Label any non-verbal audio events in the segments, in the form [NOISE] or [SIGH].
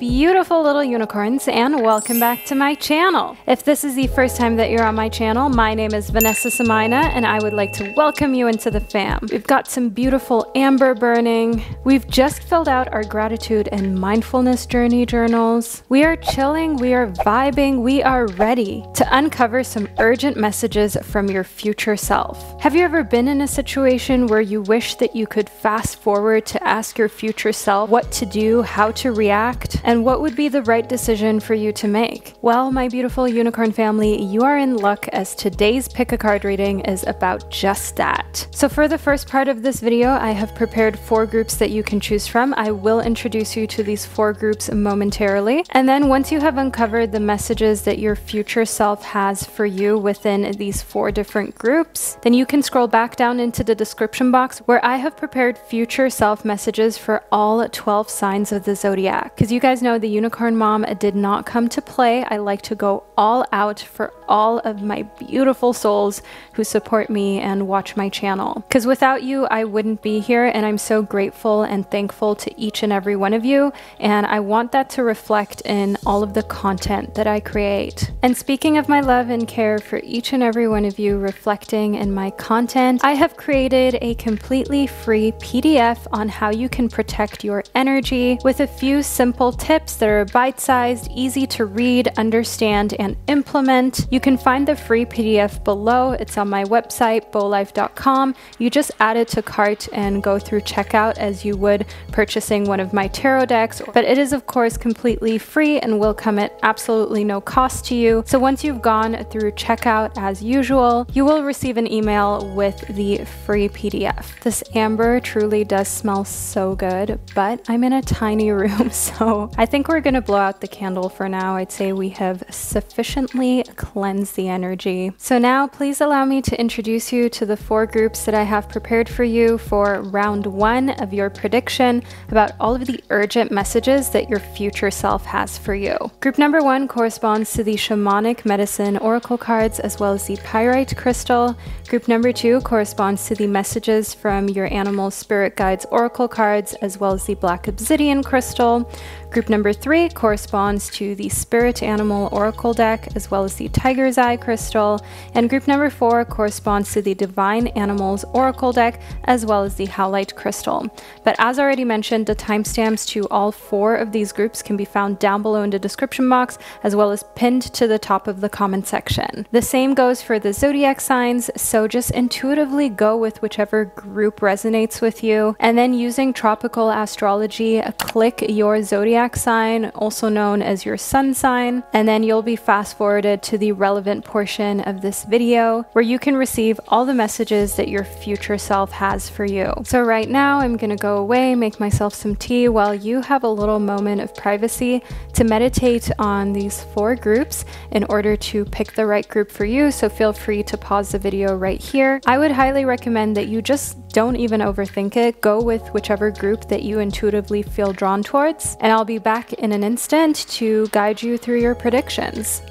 Beautiful little unicorns and welcome back to my channel. If this is the first time that you're on my channel, my name is Vanessa Somuayina and I would like to welcome you into the fam. We've got some beautiful amber burning. We've just filled out our gratitude and mindfulness journey journals. We are chilling, we are vibing, we are ready to uncover some urgent messages from your future self. Have you ever been in a situation where you wish that you could fast forward to ask your future self what to do, how to react, and what would be the right decision for you to make? Well, my beautiful unicorn family, you are in luck as today's pick a card reading is about just that. So for the first part of this video, I have prepared four groups that you can choose from. I will introduce you to these four groups momentarily. And then once you have uncovered the messages that your future self has for you within these four different groups, then you can scroll back down into the description box where I have prepared future self messages for all 12 signs of the zodiac. Because you guys know the unicorn mom did not come to play. I like to go all out for all of my beautiful souls who support me and watch my channel. Because without you, I wouldn't be here, and I'm so grateful and thankful to each and every one of you. And I want that to reflect in all of the content that I create. And speaking of my love and care for each and every one of you reflecting in my content, I have created a completely free PDF on how you can protect your energy with a few simple tips that are bite sized, easy to read, understand, and implement. You can find the free PDF below. It's on my website, beau-life.com. You just add it to cart and go through checkout as you would purchasing one of my tarot decks. But it is, of course, completely free and will come at absolutely no cost to you. So once you've gone through checkout as usual, you will receive an email with the free PDF. This amber truly does smell so good, but I'm in a tiny [LAUGHS] room, so I think we're gonna blow out the candle for now. I'd say we have sufficiently cleansed the energy. So now please allow me to introduce you to the four groups that I have prepared for you for round one of your prediction about all of the urgent messages that your future self has for you. Group number one corresponds to the shamanic medicine oracle cards as well as the pyrite crystal. Group number two corresponds to the messages from your animal spirit guides oracle cards as well as the black obsidian crystal. Group number three corresponds to the Spirit Animal Oracle deck, as well as the Tiger's Eye crystal. And group number four corresponds to the Divine Animals Oracle deck, as well as the Howlite crystal. But as already mentioned, the timestamps to all four of these groups can be found down below in the description box, as well as pinned to the top of the comment section. The same goes for the zodiac signs, so just intuitively go with whichever group resonates with you. And then using tropical astrology, click your zodiac zodiac sign, also known as your sun sign, and then you'll be fast forwarded to the relevant portion of this video where you can receive all the messages that your future self has for you. So right now I'm gonna go away, make myself some tea while you have a little moment of privacy to meditate on these four groups in order to pick the right group for you. So feel free to pause the video right here. I would highly recommend that you just don't even overthink it. Go with whichever group that you intuitively feel drawn towards. And I'll be back in an instant to guide you through your predictions.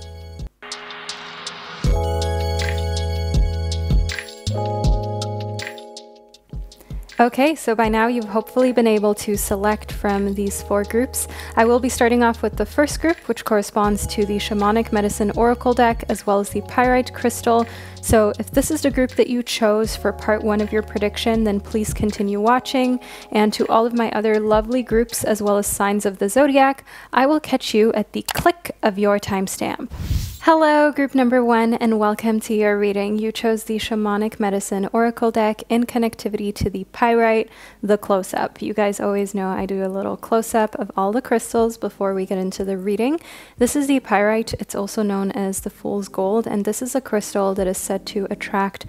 Okay, so by now you've hopefully been able to select from these four groups. I will be starting off with the first group, which corresponds to the Shamanic Medicine Oracle deck, as well as the Pyrite Crystal. So if this is the group that you chose for part one of your prediction, then please continue watching. And to all of my other lovely groups, as well as signs of the zodiac, I will catch you at the click of your timestamp. Hello, group number one, and welcome to your reading. You chose the Shamanic Medicine Oracle deck in connectivity to the Pyrite, the close up. You guys always know I do a little close up of all the crystals before we get into the reading. This is the Pyrite, it's also known as the Fool's Gold, and this is a crystal that is said to attract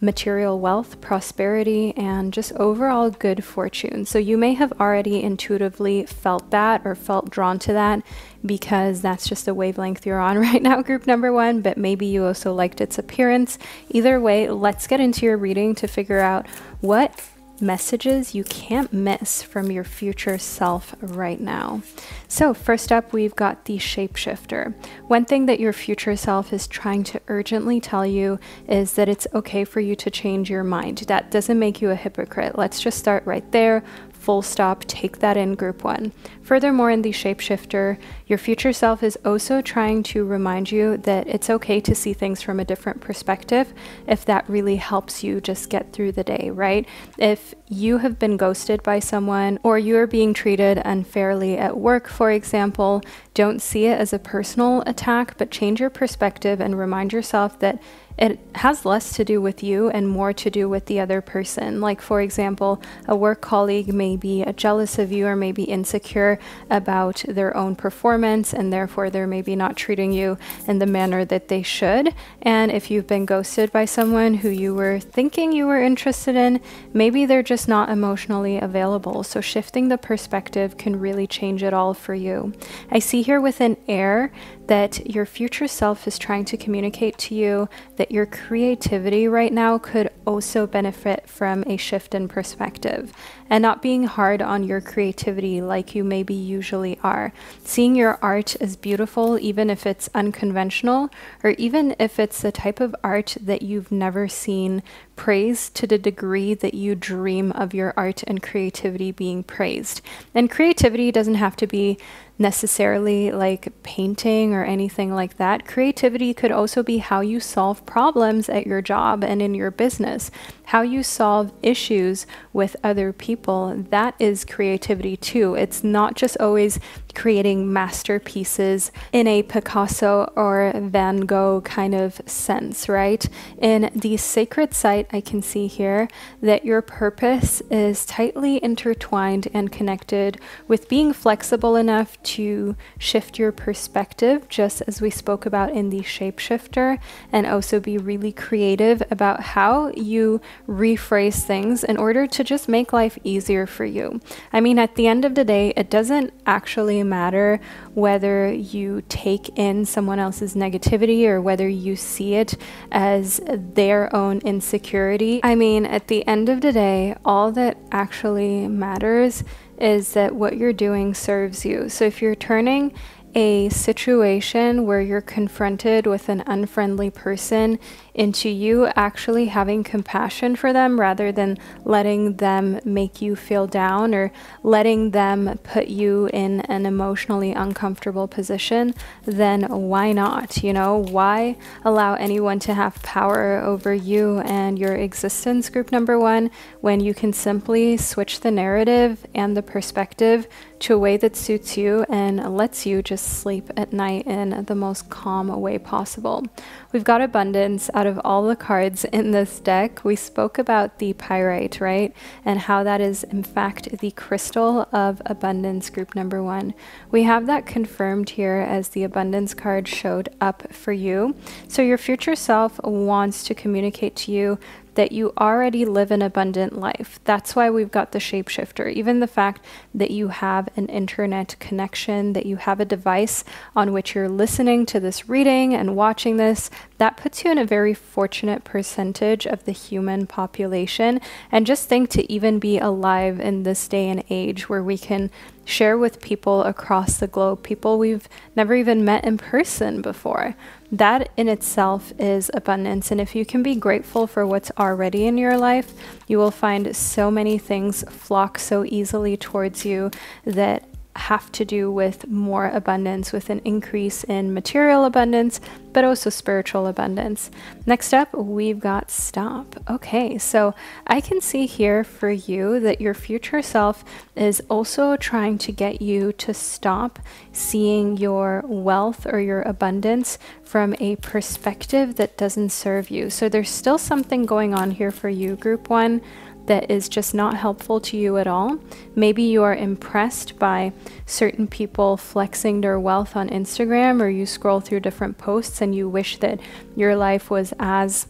material wealth, prosperity, and just overall good fortune. So you may have already intuitively felt that or felt drawn to that because that's just the wavelength you're on [LAUGHS] right now, group number one, but maybe you also liked its appearance. Either way, let's get into your reading to figure out what messages you can't miss from your future self right now. So, first up, we've got the shapeshifter. One thing that your future self is trying to urgently tell you is that it's okay for you to change your mind. That doesn't make you a hypocrite. Let's just start right there Full stop. Take that in, group one. Furthermore, in the shapeshifter, your future self is also trying to remind you that it's okay to see things from a different perspective if that really helps you just get through the day, right? If you have been ghosted by someone or you are being treated unfairly at work, for example, don't see it as a personal attack, but change your perspective and remind yourself that it has less to do with you and more to do with the other person. Like, for example, a work colleague may be jealous of you or may be insecure about their own performance, and therefore they're maybe not treating you in the manner that they should. And if you've been ghosted by someone who you were thinking you were interested in, maybe they're just not emotionally available. So, shifting the perspective can really change it all for you. I see here with an air that your future self is trying to communicate to you that your creativity right now could also benefit from a shift in perspective and not being hard on your creativity like you maybe usually are. Seeing your art as beautiful, even if it's unconventional, or even if it's the type of art that you've never seen praised to the degree that you dream of your art and creativity being praised. And creativity doesn't have to be necessarily like painting or anything like that. Creativity could also be how you solve problems at your job and in your business, how you solve issues with other people. That is creativity too. It's not just always creating masterpieces in a Picasso or Van Gogh kind of sense, right? In the sacred site, I can see here that your purpose is tightly intertwined and connected with being flexible enough to shift your perspective, just as we spoke about in the shapeshifter, and also be really creative about how you rephrase things in order to just make life easier for you. I mean, at the end of the day, it doesn't actually matter whether you take in someone else's negativity or whether you see it as their own insecurity. I mean, at the end of the day, all that actually matters is that what you're doing serves you. So if you're turning a situation where you're confronted with an unfriendly person into you actually having compassion for them rather than letting them make you feel down or letting them put you in an emotionally uncomfortable position, then why not? You know, why allow anyone to have power over you and your existence, group number one, when you can simply switch the narrative and the perspective to a way that suits you and lets you just sleep at night in the most calm way possible. We've got abundance out of all the cards in this deck. We spoke about the pyrite, right? And how that is, in fact, the crystal of abundance, group number one. We have that confirmed here as the abundance card showed up for you. So your future self wants to communicate to you that you already live an abundant life. That's why we've got the shapeshifter. Even the fact that you have an internet connection, that you have a device on which you're listening to this reading and watching this, that puts you in a very fortunate percentage of the human population. And just think to even be alive in this day and age where we can share with people across the globe, people we've never even met in person before. That in itself is abundance. And if you can be grateful for what's already in your life, you will find so many things flock so easily towards you that have to do with more abundance, with an increase in material abundance, but also spiritual abundance. Next up, we've got stop. Okay, so I can see here for you that your future self is also trying to get you to stop seeing your wealth or your abundance from a perspective that doesn't serve you. So there's still something going on here for you, group one that is just not helpful to you at all. Maybe you are impressed by certain people flexing their wealth on Instagram, or you scroll through different posts and you wish that your life was as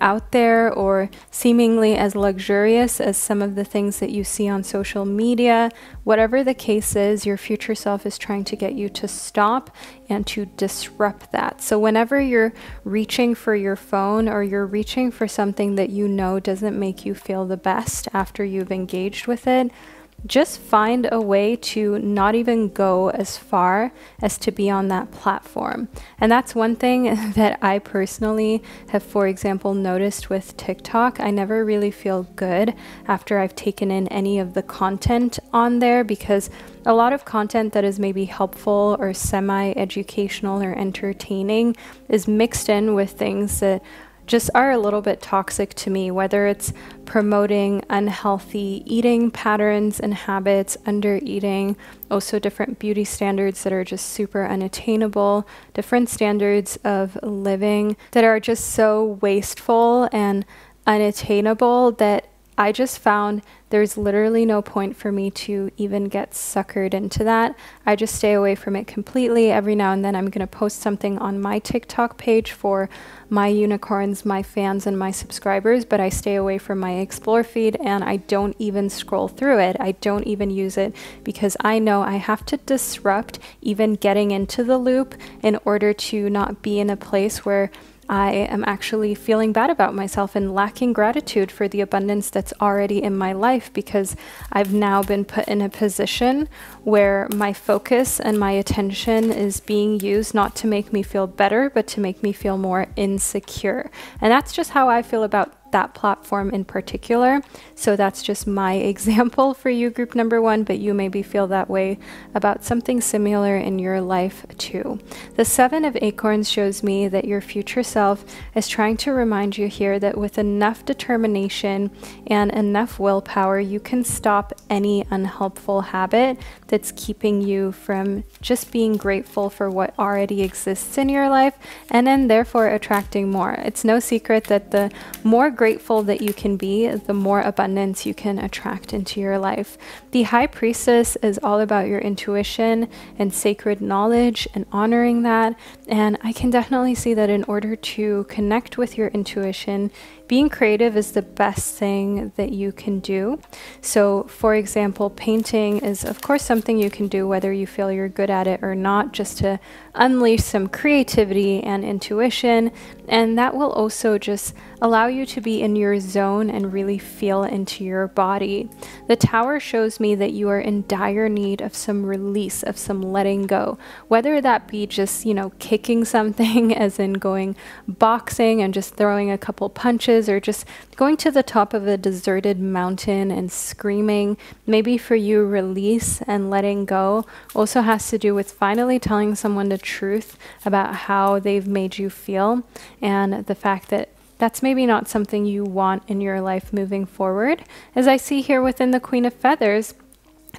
out there or seemingly as luxurious as some of the things that you see on social media. Whatever the case is, your future self is trying to get you to stop and to disrupt that. So, whenever you're reaching for your phone or you're reaching for something that you know doesn't make you feel the best after you've engaged with it, just find a way to not even go as far as to be on that platform. And that's one thing [LAUGHS] that I personally have, for example, noticed with TikTok. I never really feel good after I've taken in any of the content on there because a lot of content that is maybe helpful or semi educational or entertaining is mixed in with things that just are a little bit toxic to me, whether it's promoting unhealthy eating patterns and habits, under eating, also different beauty standards that are just super unattainable, different standards of living that are just so wasteful and unattainable that I just found there's literally no point for me to even get suckered into that. I just stay away from it completely. Every now and then, I'm going to post something on my TikTok page for my unicorns, my fans, and my subscribers, but I stay away from my explore feed and I don't even scroll through it. I don't even use it because I know I have to disrupt even getting into the loop in order to not be in a place where I am actually feeling bad about myself and lacking gratitude for the abundance that's already in my life because I've now been put in a position where my focus and my attention is being used not to make me feel better, but to make me feel more insecure. And that's just how I feel about that platform in particular. So that's just my [LAUGHS] example for you, group number one, but you maybe feel that way about something similar in your life too. The Seven of Acorns shows me that your future self is trying to remind you here that with enough determination and enough willpower, you can stop any unhelpful habit that's keeping you from just being grateful for what already exists in your life and then therefore attracting more. It's no secret that the more grateful that you can be, the more abundance you can attract into your life. The High Priestess is all about your intuition and sacred knowledge and honoring that. And I can definitely see that in order to connect with your intuition, being creative is the best thing that you can do. So, for example, painting is, of course, something you can do whether you feel you're good at it or not, just to unleash some creativity and intuition. And that will also just allow you to be in your zone and really feel into your body. The tower shows me that you are in dire need of some release, of some letting go, whether that be just, you know, kicking [LAUGHS] something, as in going boxing and just throwing a couple punches or just going to the top of a deserted mountain and screaming. Maybe for you, release and letting go also has to do with finally telling someone the truth about how they've made you feel and the fact that that's maybe not something you want in your life moving forward. As I see here within the Queen of Feathers,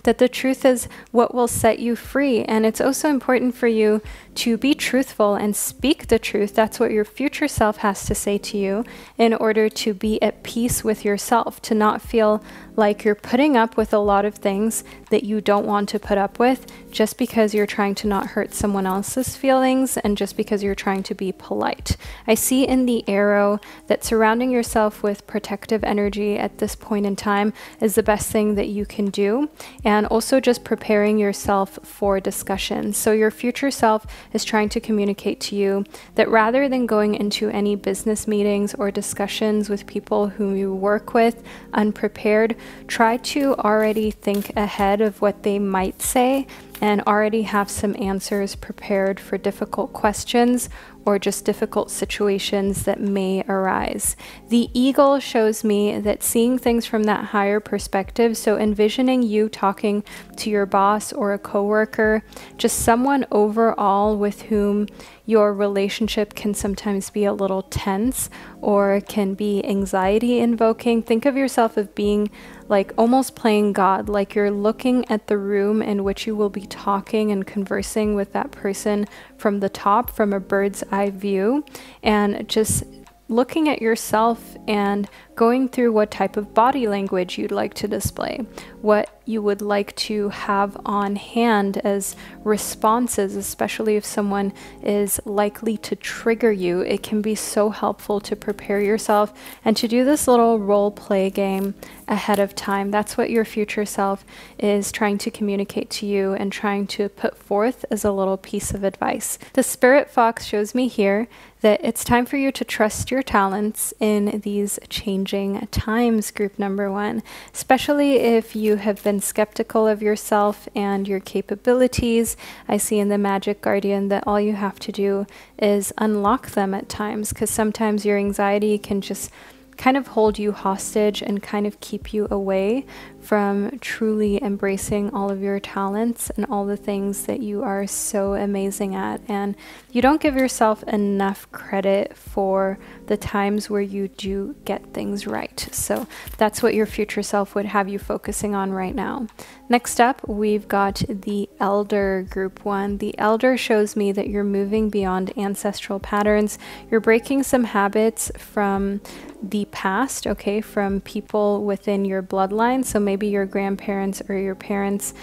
that the truth is what will set you free. And it's also important for you to be truthful and speak the truth. That's what your future self has to say to you in order to be at peace with yourself, to not feel like you're putting up with a lot of things that you don't want to put up with just because you're trying to not hurt someone else's feelings and just because you're trying to be polite. I see in the arrow that surrounding yourself with protective energy at this point in time is the best thing that you can do, and also just preparing yourself for discussions. So, your future self is trying to communicate to you that rather than going into any business meetings or discussions with people whom you work with unprepared, try to already think ahead of what they might say and already have some answers prepared for difficult questions or just difficult situations that may arise. The eagle shows me that seeing things from that higher perspective, so envisioning you talking to your boss or a coworker, just someone overall with whom your relationship can sometimes be a little tense or can be anxiety invoking. Think of yourself as being like almost playing God, like you're looking at the room in which you will be talking and conversing with that person from the top, from a bird's eye view, and just looking at yourself and going through what type of body language you'd like to display, what you would like to have on hand as responses, especially if someone is likely to trigger you. It can be so helpful to prepare yourself and to do this little role play game ahead of time. That's what your future self is trying to communicate to you and trying to put forth as a little piece of advice. The Spirit Fox shows me here that it's time for you to trust your talents in these changes challenging times, group number one, especially if you have been skeptical of yourself and your capabilities. I see in the Magic Guardian that all you have to do is unlock them at times because sometimes your anxiety can just kind of hold you hostage and kind of keep you away from truly embracing all of your talents and all the things that you are so amazing at. And you don't give yourself enough credit for the times where you do get things right. So that's what your future self would have you focusing on right now. Next up, we've got the Elder Group 1. The Elder shows me that you're moving beyond ancestral patterns. You're breaking some habits from the past, okay, from people within your bloodline. So maybe your grandparents or your parents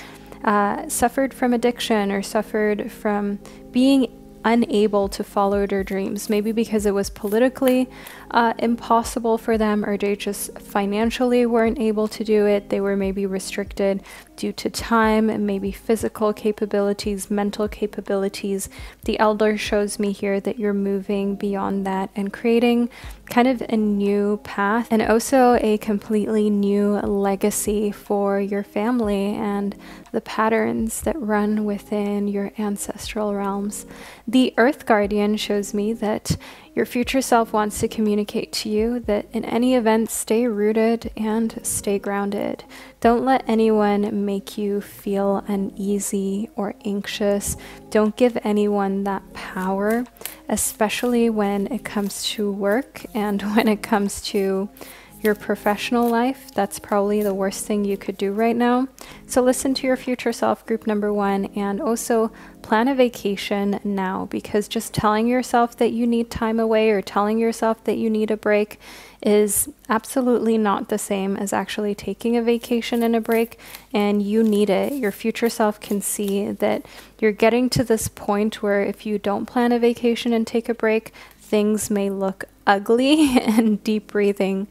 uh, suffered from addiction or suffered from being unable to follow their dreams, maybe because it was politically uh, impossible for them or they just financially weren't able to do it. They were maybe restricted due to time and maybe physical capabilities, mental capabilities. The elder shows me here that you're moving beyond that and creating kind of a new path and also a completely new legacy for your family and the patterns that run within your ancestral realms. The Earth Guardian shows me that your future self wants to communicate to you that in any event, stay rooted and stay grounded. Don't let anyone make you feel uneasy or anxious. Don't give anyone that power, especially when it comes to work and [LAUGHS] when it comes to your professional life, that's probably the worst thing you could do right now. So listen to your future self, group number one, and also plan a vacation now because just telling yourself that you need time away or telling yourself that you need a break is absolutely not the same as actually taking a vacation and a break, and you need it. Your future self can see that you're getting to this point where if you don't plan a vacation and take a break, things may look ugly [LAUGHS] and deep breathing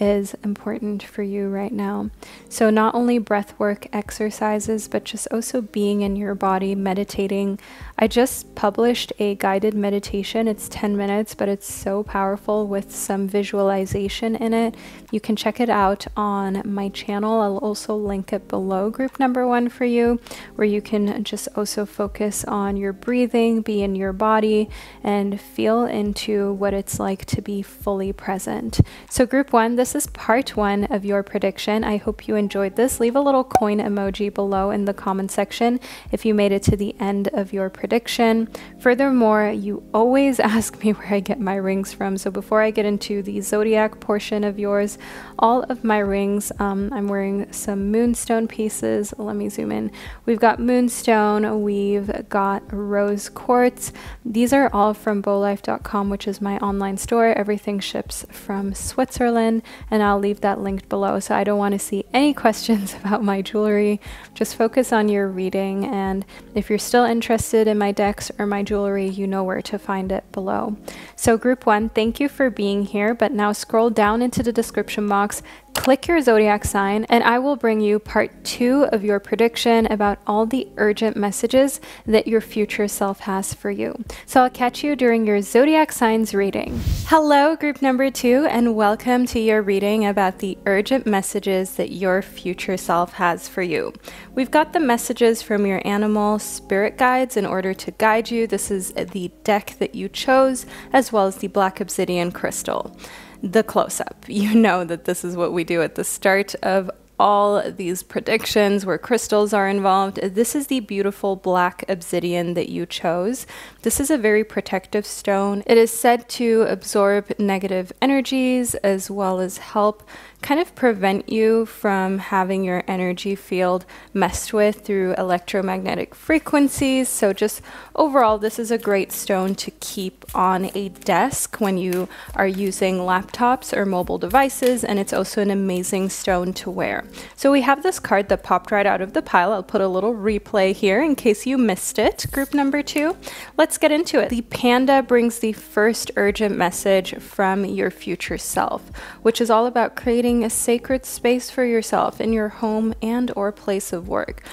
is important for you right now. So, not only breath work exercises, but just also being in your body, meditating. I just published a guided meditation. It's 10 minutes, but it's so powerful with some visualization in it. You can check it out on my channel. I'll also link it below, group number one for you, where you can just also focus on your breathing, be in your body, and feel into what it's like to be fully present. So, group one, this is part one of your prediction. I hope you enjoyed this. Leave a little coin emoji below in the comment section if you made it to the end of your prediction. Furthermore, you always [LAUGHS] ask me where I get my rings from. So before I get into the zodiac portion of yours, all of my rings, um, I'm wearing some moonstone pieces. Let me zoom in. We've got moonstone, we've got rose quartz. These are all from beau-life.com, which is my online store. Everything ships from Switzerland and I'll leave that linked below. So I don't want to see any [LAUGHS] questions about my jewelry. Just focus on your reading, and if you're still interested in my decks or my jewelry, you know where to find it below. So, group one, thank you for being here, but now scroll down into the description box click your zodiac sign and I will bring you part two of your prediction about all the urgent messages that your future self has for you. So I'll catch you during your zodiac signs reading. Hello, group number two, and welcome to your reading about the urgent messages that your future self has for you. We've got the messages from your animal spirit guides in order to guide you. This is the deck that you chose, as well as the black obsidian crystal the close up. You know that this is what we do at the start of all these predictions where crystals are involved. This is the beautiful black obsidian that you chose. This is a very protective stone. It is said to absorb negative energies as well as help kind of prevent you from having your energy field messed with through electromagnetic frequencies. So, just overall, this is a great stone to keep on a desk when you are using laptops or mobile devices, and it's also an amazing stone to wear. So, we have this card that popped right out of the pile. I'll put a little replay here in case you missed it. Group number two. Let's get into it. The panda brings the first urgent message from your future self, which is all about creating creating a sacred space for yourself in your home and or place of work.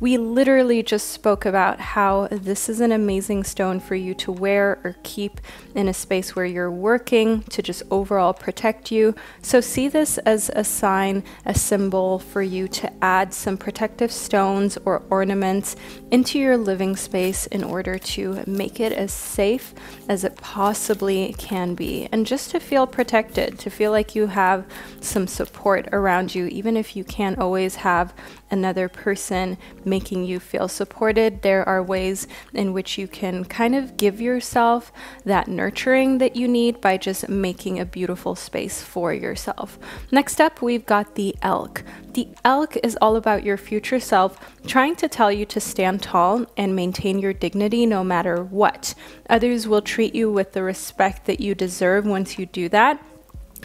We literally just spoke about how this is an amazing stone for you to wear or keep in a space where you're working to just overall protect you. So see this as a sign, a symbol for you to add some protective stones or ornaments into your living space in order to make it as safe as it possibly can be and just to feel protected, to feel like you have some support around you, even if you can't always have another person making you feel supported. There are ways in which you can kind of give yourself that nurturing that you need by just making a beautiful space for yourself. Next up, we've got the elk. The elk is all about your future self trying to tell you to stand tall and maintain your dignity no matter what. Others will treat you with the respect that you deserve once you do that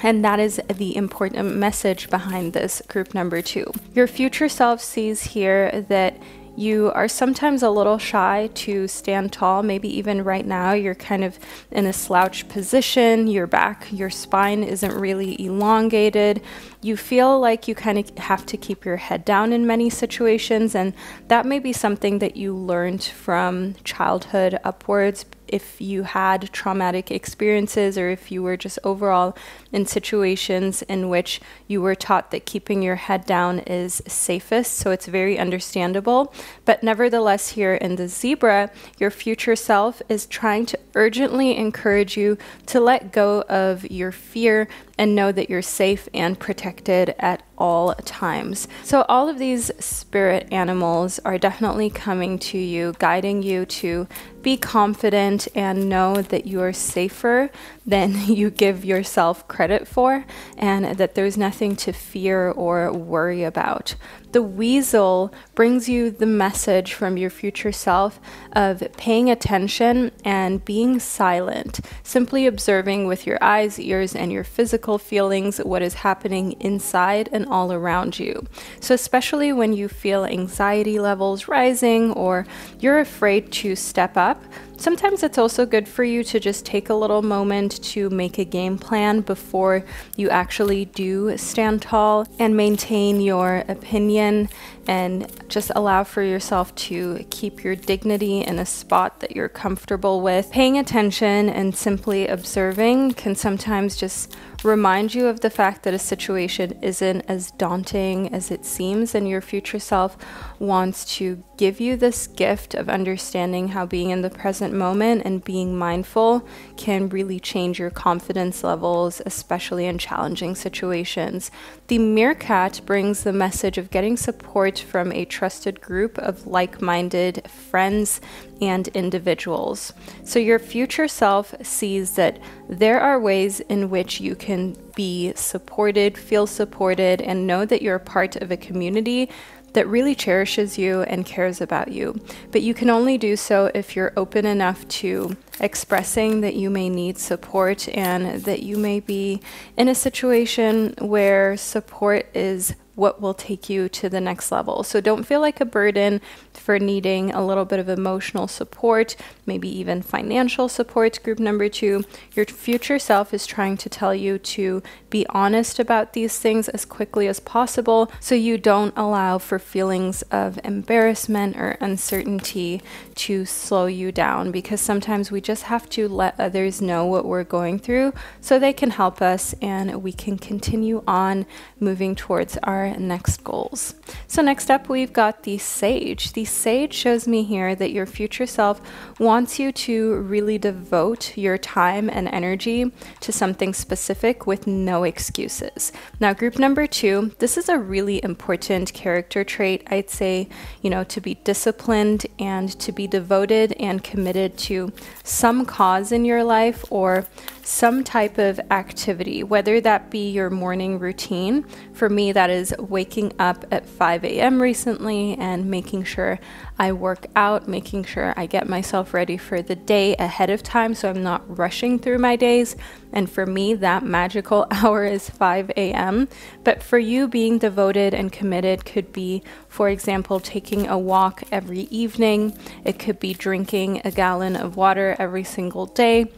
and that is the important message behind this group number two. Your future self sees here that you are sometimes a little shy to stand tall. Maybe even right now, you're kind of in a slouch position, your back, your spine isn't really elongated. You feel like you kind of have to keep your head down in many situations, and that may be something that you learned from childhood upwards if you had traumatic experiences or if you were just overall in situations in which you were taught that keeping your head down is safest. So it's very understandable. But nevertheless, here in the zebra, your future self is trying to urgently encourage you to let go of your fear and know that you're safe and protected at all times. So, all of these spirit animals are definitely coming to you, guiding you to be confident and know that you are safer than [LAUGHS] you give yourself credit for, and that there's nothing to fear or worry about. The weasel brings you the message from your future self of paying attention and being silent, simply observing with your eyes, ears, and your physical feelings what is happening inside and all around you. So, especially when you feel anxiety levels rising or you're afraid to step up, Sometimes it's also good for you to just take a little moment to make a game plan before you actually do stand tall and maintain your opinion and just allow for yourself to keep your dignity in a spot that you're comfortable with. Paying attention and simply observing can sometimes just remind you of the fact that a situation isn't as daunting as it seems, and your future self wants to give you this gift of understanding how being in the present moment and being mindful can really change your confidence levels, especially in challenging situations. The meerkat brings the message of getting support from a trusted group of like minded friends and individuals. So your future self sees that there are ways in which you can be supported, feel supported, and know that you're part of a community that really cherishes you and cares about you. But you can only do so if you're open enough to expressing that you may need support and that you may be in a situation where support is what will take you to the next level. So don't feel like a burden for needing a little bit of emotional support, maybe even financial support. Group number two, your future self is trying to tell you to be honest about these things as quickly as possible so you don't allow for feelings of embarrassment or uncertainty to slow you down because sometimes we just have to let others know what we're going through so they can help us and we can continue on moving towards our our next goals. So, next up, we've got the Sage. The Sage shows me here that your future self wants you to really devote your time and energy to something specific with no excuses. Now, group number two, this is a really important character trait. I'd say, you know, to be disciplined and to be devoted and committed to some cause in your life or some type of activity, whether that be your morning routine. For me, that is waking up at 5 a.m. recently and making sure I work out, making sure I get myself ready for the day ahead of time so I'm not rushing through my days. And for me, that magical [LAUGHS] hour is 5 a.m. But for you, being devoted and committed could be, for example, taking a walk every evening, it could be drinking a gallon of water every single day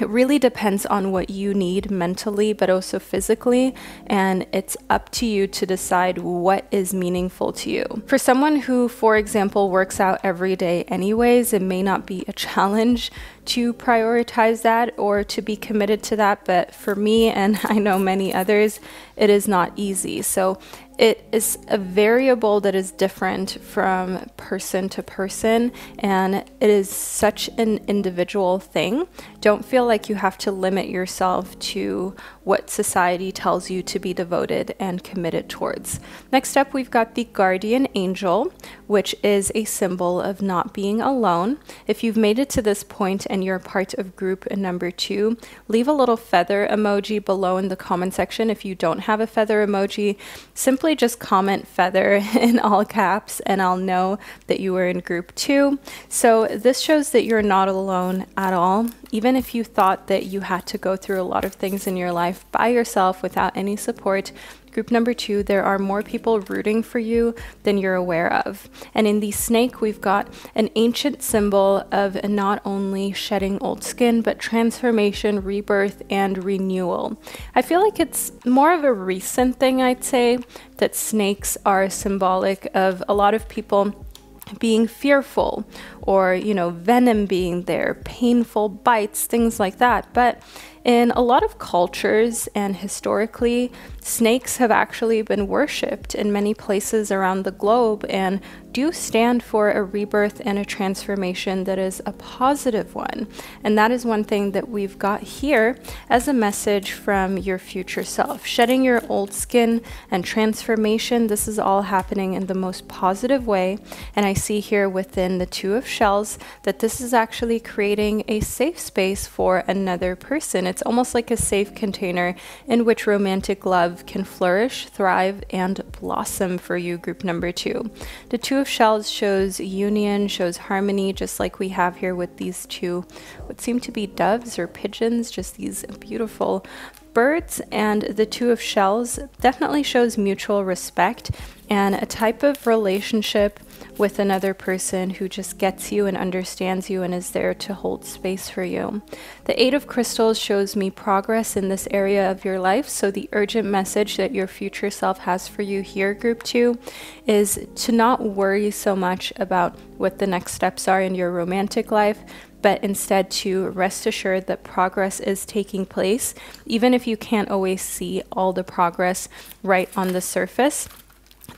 it really depends on what you need mentally, but also physically, and it's up to you to decide what is meaningful to you. For someone who, for example, works out every day, anyways, it may not be a [LAUGHS] challenge to prioritize that or to be committed to that, but for me, and [LAUGHS] I know many others, it is not easy. So it is a variable that is different from person to person, and it is such an individual thing. Don't feel like you have to limit yourself to what society tells you to be devoted and committed towards. Next up, we've got the guardian angel, which is a symbol of not being alone. If you've made it to this point and you're part of group number two, leave a little feather emoji below in the comment section. If you don't have a feather emoji, simply just comment feather [LAUGHS] in all caps and I'll know that you were in group two. So this shows that you're not alone at all. Even if you thought that you had to go through a lot of things in your life by yourself without any support, Group number two, there are more people rooting for you than you're aware of. And in the snake, we've got an ancient symbol of not only shedding old skin, but transformation, rebirth, and renewal. I feel like it's more of a recent thing, I'd say, that snakes are symbolic of a lot of people being fearful or you know venom being there painful bites things like that. But in a lot of cultures and historically snakes have actually been worshipped in many places around the globe and do stand for a rebirth and a transformation that is a positive one. And that is one thing that we've got here as a message from your future self. Shedding your old skin and transformation, this is all happening in the most positive way. And I see here within the Two of Shells that this is actually creating a safe space for another person. It's almost like a safe container in which romantic love can flourish, thrive, and blossom for you, group number two. The Two of Shells shows union, shows harmony, just like we have here with these two, what seem to be doves or pigeons, just these beautiful birds. And the Two of Shells definitely shows mutual respect and a type of relationship with another person who just gets you and understands you and is there to hold space for you. The Eight of Crystals shows me progress in this area of your life. So, the urgent message that your future self has for you here, Group Two, is to not worry so much about what the next steps are in your romantic life, but instead to rest assured that progress is taking place, even if you can't always see all the progress right on the surface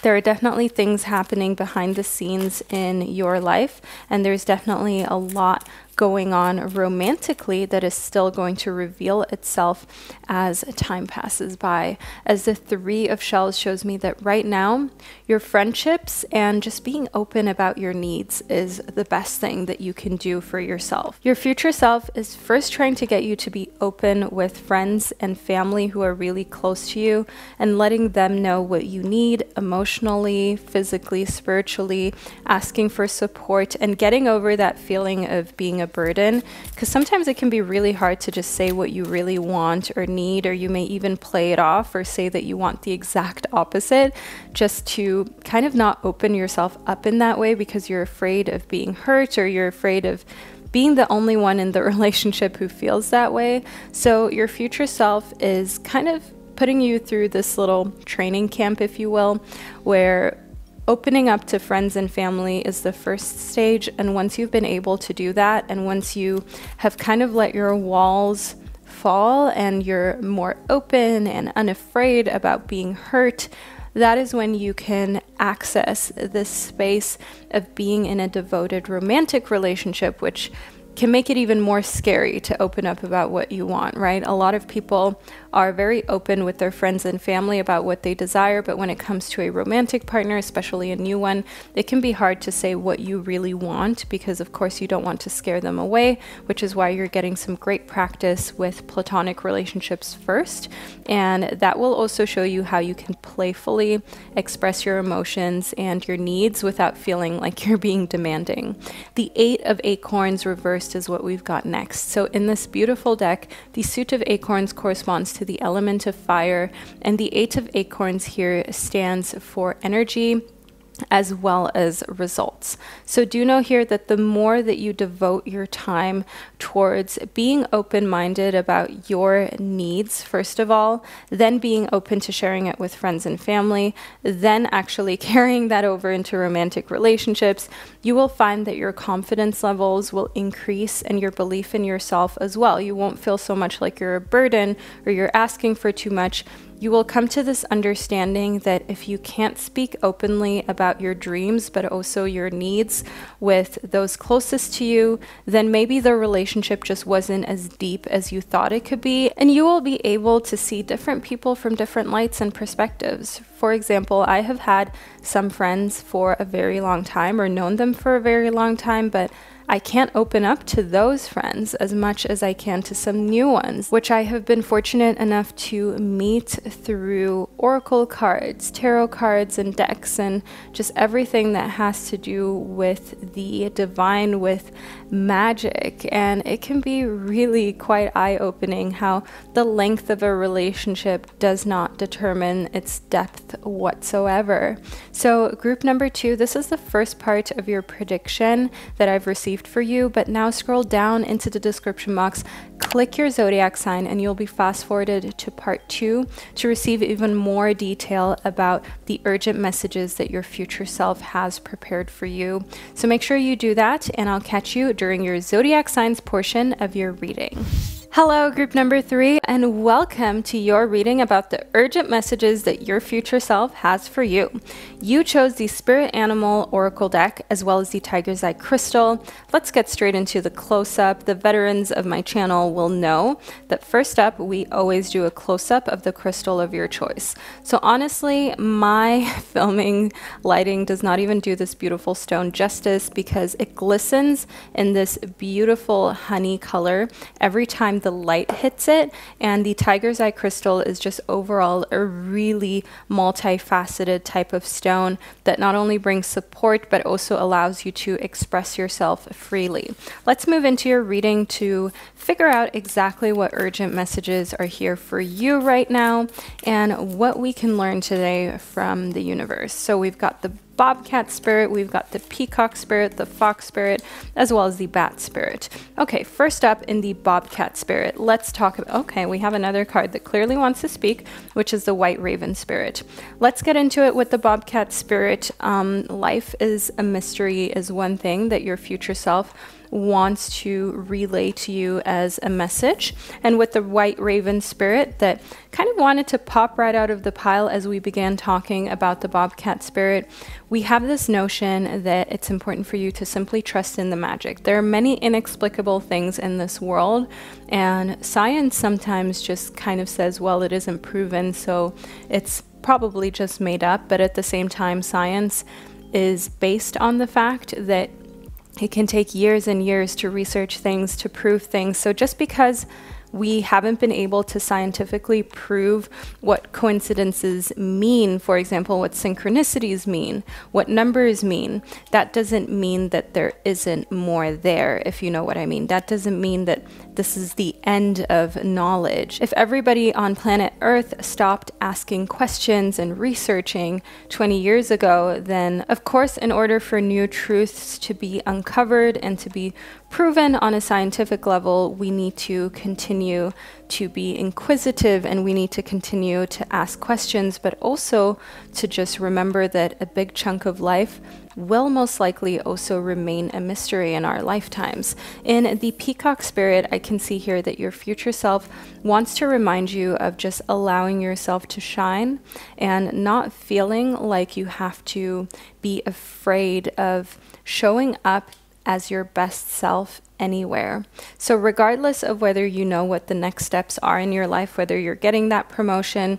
there are definitely things happening behind the scenes in your life, and there's definitely a lot going on romantically that is still going to reveal itself as time passes by. As the Three of Shells shows me that right now, your friendships and just being open about your needs is the best thing that you can do for yourself. Your future self is first trying to get you to be open with friends and family who are really close to you and letting them know what you need emotionally, physically, spiritually, asking for support, and getting over that feeling of being a a burden because sometimes it can be really hard to just say what you really want or need, or you may even play it off or say that you want the exact opposite just to kind of not open yourself up in that way because you're afraid of being hurt or you're afraid of being the only one in the [LAUGHS] relationship who feels that way. So your future self is kind of putting you through this little training camp, if you will, where opening up to friends and family is the first stage. And once you've been able to do that, and once you have kind of let your walls fall and you're more open and unafraid about being hurt, that is when you can access this space of being in a devoted romantic relationship, which can make it even more scary to open up about what you want, right? A lot of people are very open with their friends and family about what they desire, but when it comes to a romantic partner, especially a new one, it can be hard to say what you really want because, of course, you don't want to scare them away, which is why you're getting some great practice with platonic relationships first. And that will also show you how you can playfully express your emotions and your needs without feeling like you're being demanding. The Eight of Acorns reversed is what we've got next. So, in this beautiful deck, the suit of acorns corresponds to the element of fire, and the Eight of Acorns here stands for energy as well as results. So, do know here that the more that you devote your time towards being open minded about your needs, first of all, then being open to sharing it with friends and family, then actually [LAUGHS] carrying that over into romantic relationships, you will find that your confidence levels will increase and your belief in yourself as well. You won't feel so much like you're a burden or you're asking for too much you will come to this understanding that if you can't speak openly about your dreams, but also your needs with those closest to you, then maybe the relationship just wasn't as deep as you thought it could be. And you will be able to see different people from different lights and perspectives. For example, I have had some friends for a very long time or known them for a very long time, but I can't open up to those friends as much as I can to some new ones, which I have been fortunate enough to meet through oracle cards, tarot cards, and decks, and just everything that has to do with the divine, with magic. And it can be really quite eye opening how the length of a relationship does not determine its depth whatsoever. So, group number two, this is the first part of your prediction that I've received for you, but now scroll down into the description box, click your zodiac sign, and you'll be fast forwarded to part two to receive even more detail about the urgent messages that your future self has prepared for you. So make sure you do that, and I'll catch you during your zodiac signs portion of your reading. Hello, group number three, and welcome to your reading about the urgent messages that your future self has for you. You chose the Spirit Animal Oracle deck as well as the Tiger's Eye Crystal. Let's get straight into the close up. The veterans of my channel will know that first up, we always do a close up of the crystal of your choice. So, honestly, my [LAUGHS] filming lighting does not even do this beautiful stone justice because it glistens in this beautiful honey color every time the light hits it. And the Tiger's Eye Crystal is just overall a really multifaceted type of stone that not only brings support but also allows you to express yourself freely. Let's move into your reading to figure out exactly what urgent messages are here for you right now and what we can learn today from the universe. So we've got the bobcat spirit, we've got the peacock spirit, the fox spirit, as well as the bat spirit. Okay, first up in the bobcat spirit, let's talk about. Okay, we have another card that clearly wants to speak, which is the white raven spirit. Let's get into it with the bobcat spirit. Um, life is a mystery, is one thing that your future self wants to relay to you as a message. And with the white raven spirit that kind of wanted to pop right out of the pile as we began talking about the bobcat spirit, we have this notion that it's important for you to simply trust in the magic. There are many inexplicable things in this world, and science sometimes just kind of says, well, it isn't proven, so it's probably just made up. But at the same time, science is based on the fact that it can take years and years to research things, to prove things. So just because we haven't been able to scientifically prove what coincidences mean, for example, what synchronicities mean, what numbers mean, that doesn't mean that there isn't more there, if you know what I mean. That doesn't mean that this is the end of knowledge. If everybody on planet Earth stopped asking questions and researching 20 years ago, then of course, in order for new truths to be uncovered and to be proven on a scientific level, we need to continue to be inquisitive and we need to continue to ask questions, but also to just remember that a big chunk of life will most likely also remain a mystery in our lifetimes. In the peacock spirit, I can see here that your future self wants to remind you of just allowing yourself to shine and not feeling like you have to be afraid of showing up as your best self anywhere. So, regardless of whether you know what the next steps are in your life, whether you're getting that promotion,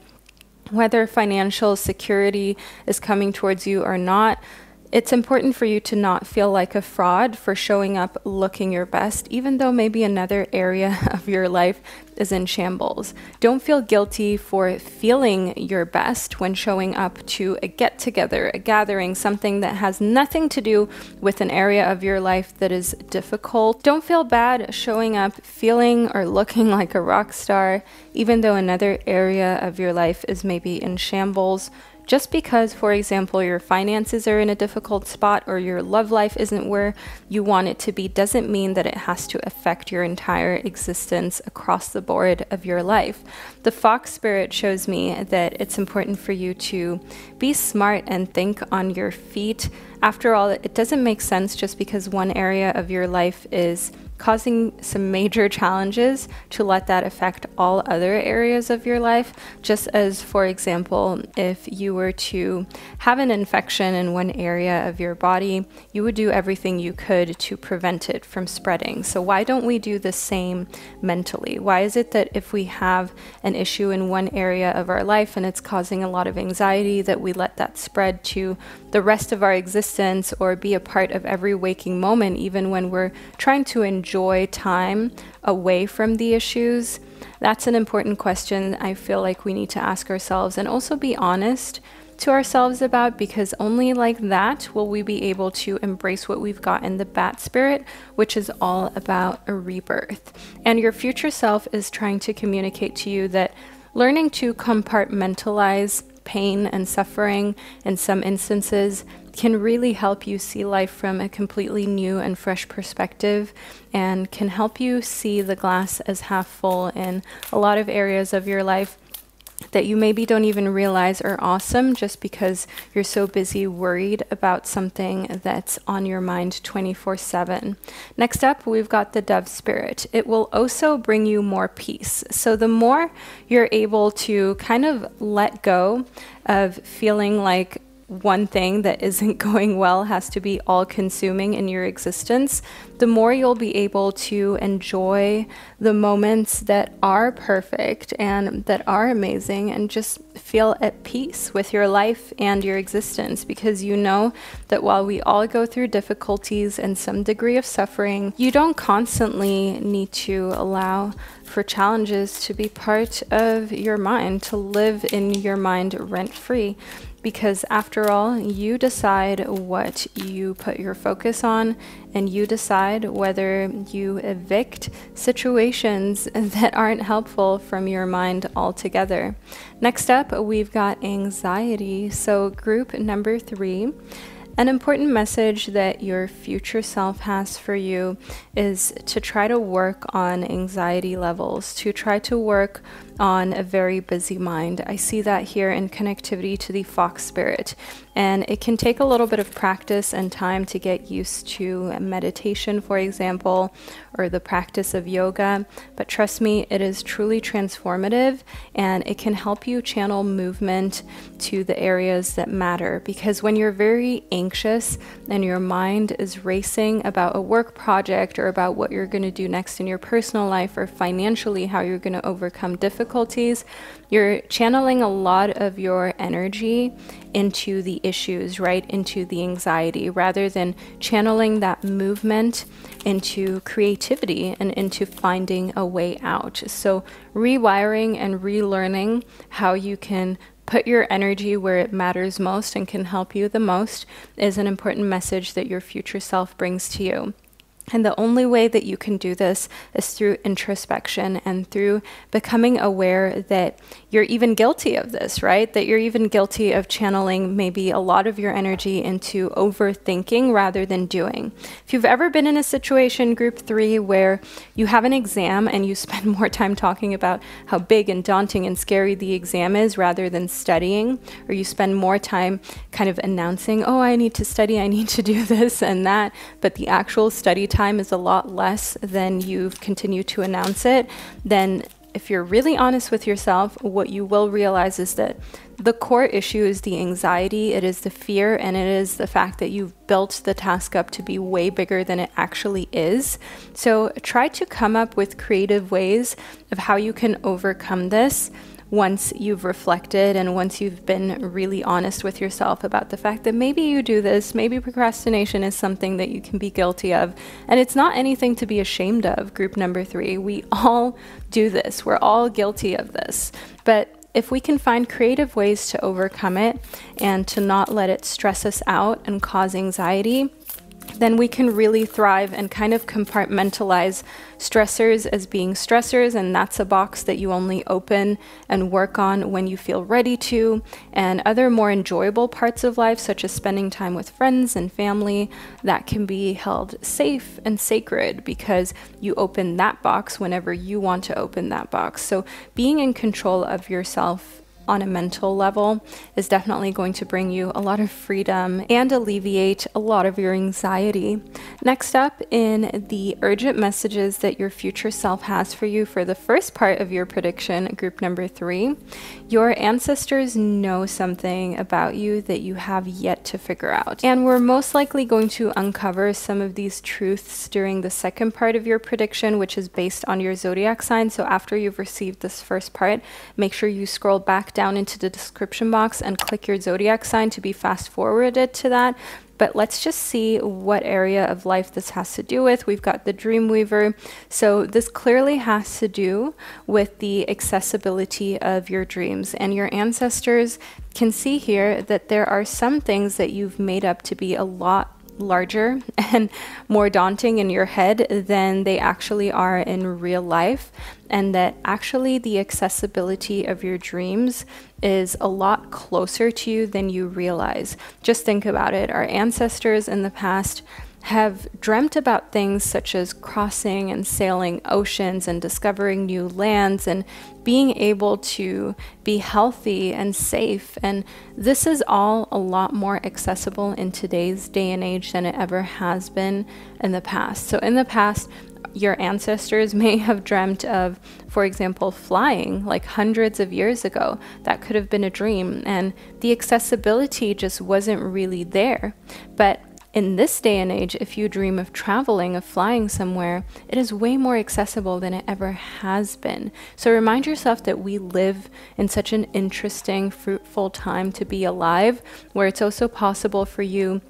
whether financial security is coming towards you or not, it's important for you to not feel like a fraud for showing up looking your best, even though maybe another area [LAUGHS] of your life is in shambles. Don't feel guilty for feeling your best when showing up to a get together, a gathering, something that has nothing to do with an area of your life that is difficult. Don't feel bad showing up feeling or looking [LAUGHS] like a rock star, even though another area of your life is maybe in shambles Just because, for example, your finances are in a difficult spot or your love life isn't where you want it to be, doesn't mean that it has to affect your entire existence across the board of your life. The fox spirit shows me that it's important for you to be smart and think on your feet. After all, it doesn't make sense just because one area of your life is causing some major challenges to let that affect all other areas of your life. Just as, for example, if you were to have an infection in one area of your body, you would do everything you could to prevent it from spreading. So, why don't we do the same mentally? Why is it that if we have an issue in one area of our life and it's causing a lot of anxiety, that we let that spread to the rest of our existence or be a part of every waking moment, even when we're trying to enjoy time away from the issues? That's an important question I feel like we need to ask ourselves and also be honest to ourselves about because only like that will we be able to embrace what we've got in the bat spirit, which is all about a rebirth. And your future self is trying to communicate to you that learning to compartmentalize pain and suffering in some instances can really help you see life from a completely new and fresh perspective and can help you see the glass as half full in a lot of areas of your life that you maybe don't even realize are awesome just because you're so busy worried about something that's on your mind 24 7. Next up, we've got the dove spirit. It will also bring you more peace. So, the more you're able to kind of let go of feeling like one thing that isn't [LAUGHS] going well has to be all consuming in your existence, the more you'll be able to enjoy the moments that are perfect and that are amazing and just feel at peace with your life and your existence. Because you know that while we all go through difficulties and some degree of suffering, you don't constantly need to allow for challenges to be part of your mind, to live in your mind rent free because after all, you decide what you put your focus on and you decide whether you evict situations [LAUGHS] that aren't helpful from your mind altogether. Next up, we've got anxiety. So, group number three. An important message that your future self has for you is to try to work on anxiety levels, to try to work on a very busy mind. I see that here in connectivity to the fox spirit. And it can take a little bit of practice and time to get used to meditation, for example, or the practice of yoga. But trust me, it is truly transformative and it can help you channel movement to the areas that matter. Because when you're very anxious and your mind is racing about a work project or about what you're going to do next in your personal life or financially, how you're going to overcome difficulties, you're channeling a lot of your energy into the issues, right? Into the anxiety, rather than channeling that movement into creativity and into finding a way out. So, rewiring and relearning how you can put your energy where it matters most and can help you the most is an important message that your future self brings to you. And the only way that you can do this is through introspection and through becoming aware that you're even guilty of this, right? That you're even guilty of channeling maybe a lot of your energy into overthinking rather than doing. If you've ever been in a situation, group three, where you have an exam and you [LAUGHS] spend more time talking about how big and daunting and scary the exam is rather than studying, or you spend more time kind of announcing, oh, I need to study, I need to do [LAUGHS] this and that, but the actual study time time is a lot less than you've continued to announce it, then if you're really honest with yourself, what you will realize is that the core issue is the anxiety, it is the fear, and it is the fact that you've built the task up to be way bigger than it actually is. So try to come up with creative ways of how you can overcome this once you've reflected and once you've been really honest with yourself about the fact that maybe you do this, maybe procrastination is something that you can be guilty of. And it's not anything to be ashamed of, group number three. We all do this, we're all guilty of this. But if we can find creative ways to overcome it and to not let it stress us out and cause anxiety, then we can really thrive and kind of compartmentalize stressors as being stressors, and that's a box that you only open and work on when you feel ready to, and other more enjoyable parts of life, such as spending time with friends and family, that can be held safe and sacred because you open that box whenever you want to open that box. So, being in control of yourself on a mental level is definitely going to bring you a lot of freedom and alleviate a lot of your anxiety. Next up, in the urgent messages that your future self has for you for the first part of your prediction, group number three, your ancestors know something about you that you have yet to figure out. And we're most likely going to uncover some of these truths during the second part of your prediction, which is based on your zodiac sign. So after you've received this first part, make sure you scroll back down into the description box and click your zodiac sign to be fast forwarded to that. But let's just see what area of life this has to do with. We've got the Dreamweaver. So this clearly has to do with the accessibility of your dreams. And your ancestors can see here that there are some things that you've made up to be a lot larger [LAUGHS] and more daunting in your head than they actually are in real life, and that actually the accessibility of your dreams is a lot closer to you than you realize. Just think about it. Our ancestors in the past have dreamt about things such as crossing and sailing oceans and discovering new lands and being able to be healthy and safe. And this is all a lot more accessible in today's day and age than it ever has been in the past. So, in the past, your ancestors [LAUGHS] may have dreamt of, for example, flying like hundreds of years ago. That could have been a dream, and the accessibility just wasn't really there. But in this day and age, if you dream of traveling, of flying somewhere, it is way more accessible than it ever has been. So remind yourself that we live in such an interesting, fruitful time to be alive, where it's also possible for you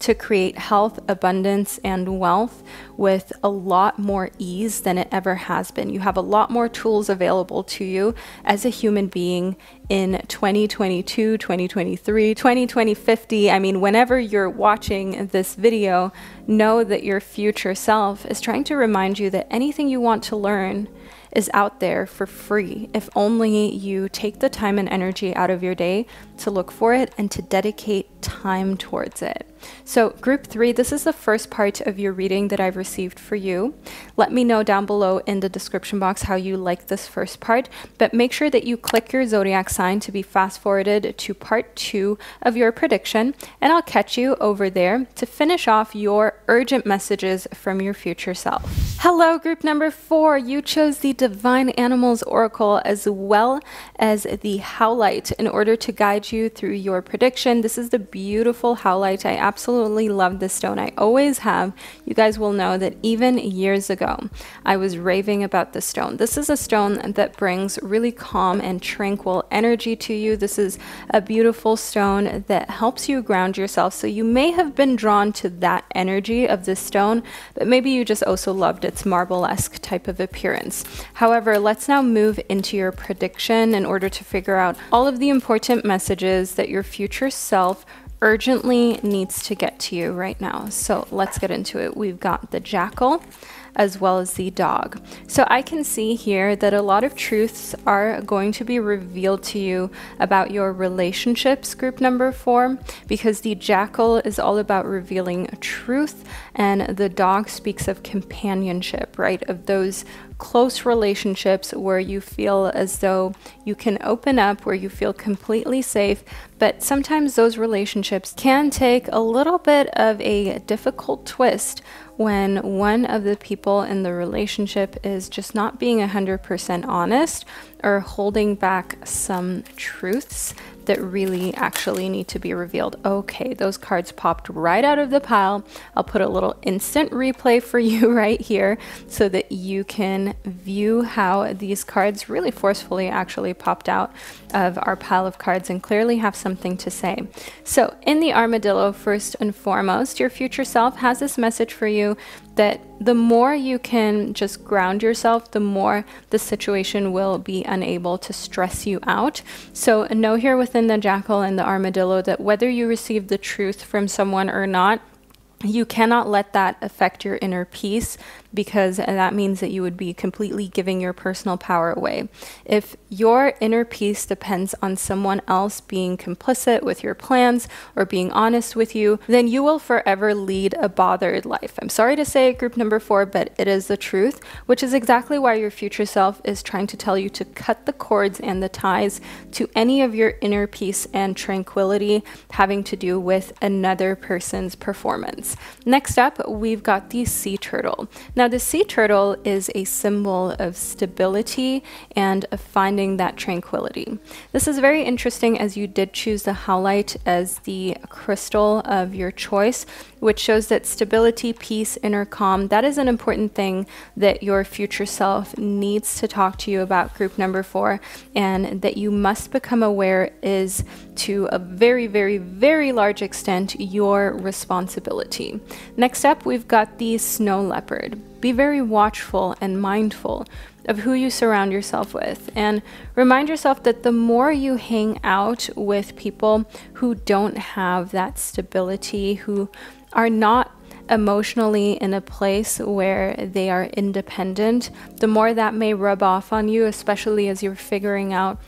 to create health, abundance, and wealth with a lot more ease than it ever has been. You have a lot more tools available to you as a human being in 2022, 2023, 2020, I mean, whenever you're watching this video, know that your future self is trying to remind you that anything you want to learn is out there for free if only you take the time and energy out of your day to look for it and to dedicate time towards it. So, group three, this is the first part of your reading that I've received for you. Let me know down below in the description box how you like this first part, but make sure that you click your zodiac sign to be fast forwarded to part two of your prediction, and I'll catch you over there to finish off your urgent messages from your future self. Hello, group number four. You chose the Divine Animals Oracle as well as the Howlite in order to guide you through your prediction. This is the beautiful Howlite. I absolutely love this stone. I always have. You guys will know that even years ago, I was raving about this stone. This is a stone that brings really calm and tranquil energy to you. This is a beautiful stone that helps you ground yourself. So you may have been drawn to that energy of this stone, but maybe you just also loved its marble-esque type of appearance. However, let's now move into your prediction in order to figure out all of the important messages that your future self urgently needs to get to you right now. So let's get into it. We've got the jackal as well as the dog. So I can see here that a lot of truths are going to be revealed to you about your relationships, group number four, because the jackal is all about revealing truth and the dog speaks of companionship, right? Of those close relationships where you feel as though you can open up, where you feel completely safe. But sometimes those relationships can take a little bit of a difficult twist when one of the people in the relationship is just not being 100% honest or holding back some truths that really actually need to be revealed. Okay, those cards popped right out of the pile. I'll put a little instant replay for [LAUGHS] you right here so that you can view how these cards really forcefully actually popped out of our pile of cards and clearly have something to say. So, in the armadillo, first and foremost, your future self has this message for you that the more you can just ground yourself, the more the situation will be unable to stress you out. So, know here within the jackal and the armadillo that whether you receive the truth from someone or not, you cannot let that affect your inner peace because that means that you would be completely giving your personal power away. If your inner peace depends on someone else being complicit with your plans or being honest with you, then you will forever lead a bothered life. I'm sorry to say it, group number four, but it is the truth, which is exactly why your future self is trying to tell you to cut the cords and the ties to any of your inner peace and tranquility having to do with another person's performance. Next up, we've got the sea turtle. Now, the sea turtle is a symbol of stability and of finding that tranquility. This is very interesting as you did choose the howlite as the crystal of your choice, which shows that stability, peace, inner calm, that is an important thing that your future self needs to talk to you about, group number four, and that you must become aware is to a very, very, very large extent your responsibility. Next up, we've got the snow leopard. Be very watchful and mindful of who you surround yourself with. And remind yourself that the more you hang out with people who don't have that stability, who are not emotionally in a place where they are independent, the more that may rub off on you, especially as you're figuring out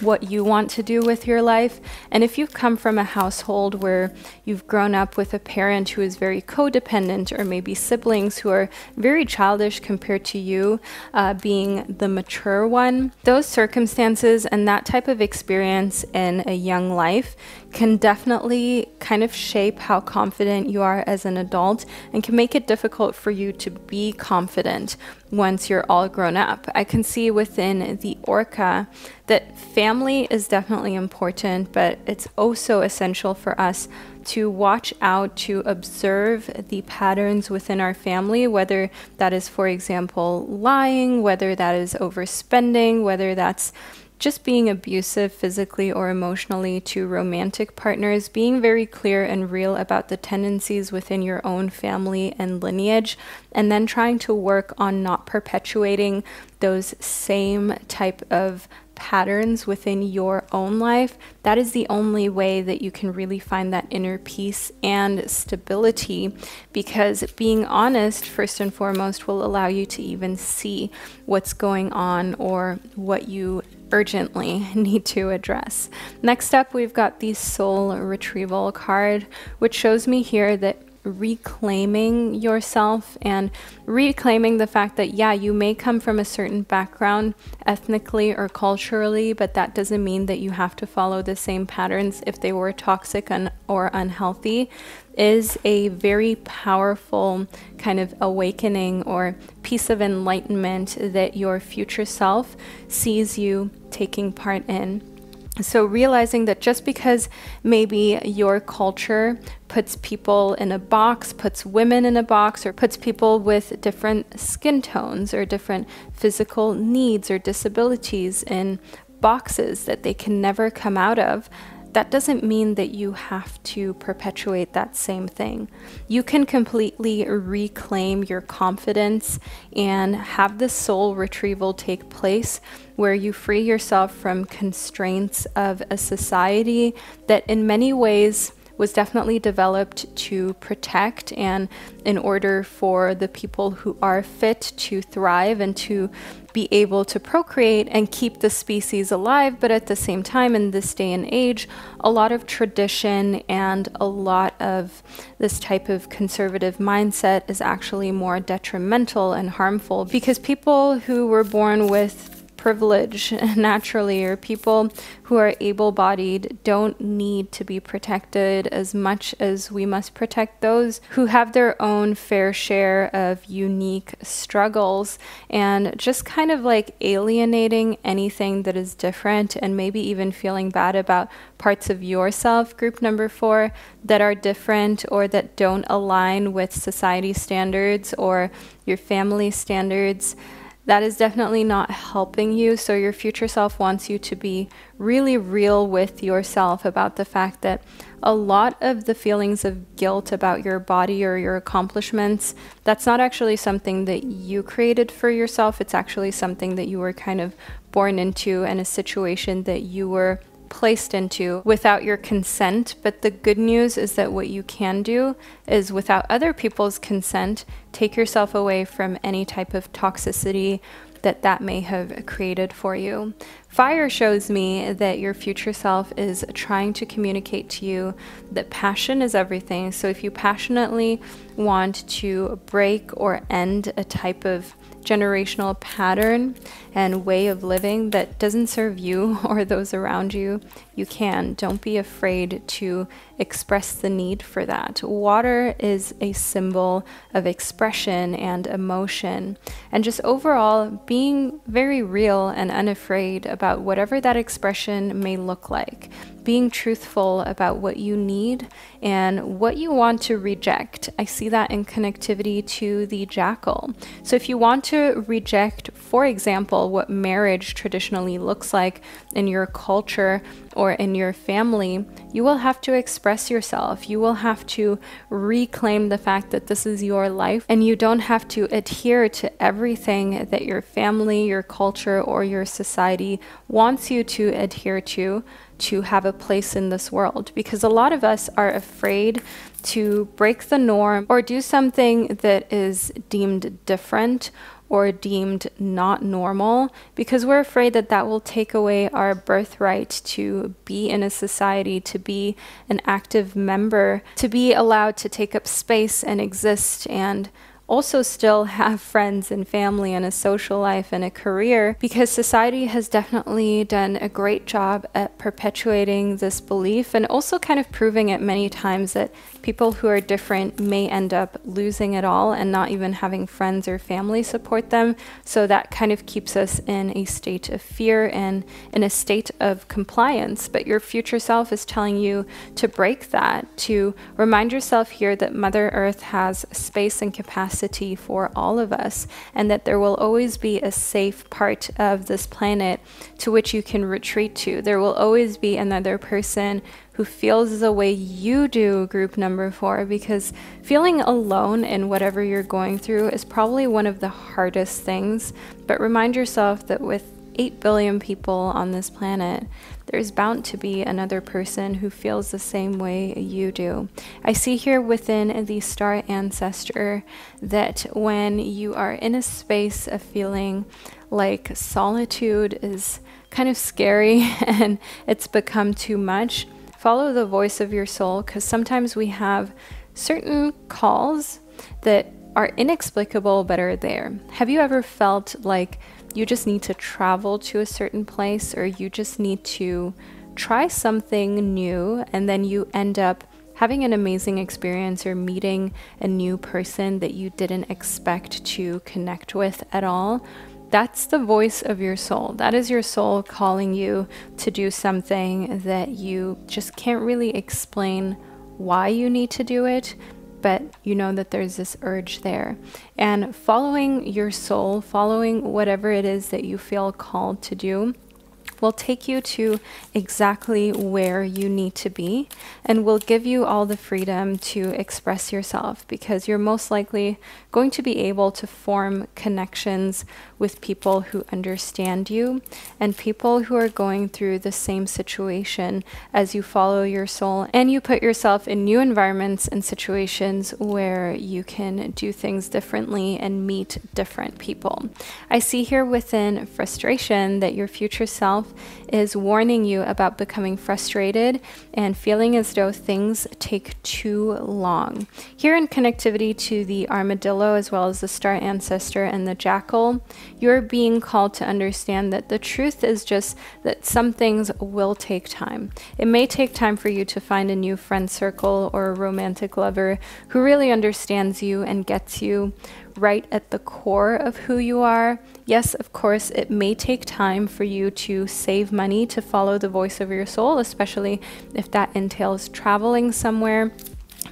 what you want to do with your life. And if you've come from a household where you've grown up with a parent who is very codependent, or maybe siblings who are very childish compared to you uh, being the mature one, those circumstances and that type of experience in a young life can definitely kind of shape how confident you are as an adult and can make it difficult for you to be confident once you're all grown up. I can see within the orca that family is definitely important, but it's also essential for us to watch out to observe the patterns within our family, whether that is, for example, lying, whether that is overspending, whether that's just being abusive physically or emotionally to romantic partners, being very clear and real about the tendencies within your own family and lineage, and then trying to work on not perpetuating those same type of patterns within your own life, that is the only way that you can really find that inner peace and stability. Because being honest, first and foremost, will allow you to even see what's going on or what you urgently [LAUGHS] need to address. Next up, we've got the soul retrieval card, which shows me here that reclaiming yourself and reclaiming the fact that, yeah, you may come from a certain background ethnically or culturally, but that doesn't mean that you have to follow the same patterns if they were toxic un- or unhealthy, is a very powerful kind of awakening or piece of enlightenment that your future self sees you taking part in. So, realizing that just because maybe your culture puts people in a box, puts women in a box, or puts people with different skin tones or different physical needs or disabilities in boxes that they can never come out of, that doesn't mean that you have to perpetuate that same thing. You can completely reclaim your confidence and have the soul retrieval take place where you free yourself from constraints of a society that, in many ways, was definitely developed to protect and in order for the people who are fit to thrive and to be able to procreate and keep the species alive. But at the same time, in this day and age, a lot of tradition and a lot of this type of conservative mindset is actually more detrimental and harmful because people who were born with privilege [LAUGHS] naturally, or people who are able bodied don't need to be protected as much as we must protect those who have their own fair share of unique struggles and just kind of like alienating anything that is different and maybe even feeling bad about parts of yourself, group number four, that are different or that don't align with society standards or your family standards that is definitely not helping you. So, your future self wants you to be really real with yourself about the fact that a lot of the feelings of guilt about your body or your accomplishments, that's not actually something that you created for yourself. It's actually something that you were kind of born into and a situation that you were placed into without your consent. But the good news is that what you can do is, without other people's consent, take yourself away from any type of toxicity that that may have created for you. Fire shows me that your future self is trying to communicate to you that passion is everything. So if you passionately want to break or end a type of generational pattern and way of living that doesn't serve you [LAUGHS] or those around you, you can. Don't be afraid to express the need for that. Water is a symbol of expression and emotion, and just overall being very real and unafraid about whatever that expression may look like being truthful about what you need and what you want to reject. I see that in connectivity to the jackal. So, if you want to reject, for example, what marriage traditionally looks like in your culture or in your family, you will have to express yourself. You will have to reclaim the fact that this is your life and you don't have to adhere to everything that your family, your culture, or your society wants you to adhere to to have a place in this world because a lot of us are afraid to break the norm or do something that is deemed different or deemed not normal because we're afraid that that will take away our birthright to be in a society, to be an active member, to be allowed to take up space and exist and also still have friends and family and a social life and a career because society has definitely done a great job at perpetuating this belief and also kind of proving it many times that people who are different may end up losing it all and not even having friends or family support them. So that kind of keeps us in a state of fear and in a state of compliance. But your future self is telling you to break that, to remind yourself here that Mother Earth has space and capacity for all of us, and that there will always be a safe part of this planet to which you can retreat to. There will always be another person who feels the way you do, group number four, because feeling alone in whatever you're going through is probably one of the hardest things. But remind yourself that with 8 billion people on this planet, there's bound to be another person who feels the same way you do. I see here within the star ancestor that when you are in a space of feeling like solitude is kind of scary [LAUGHS] and it's become too much, follow the voice of your soul because sometimes we have certain calls that are inexplicable but are there. Have you ever felt like you just need to travel to a certain place or you just need to try something new and then you end up having an amazing experience or meeting a new person that you didn't expect to connect with at all. That's the voice of your soul. That is your soul calling you to do something that you just can't really explain why you need to do it, but you know that there's this urge there. And following your soul, following whatever it is that you feel called to do, will take you to exactly where you need to be and will give you all the freedom to express yourself because you're most likely going to be able to form connections with people who understand you and people who are going through the same situation as you follow your soul and you put yourself in new environments and situations where you can do things differently and meet different people. I see here within frustration that your future self is warning you about becoming frustrated and feeling as though things take too long. Here in connectivity to the armadillo as well as the star ancestor and the jackal, you're being called to understand that the truth is just that some things will take time. It may take time for you to find a new friend circle or a romantic lover who really understands you and gets you right at the core of who you are. Yes, of course, it may take time for you to save money to follow the voice of your soul, especially if that entails traveling somewhere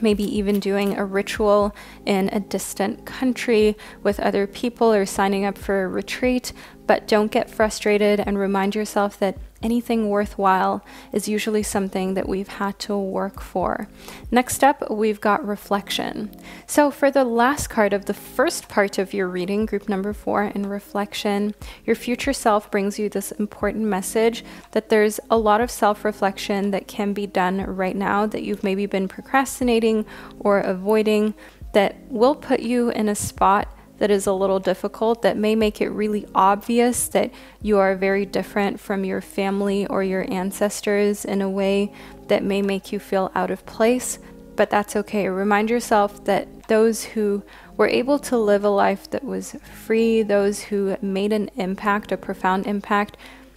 maybe even doing a ritual in a distant country with other people or signing up for a retreat. But don't get frustrated and remind yourself that anything worthwhile is usually something that we've had to work for. Next up, we've got reflection. So, for the last card of the first part of your reading, group number four, in reflection, your future self brings you this important message that there's a lot of self reflection that can be done right now that you've maybe been procrastinating or avoiding that will put you in a spot that is a little difficult, that may make it really obvious that you are very different from your family or your ancestors in a way that may make you feel out of place. But that's okay. Remind yourself that those who were able to live a life that was free, those who made an impact, a profound impact,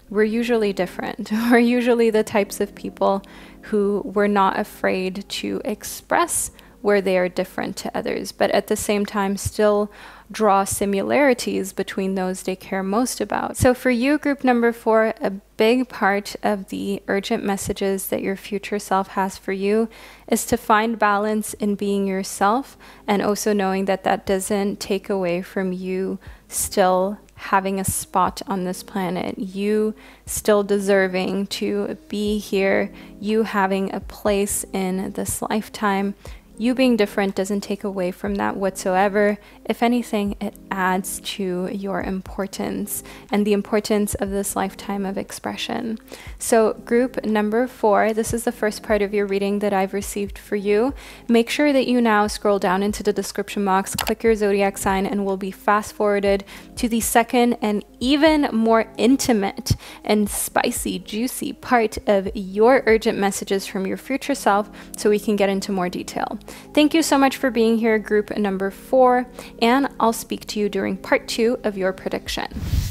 were usually different. [LAUGHS] We're usually the types of people who were not afraid to express where they are different to others, but at the same time still draw similarities between those they care most about. So, for you, group number four, a big part of the urgent messages that your future self has for you is to find balance in being yourself and also knowing that that doesn't take away from you still having a spot on this planet, you still deserving to be here, you having a place in this lifetime, you being different doesn't take away from that whatsoever. If anything, it adds to your importance and the importance of this lifetime of expression. So, group number four, this is the first part of your reading that I've received for you. Make sure that you now scroll down into the description box, click your zodiac sign, and we'll be fast forwarded to the second and even more intimate and spicy, juicy part of your urgent messages from your future self so we can get into more detail. Thank you so much for being here, group number four, and I'll speak to you during part two of your prediction.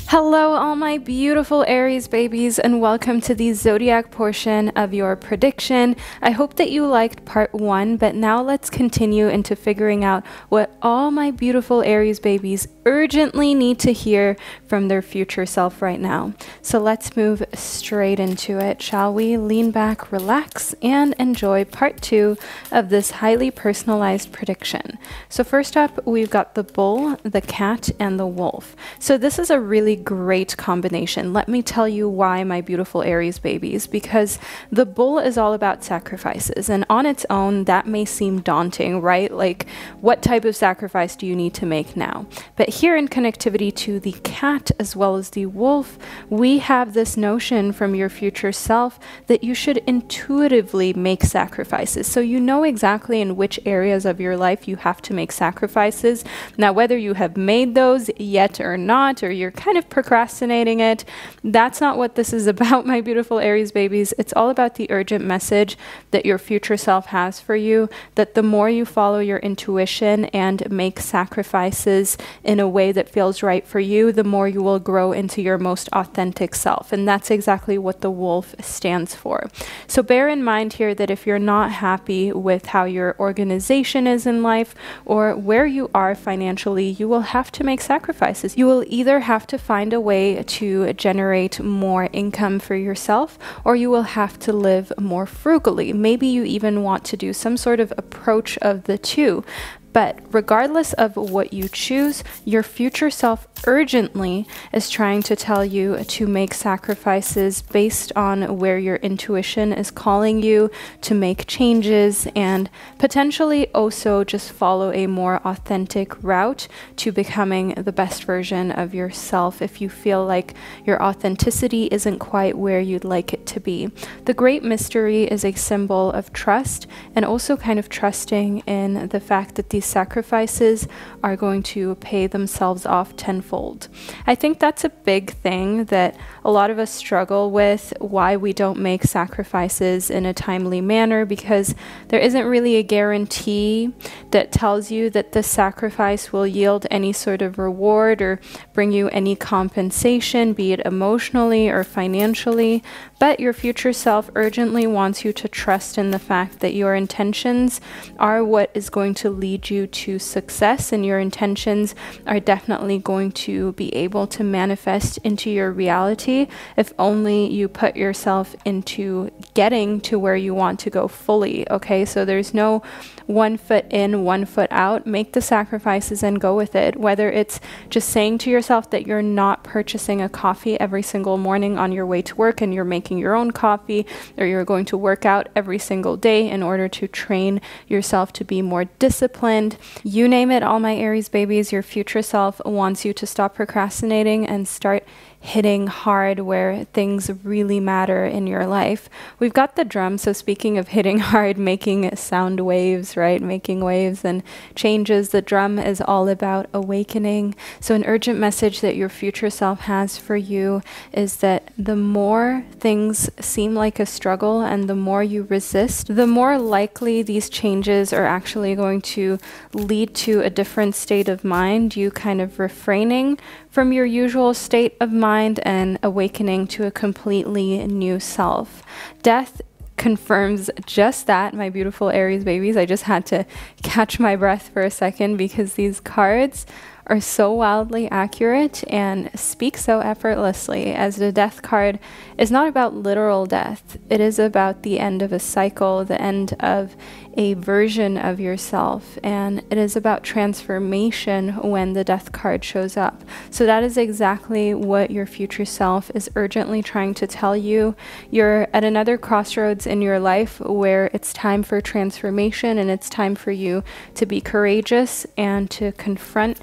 Hello, all my beautiful Aries babies, and welcome to the zodiac portion of your prediction. I hope that you liked part one, but now let's continue into figuring out what all my beautiful Aries babies urgently need to hear from their future self right now. So let's move straight into it, shall we? Lean back, relax, and enjoy part two of this highly personalized prediction. So, first up, we've got the bull, the cat, and the wolf. So, this is a really great combination. Let me tell you why, my beautiful Aries babies, because the bull is all about sacrifices, and on its own, that may seem daunting, right? Like, what type of sacrifice do you need to make now? But here in connectivity to the cat as well as the wolf, we have this notion from your future self that you should intuitively make sacrifices. So, you know exactly in which areas of your life you have to make sacrifices. Now, whether you have made those yet or not, or you're kind of procrastinating it, that's not what this is [LAUGHS] about, my beautiful Aries babies. It's all about the urgent message that your future self has for you that the more you follow your intuition and make sacrifices in a way that feels right for you, the more you will grow into your most authentic self. And that's exactly what the wolf stands for. So bear in mind here that if you're not happy with how your organization is in life or where you are financially, you will have to make sacrifices. You will either have to find a way to generate more income for yourself or you will have to live more frugally. Maybe you even want to do some sort of approach of the two. But regardless of what you choose, your future self urgently is trying to tell you to make sacrifices based on where your intuition is calling you to make changes and potentially also just follow a more authentic route to becoming the best version of yourself if you feel like your authenticity isn't quite where you'd like it to be. The great mystery is a symbol of trust and also kind of trusting in the fact that these sacrifices are going to pay themselves off tenfold. I think that's a big thing that a lot of us struggle with why we don't make sacrifices in a timely manner because there isn't really a guarantee that tells you that the sacrifice will yield any sort of reward or bring you any compensation, be it emotionally or financially. But your future self urgently wants you to trust in the fact that your intentions are what is going to lead you to success, and your intentions are definitely going to be able to manifest into your reality if only you put yourself into getting to where you want to go fully. Okay, so there's no one foot in, one foot out. Make the sacrifices and go with it. Whether it's just saying to yourself that you're not purchasing a coffee every single morning on your way to work and you're making your own coffee, or you're going to work out every single day in order to train yourself to be more disciplined. You name it, all my Aries babies, your future self wants you to stop procrastinating and start hitting hard where things really matter in your life. We've got the drum, so speaking of hitting hard, [LAUGHS] making sound waves, right? Making waves and changes, the drum is all about awakening. So, an urgent message that your future self has for you is that the more things seem like a struggle and the more you resist, the more likely these changes are actually going to lead to a different state of mind. You kind of refraining from your usual state of mind and awakening to a completely new self. Death confirms just that, my beautiful Aries babies. I just had to catch my breath for a second because these cards are so wildly accurate and speak so effortlessly, as the death card is not about literal death. It is about the end of a cycle, the end of a version of yourself, and it is about transformation when the death card shows up. So, that is exactly what your future self is urgently trying to tell you. You're at another crossroads in your life where it's time for transformation and it's time for you to be courageous and to confront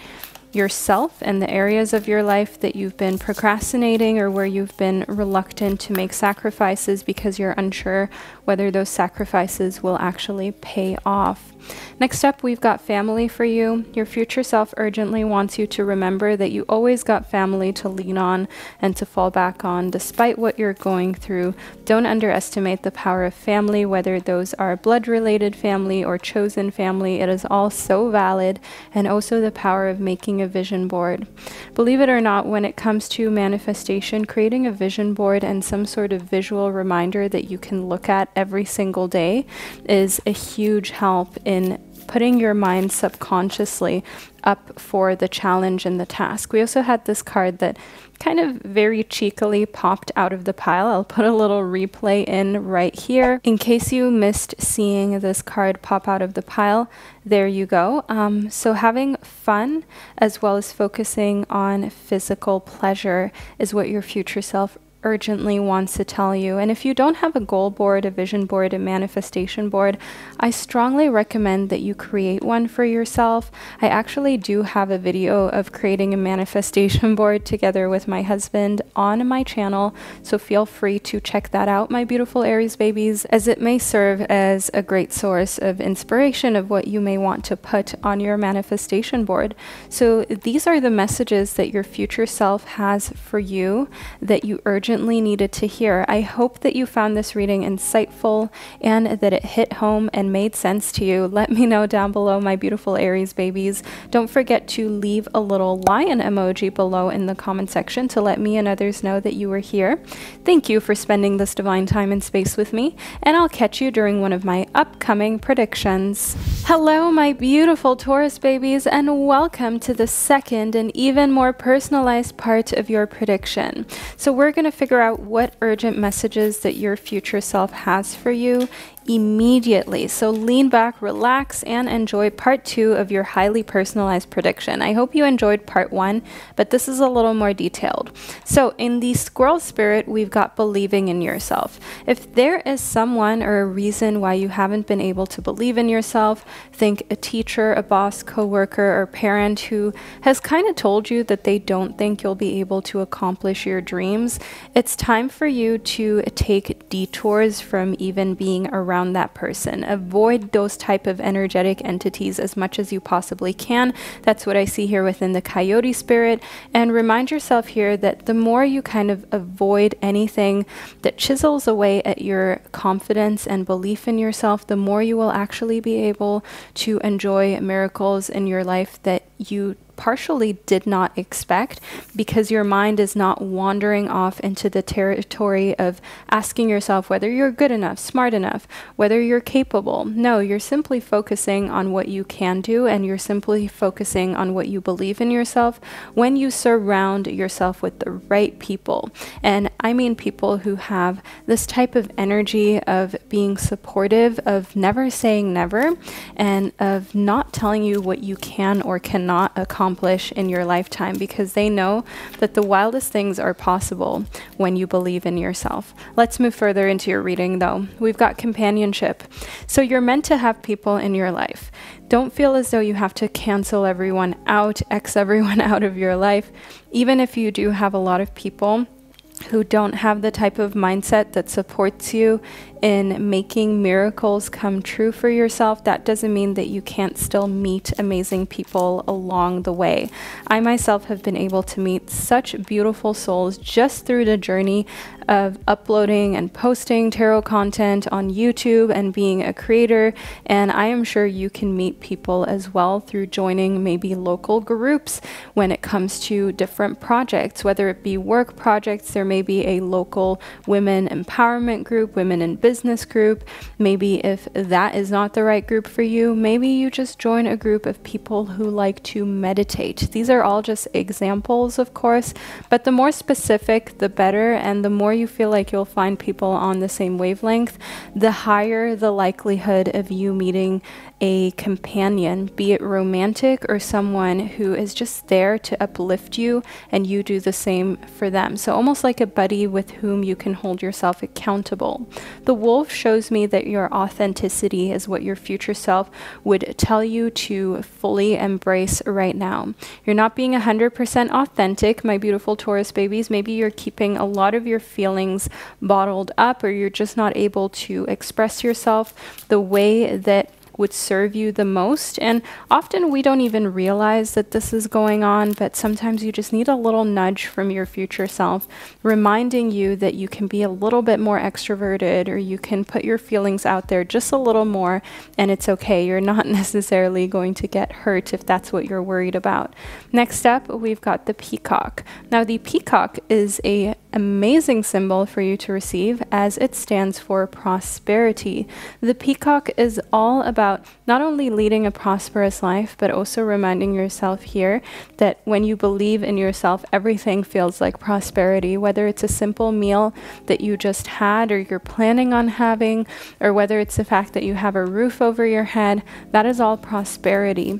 yourself and the areas of your life that you've been procrastinating or where you've been reluctant to make sacrifices because you're unsure whether those sacrifices will actually pay off. Next up, we've got family for you. Your future self urgently wants you to remember that you always got family to lean on and to fall back on despite what you're going through. Don't underestimate the power of family, whether those are blood related family or chosen family. It is all so valid, and also the power of making a vision board. Believe it or not, when it comes to manifestation, creating a vision board and some sort of visual reminder that you can look at every single day is a huge help in putting your mind subconsciously up for the challenge and the task. We also had this card that kind of very cheekily popped out of the pile. I'll put a little replay in right here. In case you missed seeing this card pop out of the pile, there you go. Um, so having fun as well as focusing on physical pleasure is what your future self urgently wants to tell you. And if you don't have a goal board, a vision board, a manifestation board, I strongly recommend that you create one for yourself. I actually do have a video of creating a manifestation [LAUGHS] board together with my husband on my channel, so feel free to check that out, my beautiful Aries babies, as it may serve as a great source of inspiration of what you may want to put on your manifestation board. So these are the messages that your future self has for you that you urgently urgently needed to hear. I hope that you found this reading insightful and that it hit home and made sense to you. Let me know down below, my beautiful Aries babies. Don't forget to leave a little lion emoji below in the comment section to let me and others know that you were here. Thank you for spending this divine time and space with me, and I'll catch you during one of my upcoming predictions. Hello, my beautiful Taurus babies, and welcome to the second and even more personalized part of your prediction. So, we're going to figure out what urgent messages that your future self has for you immediately. So lean back, relax, and enjoy part two of your highly personalized prediction. I hope you enjoyed part one, but this is a little more detailed. So, in the squirrel spirit, we've got believing in yourself. If there is someone or a reason why you haven't been able to believe in yourself, think a teacher, a boss, coworker, or parent who has kind of told you that they don't think you'll be able to accomplish your dreams, it's time for you to take detours from even being around around that person. Avoid those type of energetic entities as much as you possibly can. That's what I see here within the coyote spirit. And remind yourself here that the more you kind of avoid anything that chisels away at your confidence and belief in yourself, the more you will actually be able to enjoy miracles in your life that you partially did not expect because your mind is not wandering off into the territory of asking yourself whether you're good enough, smart enough, whether you're capable. No, you're simply focusing on what you can do and you're simply focusing on what you believe in yourself when you surround yourself with the right people. And I mean people who have this type of energy of being supportive, of never saying never, and of not telling you what you can or cannot accomplish accomplish in your lifetime because they know that the wildest things are possible when you believe in yourself. Let's move further into your reading though. We've got companionship. So you're meant to have people in your life. Don't feel as though you have to cancel everyone out, X everyone [LAUGHS] out of your life. Even if you do have a lot of people who don't have the type of mindset that supports you in making miracles come true for yourself, that doesn't mean that you can't still meet amazing people along the way. I myself have been able to meet such beautiful souls just through the journey of uploading and posting tarot content on YouTube and being a creator. And I am sure you can meet people as well through joining maybe local groups when it comes to different projects, whether it be work projects, may be a local women empowerment group, women in business group. Maybe if that is not the right group for you, maybe you just join a group of people who like to meditate. These are all just examples, of course, but the more specific, the better. And the more you feel like you'll find people on the same wavelength, the higher the likelihood of you meeting a companion, be it romantic or someone who is just there to uplift you and you do the same for them. So, almost like a buddy with whom you can hold yourself accountable. The wolf shows me that your authenticity is what your future self would tell you to fully embrace right now. You're not being 100% authentic, my beautiful Taurus babies. Maybe you're keeping a lot of your feelings bottled up or you're just not able to express yourself the way that would serve you the most. And often we don't even realize that this is going on, but sometimes you just need a little nudge from your future self, reminding you that you can be a little bit more extroverted or you can put your feelings out there just a little more, and it's okay. You're not [LAUGHS] necessarily going to get hurt if that's what you're worried about. Next up, we've got the peacock. Now, the peacock is a amazing symbol for you to receive as it stands for prosperity. The peacock is all about not only leading a prosperous life, but also reminding yourself here that when you believe in yourself, everything feels like prosperity, whether it's a simple meal that you just had or you're planning on having, or whether it's the fact that you have a roof over your head, that is all prosperity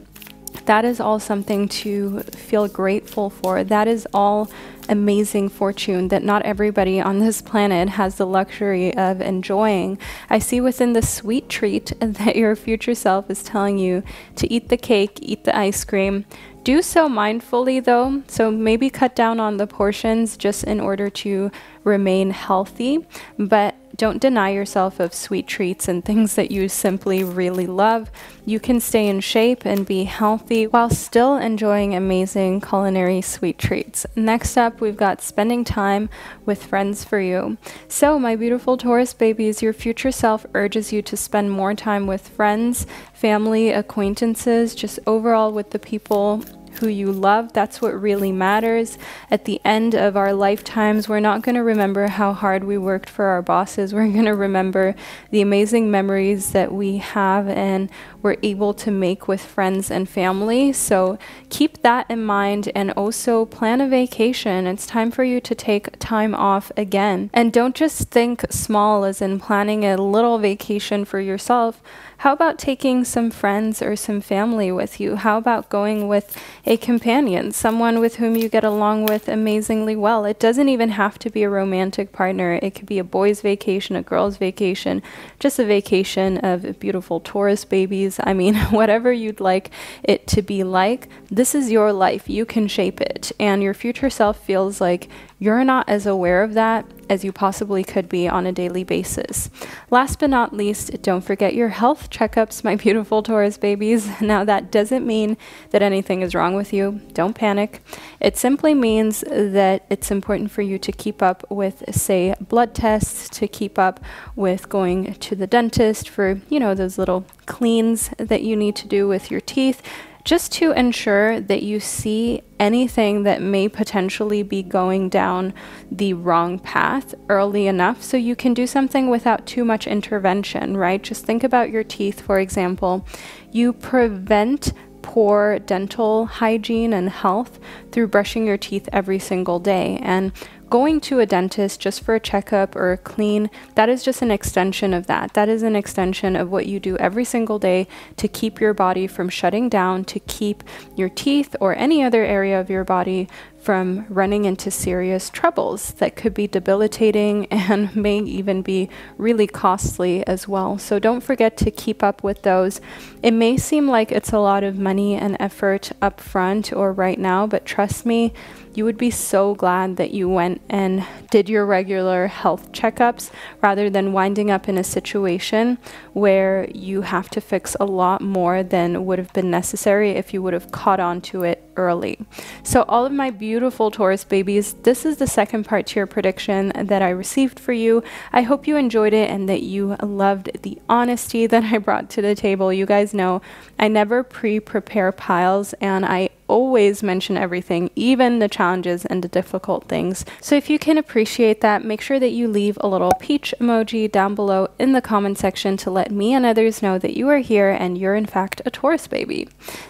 that is all something to feel grateful for. That is all amazing fortune that not everybody on this planet has the luxury of enjoying. I see within the sweet treat [LAUGHS] that your future self is telling you to eat the cake, eat the ice cream. Do so mindfully though, so maybe cut down on the portions just in order to remain healthy, but don't deny yourself of sweet treats and things that you simply really love. You can stay in shape and be healthy while still enjoying amazing culinary sweet treats. Next up, we've got spending time with friends for you. So, my beautiful Taurus babies, your future self urges you to spend more time with friends, family, acquaintances, just overall with the people who you love. That's what really matters. At the end of our lifetimes, we're not going to remember how hard we worked for our bosses. [LAUGHS] We're going to remember the amazing memories that we have and we're able to make with friends and family. So keep that in mind and also plan a vacation. It's time for you to take time off again. And don't just think small as in planning a little vacation for yourself. How about taking some friends or some family with you? How about going with a companion, someone with whom you get along with amazingly well? It doesn't even have to be a romantic partner. It could be a boy's vacation, a girl's vacation, just a vacation of beautiful Taurus babies. I mean, [LAUGHS] whatever you'd like it to be like, this is your life. You can shape it. And your future self feels like you're not as aware of that as you possibly could be on a daily basis. Last but not least, don't forget your health checkups, [LAUGHS] my beautiful Taurus babies. [LAUGHS] Now, that doesn't mean that anything is wrong with you. Don't panic. It simply means that it's important for you to keep up with, say, blood tests, to keep up with going to the dentist for, you know, those little cleans that you need to do with your teeth just to ensure that you see anything that may potentially be going down the wrong path early enough so you can do something without too much intervention, right? Just think about your teeth, for example. You prevent poor dental hygiene and health through brushing your teeth every single day. And going to a dentist just for a checkup or a clean, that is just an extension of that. That is an extension of what you do every single day to keep your body from shutting down, to keep your teeth or any other area of your body from running into serious troubles that could be debilitating [LAUGHS] and may even be really costly as well. So don't forget to keep up with those. It may seem like it's a lot of money and effort up front or right now, but trust me, you would be so glad that you went and did your regular health checkups rather than winding up in a situation where you have to fix a lot more than would have been necessary if you would have caught on to it early. So, all of my beautiful Taurus babies, this is the second part to your prediction that I received for you. I hope you enjoyed it and that you loved the honesty [LAUGHS] that I brought to the table. You guys know I never pre prepare piles and I always mention everything, even the challenges and the difficult things. So if you can appreciate that, make sure that you leave a little peach emoji down below in the comment section to let me and others know that you are here and you're in fact a Taurus baby.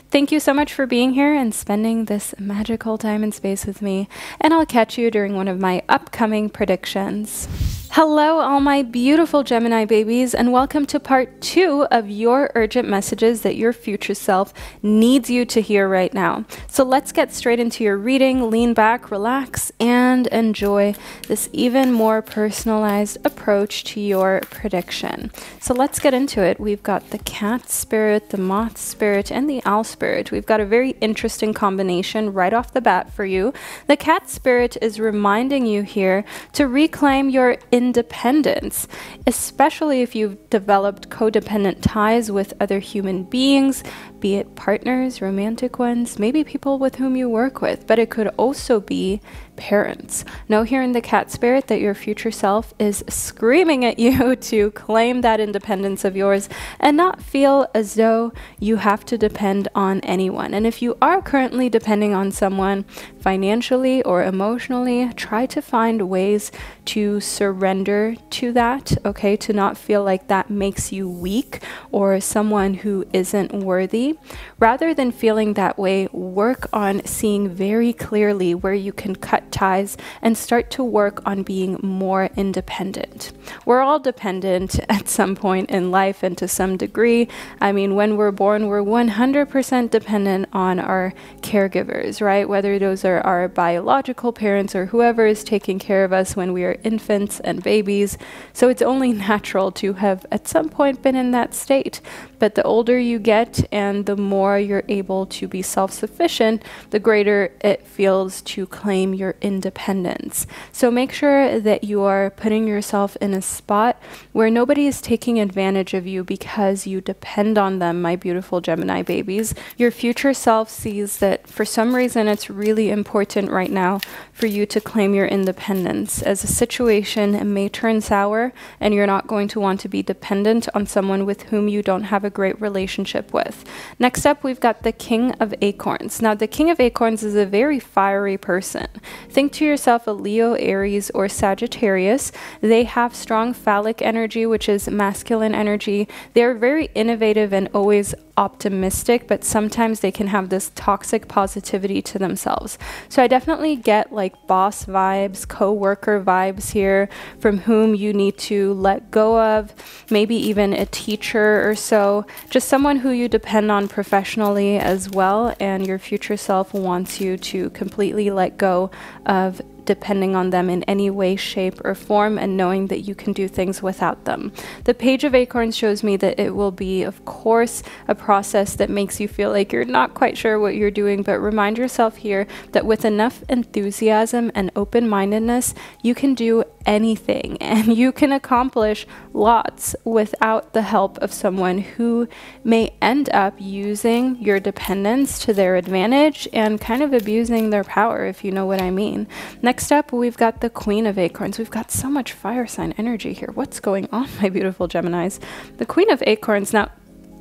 Thank you so much for being here and spending this magical time and space with me, and I'll catch you during one of my upcoming predictions. Hello, all my beautiful Gemini babies, and welcome to part two of your urgent messages that your future self needs you to hear right now. So let's get straight into your reading. Lean back, relax, and enjoy this even more personalized approach to your prediction. So let's get into it. We've got the cat spirit, the moth spirit, and the owl spirit. We've got a very interesting combination right off the bat for you. The cat spirit is reminding you here to reclaim your independence, especially if you've developed codependent ties with other human beings, be it partners, romantic ones, maybe people with whom you work with, but it could also be parents. Know here in the cat spirit that your future self is screaming at you [LAUGHS] to claim that independence of yours and not feel as though you have to depend on anyone. And if you are currently depending on someone financially or emotionally, try to find ways to surrender to that, okay? To not feel like that makes you weak or someone who isn't worthy. Rather than feeling that way, work on seeing very clearly where you can cut ties and start to work on being more independent. We're all dependent [LAUGHS] at some point in life and to some degree. I mean, when we're born, we're 100% dependent on our caregivers, right? Whether those are our biological parents or whoever is taking care of us when we are infants and babies. So it's only [LAUGHS] natural to have at some point been in that state. But the older you get and the more you're able to be self sufficient, the greater it feels to claim your independence. So make sure that you are putting yourself in a spot where nobody is taking advantage of you because you depend on them, my beautiful Gemini babies. Your future self sees that for some reason it's really important right now for you to claim your independence, as a situation may turn sour and you're not going to want to be dependent on someone with whom you don't have a great relationship with. Next up, we've got the King of Acorns. Now, the King of Acorns is a very fiery person. Think to yourself a Leo, Aries, or Sagittarius. They have strong phallic energy, which is masculine energy. They're very innovative and always optimistic, but sometimes they can have this toxic positivity to themselves. So I definitely get like boss vibes, co worker vibes here from whom you need to let go of, maybe even a teacher or so, just someone who you depend on professionally as well, and your future self wants you to completely let go of depending on them in any way, shape, or form, and knowing that you can do things without them. The Page of Acorns shows me that it will be, of course, a process that makes you feel like you're not quite sure what you're doing, but remind yourself here that with enough enthusiasm and open mindedness, you can do anything [LAUGHS] and you can accomplish lots without the help of someone who may end up using your dependence to their advantage and kind of abusing their power, if you know what I mean. Next up, we've got the Queen of Acorns. We've got so much fire sign energy here. What's going on, [LAUGHS] my beautiful Geminis? The Queen of Acorns. Now,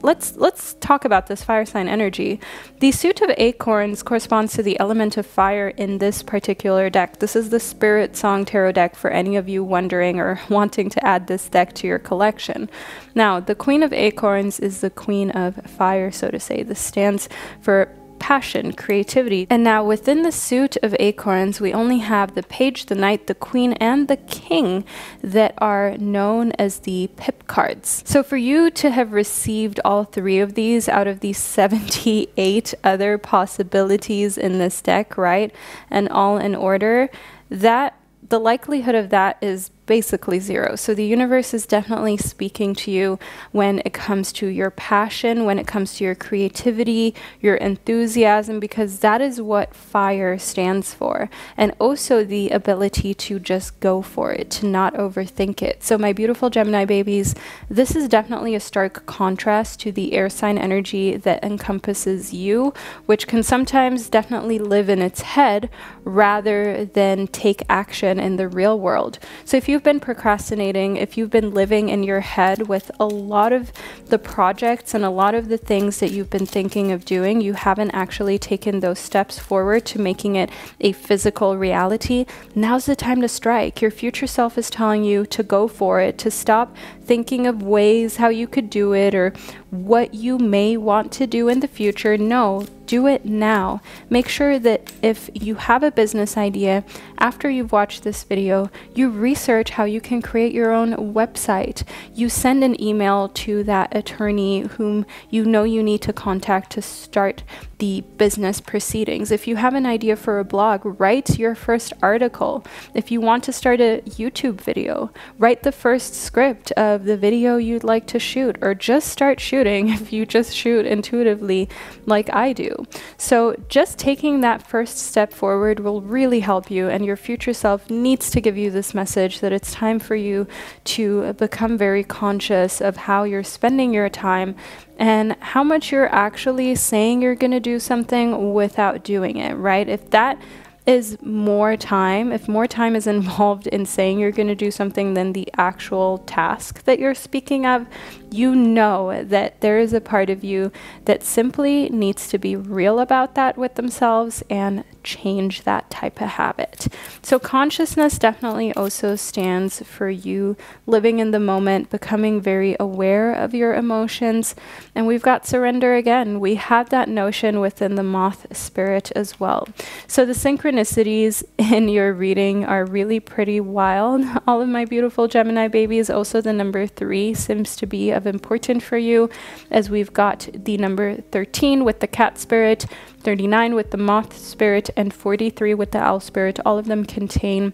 let's let's talk about this fire sign energy. The suit of acorns corresponds to the element of fire in this particular deck. This is the Spirit Song Tarot deck for any of you wondering or [LAUGHS] wanting to add this deck to your collection. Now, the Queen of Acorns is the Queen of Fire, so to say. This stands for passion, creativity. And now within the suit of acorns, we only have the page, the knight, the queen, and the king that are known as the pip cards. So for you to have received all three of these out of these 78 [LAUGHS] other possibilities in this deck, right? And all in order, that the likelihood of that is basically zero. So the universe is definitely speaking to you when it comes to your passion, when it comes to your creativity, your enthusiasm, because that is what fire stands for. And also the ability to just go for it, to not overthink it. So, my beautiful Gemini babies, this is definitely a stark contrast to the air sign energy that encompasses you, which can sometimes definitely live in its head rather than take action in the real world. So, if you you've been procrastinating, if you've been living in your head with a lot of the projects and a lot of the things that you've been thinking of doing, you haven't actually taken those steps forward to making it a physical reality, now's the time to strike. Your future self is telling you to go for it, to stop thinking of ways how you could do it or what you may want to do in the future. No, do it now. Make sure that if you have a business idea, after you've watched this video, you research how you can create your own website. You send an email to that attorney whom you know you need to contact to start the business proceedings. If you have an idea for a blog, write your first article. If you want to start a YouTube video, write the first script of the video you'd like to shoot, or just start shooting [LAUGHS] if you just shoot intuitively like I do. So, just taking that first step forward will really help you, and your future self needs to give you this message that it's time for you to become very conscious of how you're spending your time and how much you're actually saying you're going to do something without doing it, right? If that is more time, if more time is [LAUGHS] involved in saying you're going to do something than the actual task that you're speaking of, you know that there is a part of you that simply needs to be real about that with themselves and change that type of habit. So, consciousness definitely also stands for you living in the moment, becoming very aware of your emotions. And we've got surrender again. We have that notion within the moth spirit as well. So, the synchronicities [LAUGHS] in your reading are really pretty wild. [LAUGHS] All of my beautiful Gemini babies, also the number three seems to be of importance for you, as we've got the number 13 with the cat spirit 39 with the moth spirit, and 43 with the owl spirit. All of them contain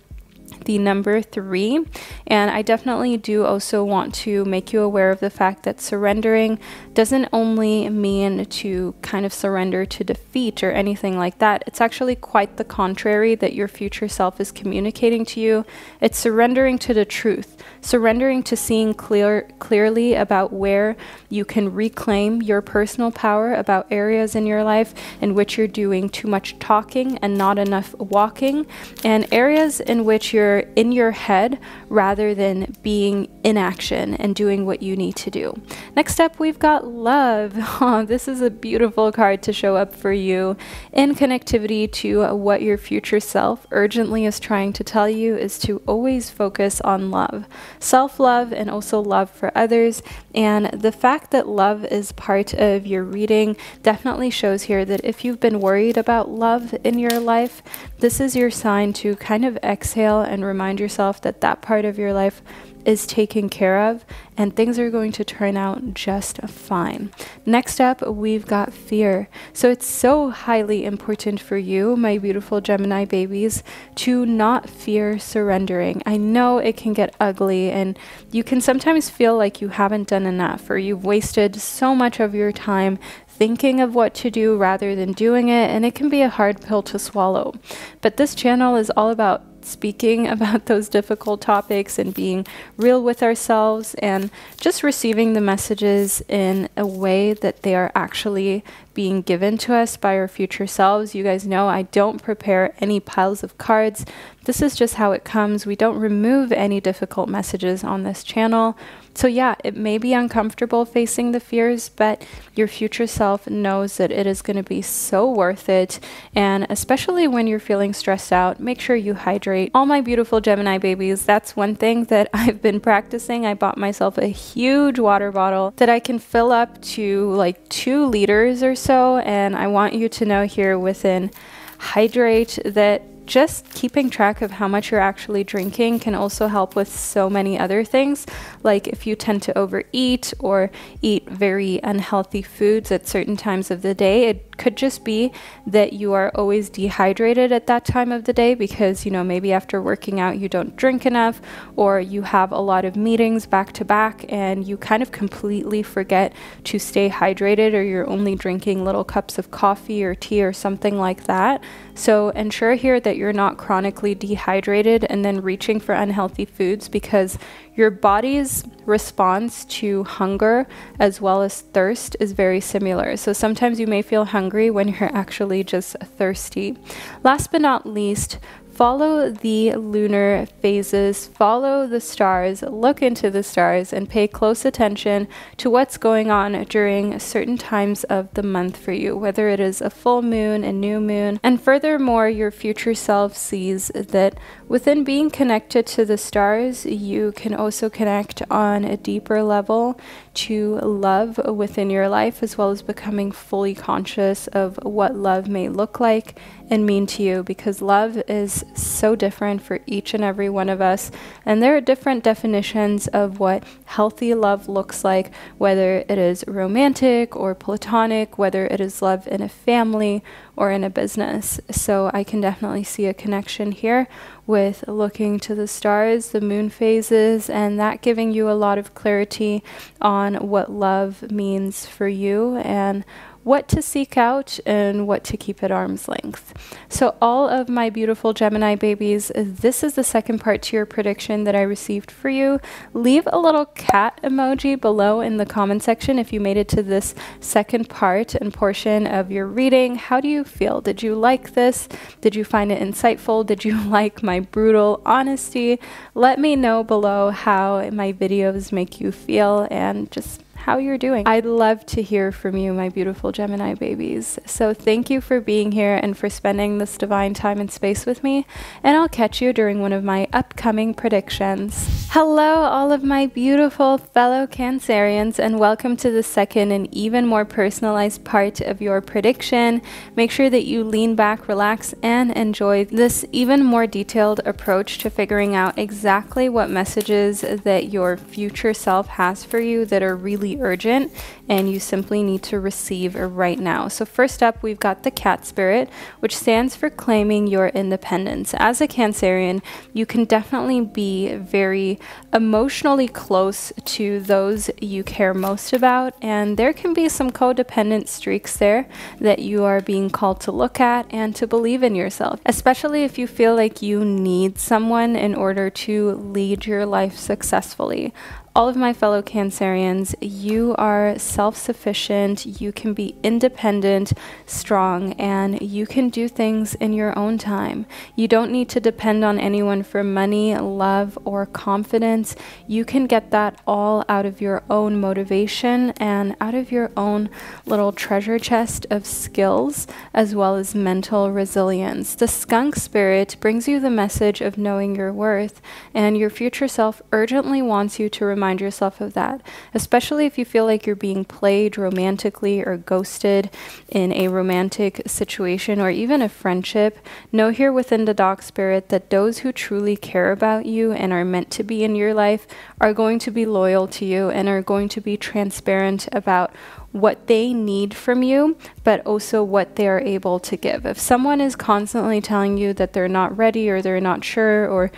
the number three. And I definitely do also want to make you aware of the fact that surrendering doesn't only mean to kind of surrender to defeat or anything like that. It's actually quite the contrary that your future self is communicating to you. It's surrendering to the truth, surrendering to seeing clear clearly about where you can reclaim your personal power, about areas in your life in which you're doing too much talking and not enough walking, and areas in which you're you're in your head rather than being in action and doing what you need to do. Next up, we've got love. [LAUGHS] Oh, this is a beautiful card to show up for you in connectivity to what your future self urgently is trying to tell you is to always focus on love, self love, and also love for others. And the fact that love is part of your reading definitely shows here that if you've been worried about love in your life, this is your sign to kind of exhale and remind yourself that that part of your life is taken care of and things are going to turn out just fine. Next up, we've got fear. So it's so highly important for you, my beautiful Gemini babies, to not fear surrendering. I know it can get ugly and you can sometimes feel like you haven't done enough or you've wasted so much of your time thinking of what to do rather than doing it, and it can be a hard pill to swallow. But this channel is all about speaking [LAUGHS] about those difficult topics and being real with ourselves and just receiving the messages in a way that they are actually being given to us by our future selves. You guys know I don't prepare any piles of cards. This is just how it comes. We don't remove any difficult messages on this channel. So, yeah, it may be uncomfortable facing the fears, but your future self knows that it is going to be so worth it. And especially when you're feeling stressed out, make sure you hydrate. All my beautiful Gemini babies, that's one thing that [LAUGHS] I've been practicing. I bought myself a huge water bottle that I can fill up to like two liters or so. And I want you to know here within hydrate that just keeping track of how much you're actually drinking can also help with so many other things. Like if you tend to overeat or eat very unhealthy foods at certain times of the day, it could just be that you are always dehydrated at that time of the day because, you know, maybe after working out you don't drink enough or you have a lot of meetings back to back and you kind of completely forget to stay hydrated or you're only drinking little cups of coffee or tea or something like that. So ensure here that you're not chronically dehydrated and then reaching for unhealthy foods because your body's response to hunger as well as thirst is very similar. So sometimes you may feel hungry when you're actually just thirsty. Last but not least, follow the lunar phases, follow the stars, look into the stars, and pay close attention to what's going on during certain times of the month for you, whether it is a full moon, a new moon. And furthermore, your future self sees that within being connected to the stars, you can also connect on a deeper level to love within your life, as well as becoming fully conscious of what love may look like and mean to you because love is so different for each and every one of us. And there are different definitions of what healthy love looks like, whether it is romantic or platonic, whether it is love in a family or in a business. So I can definitely see a connection here with looking to the stars, the moon phases, and that giving you a lot of clarity on what love means for you and what to seek out and what to keep at arm's length. So, all of my beautiful Gemini babies, this is the second part to your prediction that I received for you. Leave a little cat emoji below in the comment section if you made it to this second part and portion of your reading. How do you feel? Did you like this? Did you find it insightful? Did you [LAUGHS] like my brutal honesty? Let me know below how my videos make you feel and just how you're doing. I'd love to hear from you, my beautiful Gemini babies. So thank you for being here and for spending this divine time and space with me, and I'll catch you during one of my upcoming predictions. Hello, all of my beautiful fellow Cancerians, and welcome to the second and even more personalized part of your prediction. Make sure that you lean back, relax, and enjoy this even more detailed approach to figuring out exactly what messages that your future self has for you that are really really urgent and you simply need to receive right now. So, first up, we've got the cat spirit, which stands for claiming your independence. As a Cancerian, you can definitely be very emotionally close to those you care most about, and there can be some codependent streaks there that you are being called to look at and to believe in yourself, especially if you feel like you need someone in order to lead your life successfully all of my fellow Cancerians, you are self sufficient, you can be independent, strong, and you can do things in your own time. You don't need to depend on anyone for money, love, or confidence. You can get that all out of your own motivation and out of your own little treasure chest of skills as well as mental resilience. The skunk spirit brings you the message of knowing your worth, and your future self urgently wants you to remind yourself of that, especially if you feel like you're being played romantically or ghosted in a romantic situation or even a friendship. Know here within the dog spirit that those who truly care about you and are meant to be in your life are going to be loyal to you and are going to be transparent about what they need from you, but also what they are able to give. If someone is constantly telling you that they're not ready or they're not sure, or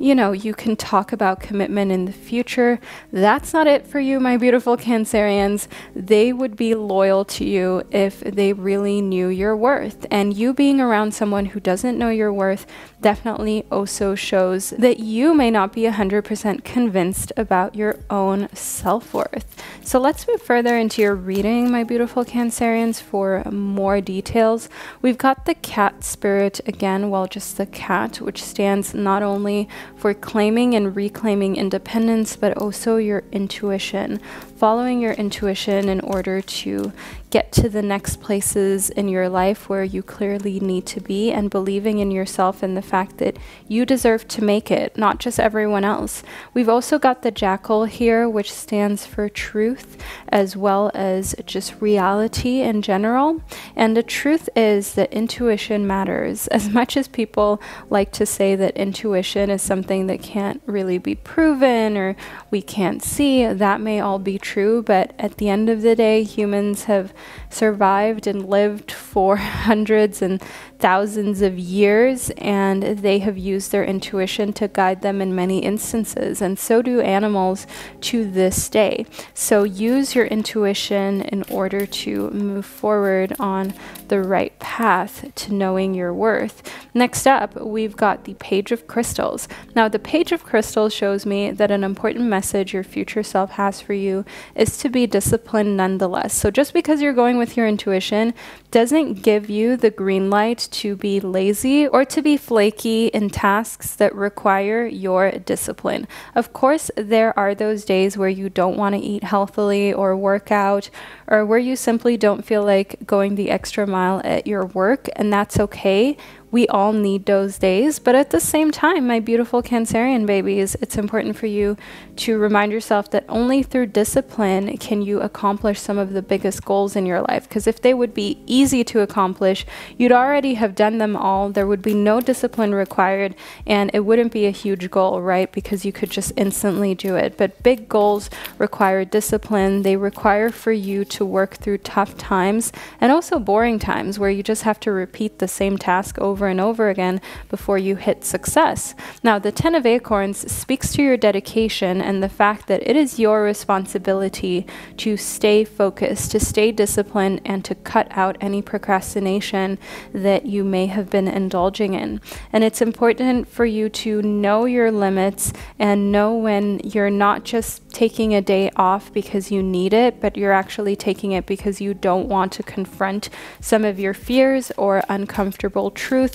you know, you can talk about commitment in the future. That's not it for you, my beautiful Cancerians. They would be loyal to you if they really knew your worth. And you being around someone who doesn't know your worth definitely also shows that you may not be 100% convinced about your own self worth. So let's move further into your reading my beautiful Cancerians, for more details. We've got the cat spirit again, well, just the cat, which stands not only for claiming and reclaiming independence, but also your intuition, following your intuition in order to get to the next places in your life where you clearly need to be and believing in yourself and the fact that you deserve to make it, not just everyone else. We've also got the jackal here, which stands for truth as well as just reality in general. And the truth is that intuition matters. As much as people like to say that intuition is something that can't really be proven or we can't see, that may all be true, but at the end of the day, humans have survived and lived for [LAUGHS] hundreds and thousands of years, and they have used their intuition to guide them in many instances, and so do animals to this day. So use your intuition in order to move forward on the right path to knowing your worth. Next up, we've got the Page of Crystals. Now, the Page of Crystals shows me that an important message your future self has for you is to be disciplined nonetheless. So just because you're going with your intuition doesn't give you the green light to be lazy or to be flaky in tasks that require your discipline. Of course, there are those days where you don't want to eat healthily or work out, or where you simply don't feel like going the extra mile at your work, and that's okay we all need those days. But at the same time, my beautiful Cancerian babies, it's important for you to remind yourself that only through discipline can you accomplish some of the biggest goals in your life. Because if they would be easy to accomplish, you'd already have done them all. There would be no discipline required, and it wouldn't be a huge goal, right? Because you could just instantly do it. But big goals require discipline, they require for you to work through tough times and also boring times where you just have to repeat the same task over over and over again before you hit success. Now, the Ten of Acorns speaks to your dedication and the fact that it is your responsibility to stay focused, to stay disciplined, and to cut out any procrastination that you may have been indulging in. And it's important for you to know your limits and know when you're not just taking a day off because you need it, but you're actually taking it because you don't want to confront some of your fears or uncomfortable truths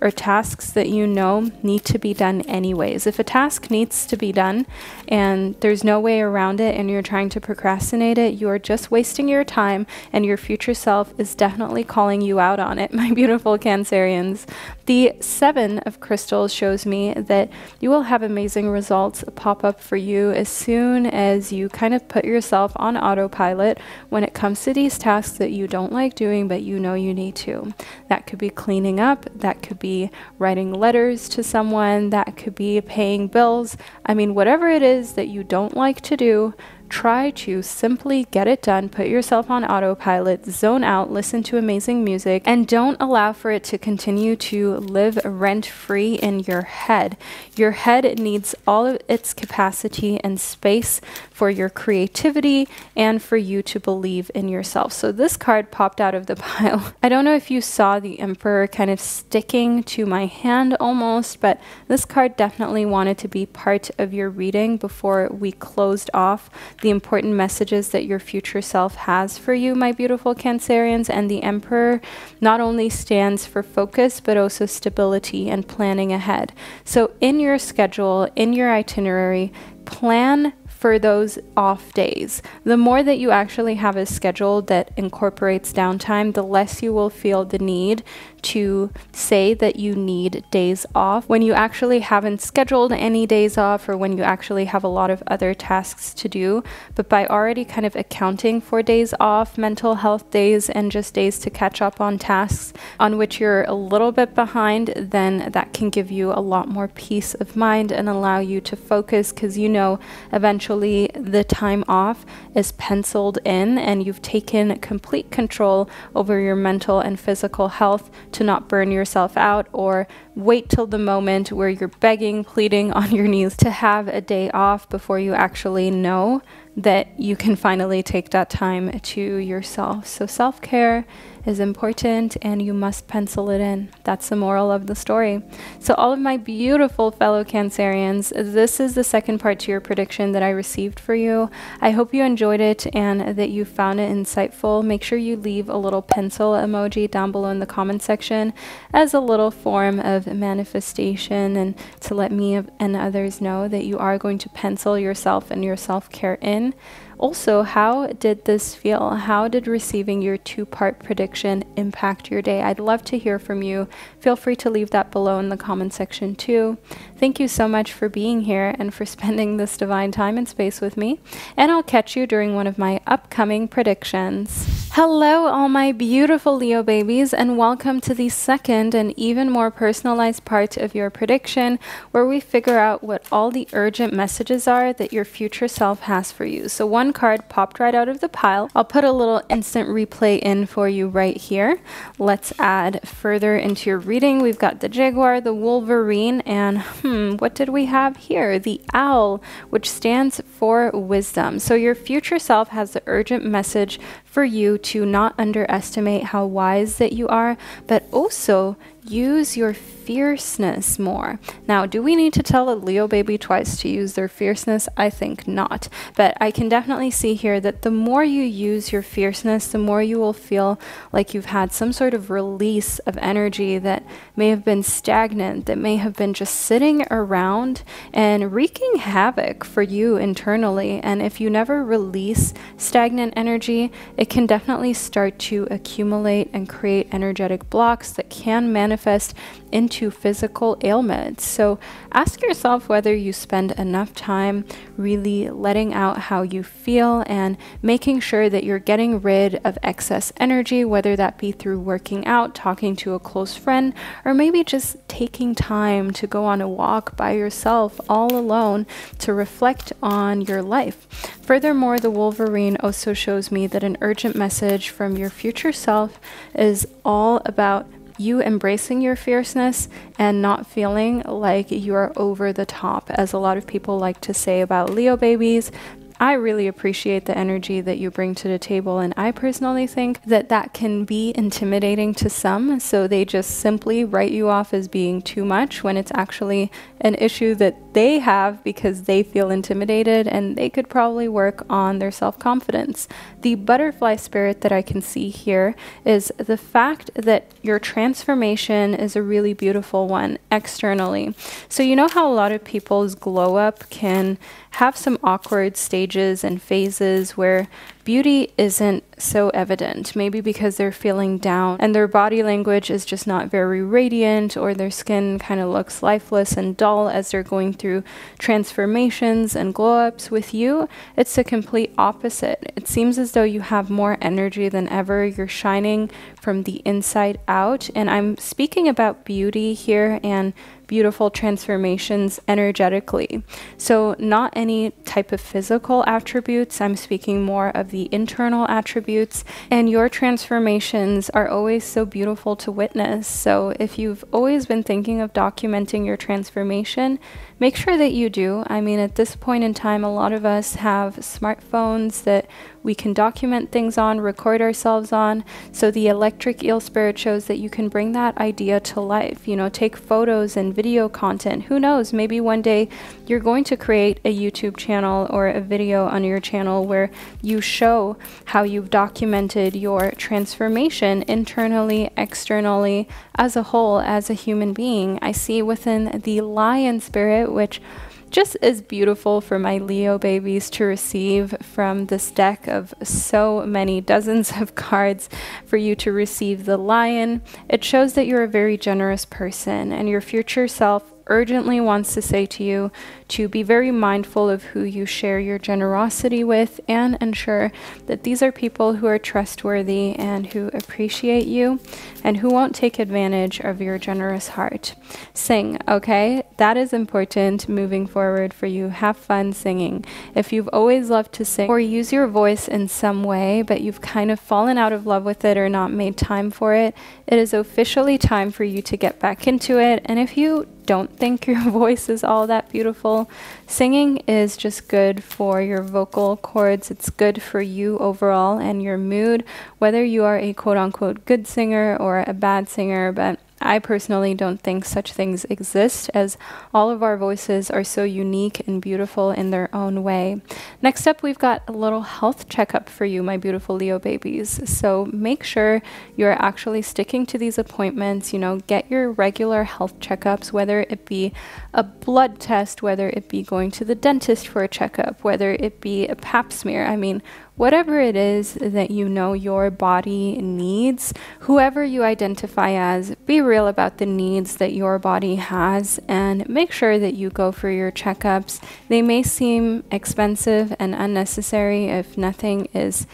or tasks that you know need to be done anyways. If a task needs to be done and there's no way around it and you're trying to procrastinate it, you are just wasting your time and your future self is definitely calling you out on it, [LAUGHS] my beautiful Cancerians. The Seven of Crystals shows me that you will have amazing results pop up for you as soon as you kind of put yourself on autopilot when it comes to these tasks that you don't like doing but you know you need to. That could be cleaning up, that could be writing letters to someone, that could be paying bills. I mean, whatever it is that you don't like to do, try to simply get it done, put yourself on autopilot, zone out, listen to amazing music, and don't allow for it to continue to live rent free in your head. Your head needs all of its capacity and space for your creativity and for you to believe in yourself. So this card popped out of the [LAUGHS] pile. I don't know if you saw the Emperor kind of sticking to my hand almost, but this card definitely wanted to be part of your reading before we closed off the important messages that your future self has for you, my beautiful Cancerians. And the Emperor not only stands for focus, but also stability and planning ahead. So, in your schedule, in your itinerary, plan for those off days. The more that you actually have a schedule that incorporates downtime, the less you will feel the need to say that you need days off when you actually haven't scheduled any days off or when you actually have a lot of other tasks to do. But by already kind of accounting for days off, mental health days, and just days to catch up on tasks on which you're a little bit behind, then that can give you a lot more peace of mind and allow you to focus because you know eventually the time off is penciled in and you've taken complete control over your mental and physical health to not burn yourself out or wait till the moment where you're begging, pleading on your knees to have a day off before you actually know that you can finally take that time to yourself. So, self care is important and you must pencil it in. That's the moral of the story. So, all of my beautiful fellow Cancerians, this is the second part to your prediction that I received for you. I hope you enjoyed it and that you found it insightful. Make sure you leave a little pencil emoji down below in the comment section as a little form of manifestation and to let me and others know that you are going to pencil yourself and your self care in. Also, how did this feel? How did receiving your two part prediction impact your day? I'd love to hear from you. Feel free to leave that below in the comment section too. Thank you so much for being here and for [LAUGHS] spending this divine time and space with me. And I'll catch you during one of my upcoming predictions. Hello, all my beautiful Leo babies, and welcome to the second and even more personalized part of your prediction, where we figure out what all the urgent messages are that your future self has for you. So, one card popped right out of the pile. I'll put a little instant replay in for you right here. Let's add further into your reading. We've got the Jaguar, the Wolverine, and hmm, hmm, what did we have here? The Owl, which stands for wisdom. So, your future self has the urgent message for you to not underestimate how wise that you are, but also use your fierceness more. Now, do we need to tell a Leo baby twice to use their fierceness? I think not. But I can definitely see here that the more you use your fierceness, the more you will feel like you've had some sort of release of energy that may have been stagnant, that may have been just sitting around and wreaking havoc for you internally. And if you never release stagnant energy, it can definitely start to accumulate and create energetic blocks that can manifest into physical ailments. So ask yourself whether you spend enough time really letting out how you feel and making sure that you're getting rid of excess energy, whether that be through working out, talking to a close friend, or maybe just taking time to go on a walk by yourself all alone to reflect on your life. Furthermore, the Wolverine also shows me that an urgent message from your future self is all about you embracing your fierceness and not feeling like you're over the top, as a lot of people like to say about Leo babies. I really appreciate the energy that you bring to the table, and I personally think that that can be intimidating to some, so they just simply write you off as being too much when it's actually an issue that they have because they feel intimidated and they could probably work on their self confidence. The butterfly spirit that I can see here is the fact that your transformation is a really beautiful one externally. So, you know how a lot of people's glow up can have some awkward stages and phases where beauty isn't so evident, maybe because they're feeling down and their body language is just not very radiant, or their skin kind of looks lifeless and dull as they're going through transformations and glow ups. With you, it's the complete opposite. It seems as though you have more energy than ever, you're shining from the inside out. And I'm speaking about beauty here and beautiful transformations energetically. So, not any type of physical attributes, I'm speaking more of the internal attributes. And your transformations are always so beautiful to witness. So, if you've always been thinking of documenting your transformation, make sure that you do. I mean, at this point in time, a lot of us have smartphones that we can document things on, record ourselves on. So the electric eel spirit shows that you can bring that idea to life. You know, take photos and video content. Who knows? Maybe one day you're going to create a YouTube channel or a video on your channel where you show how you've documented your transformation internally, externally, as a whole, as a human being. I see within the lion spirit, which just is beautiful for my Leo babies to receive from this deck of so many dozens [LAUGHS] of cards for you to receive the lion. It shows that you're a very generous person and your future self urgently wants to say to you to be very mindful of who you share your generosity with and ensure that these are people who are trustworthy and who appreciate you and who won't take advantage of your generous heart. Sing, okay? That is important moving forward for you. Have fun singing. If you've always loved to sing or use your voice in some way, but you've kind of fallen out of love with it or not made time for it, it is officially time for you to get back into it. And if you don't think your [LAUGHS] voice is all that beautiful, singing is just good for your vocal cords. It's good for you overall and your mood, whether you are a quote unquote good singer or a bad singer. But I personally don't think such things exist, as all of our voices are so unique and beautiful in their own way. Next up, we've got a little health checkup for you, my beautiful Leo babies. So make sure you're actually sticking to these appointments. You know, get your regular health checkups, whether it be a blood test, whether it be going to the dentist for a checkup, whether it be a pap smear. I mean, whatever it is that you know your body needs, whoever you identify as, be real about the needs that your body has and make sure that you go for your checkups. They may seem expensive and unnecessary if nothing is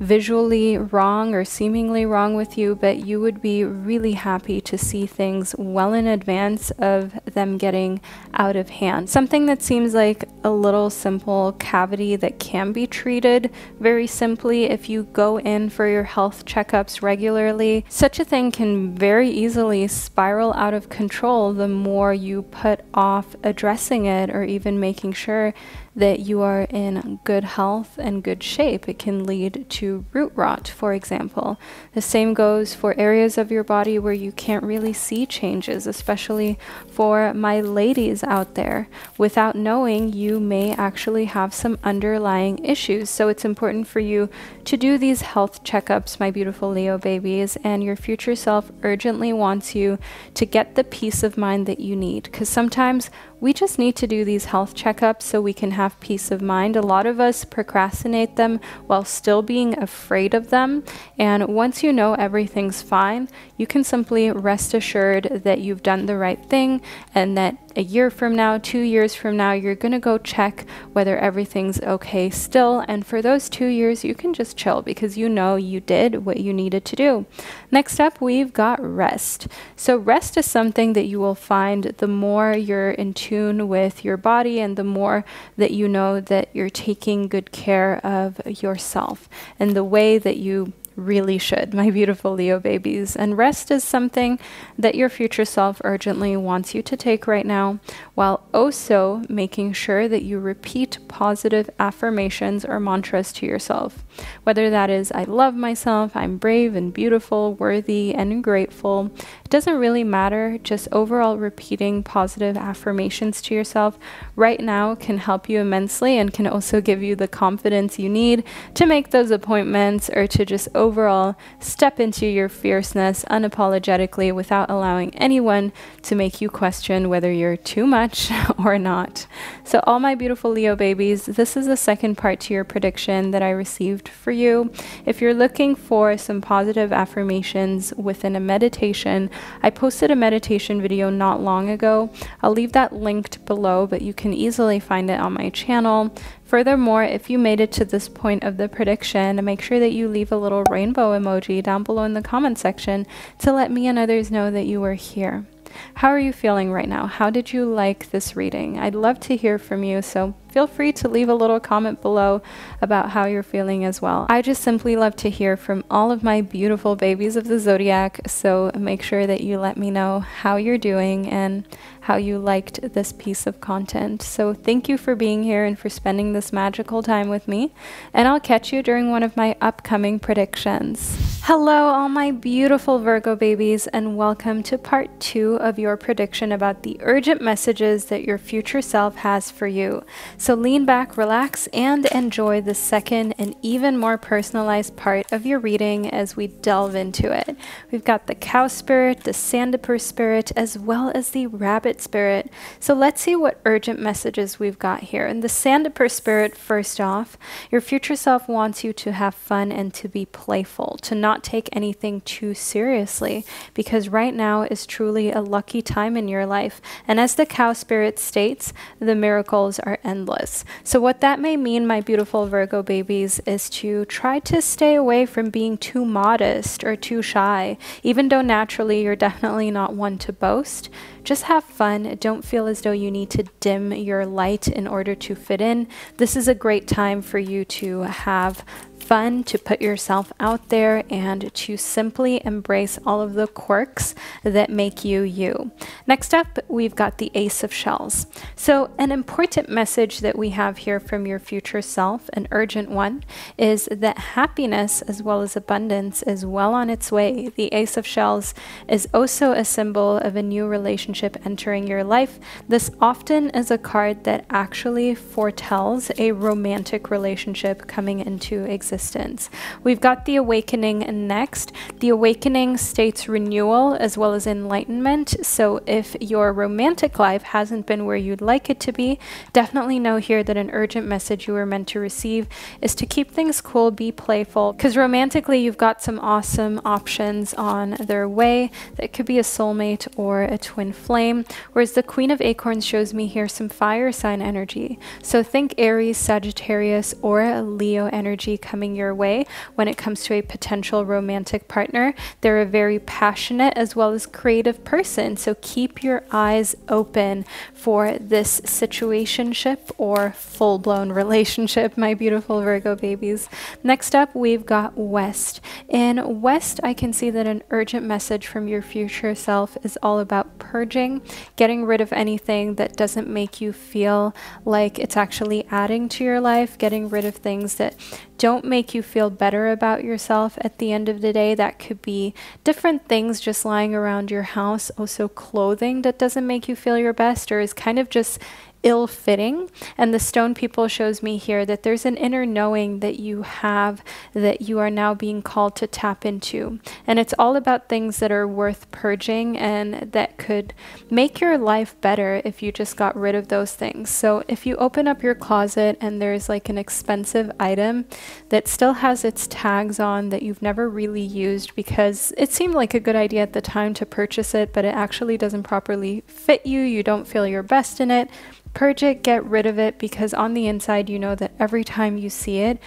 visually wrong or seemingly wrong with you, but you would be really happy to see things well in advance of them getting out of hand. Something that seems like a little simple cavity that can be treated very simply if you go in for your health checkups regularly. Such a thing can very easily spiral out of control the more you put off addressing it or even making sure that you are in good health and good shape. It can lead to root rot, for example. The same goes for areas of your body where you can't really see changes, especially for my ladies out there. Without knowing, you may actually have some underlying issues. So it's important for you to do these health checkups, my beautiful Leo babies, and your future self urgently wants you to get the peace of mind that you need. Because sometimes we just need to do these health checkups so we can have peace of mind. A lot of us procrastinate them while still being afraid of them. And once you know everything's fine, you can simply rest assured that you've done the right thing and that a year from now, two years from now, you're going to go check whether everything's okay still. And for those two years, you can just chill because you know you did what you needed to do. Next up, we've got rest. So, rest is something that you will find the more you're in tune with your body and the more that you know that you're taking good care of yourself and the way that you really should, my beautiful Leo babies. And rest is something that your future self urgently wants you to take right now, while also making sure that you repeat positive affirmations or mantras to yourself. Whether that is, I love myself, I'm brave and beautiful, worthy and grateful. It doesn't really matter, just overall repeating positive affirmations to yourself right now can help you immensely and can also give you the confidence you need to make those appointments or to just overall step into your fierceness unapologetically without allowing anyone to make you question whether you're too much [LAUGHS] or not. So, all my beautiful Leo babies, this is the second part to your prediction that I received for you. If you're looking for some positive affirmations within a meditation, I posted a meditation video not long ago. I'll leave that linked below, but you can easily find it on my channel. Furthermore, if you made it to this point of the prediction, make sure that you leave a little rainbow emoji down below in the comment section to let me and others know that you were here. How are you feeling right now? How did you like this reading? I'd love to hear from you, so feel free to leave a little comment below about how you're feeling as well. I just simply love to hear from all of my beautiful babies of the zodiac, so make sure that you let me know how you're doing and how you liked this piece of content. So thank you for being here and for spending this magical time with me, and I'll catch you during one of my upcoming predictions. Hello, all my beautiful Virgo babies, and welcome to part two of your prediction about the urgent messages that your future self has for you. So lean back, relax, and enjoy the second and even more personalized part of your reading as we delve into it. We've got the cow spirit, the sandpiper spirit, as well as the rabbit spirit. So let's see what urgent messages we've got here. And the sandpiper spirit, first off, your future self wants you to have fun and to be playful, to not take anything too seriously, because right now is truly a lucky time in your life. And as the cow spirit states, the miracles are endless So, what that may mean, my beautiful Virgo babies, is to try to stay away from being too modest or too shy. Even though naturally you're definitely not one to boast, just have fun. Don't feel as though you need to dim your light in order to fit in. This is a great time for you to have fun to put yourself out there and to simply embrace all of the quirks that make you you. Next up, we've got the Ace of Shells. So, an important message that we have here from your future self, an urgent one, is that happiness as well as abundance is well on its way. The Ace of Shells is also a symbol of a new relationship entering your life. This often is a card that actually foretells a romantic relationship coming into existence. We've got the awakening next. The awakening states renewal as well as enlightenment. So if your romantic life hasn't been where you'd like it to be, definitely know here that an urgent message you were meant to receive is to keep things cool, be playful, because romantically you've got some awesome options on their way that could be a soulmate or a twin flame. Whereas the Queen of Acorns shows me here some fire sign energy. So think Aries, Sagittarius, or Leo energy coming your way when it comes to a potential romantic partner. They're a very passionate as well as creative person. So keep your eyes open for this situationship or full blown [LAUGHS] relationship, my beautiful Virgo babies. Next up, we've got West. In West, I can see that an urgent message from your future self is all about purging, getting rid of anything that doesn't make you feel like it's actually adding to your life, getting rid of things that don't make you feel better about yourself at the end of the day. That could be different things just lying around your house, also clothing that doesn't make you feel your best or is kind of just ill fitting. And the stone people shows me here that there's an inner knowing that you have that you are now being called to tap into. And it's all about things that are worth purging and that could make your life better if you just got rid of those things. So if you open up your closet and there's like an expensive item that still has its tags on that you've never really used because it seemed like a good idea at the time to purchase it, but it actually doesn't properly fit you, you don't feel your best in it Purge it, get rid of it, because on the inside, you know that every time you see it,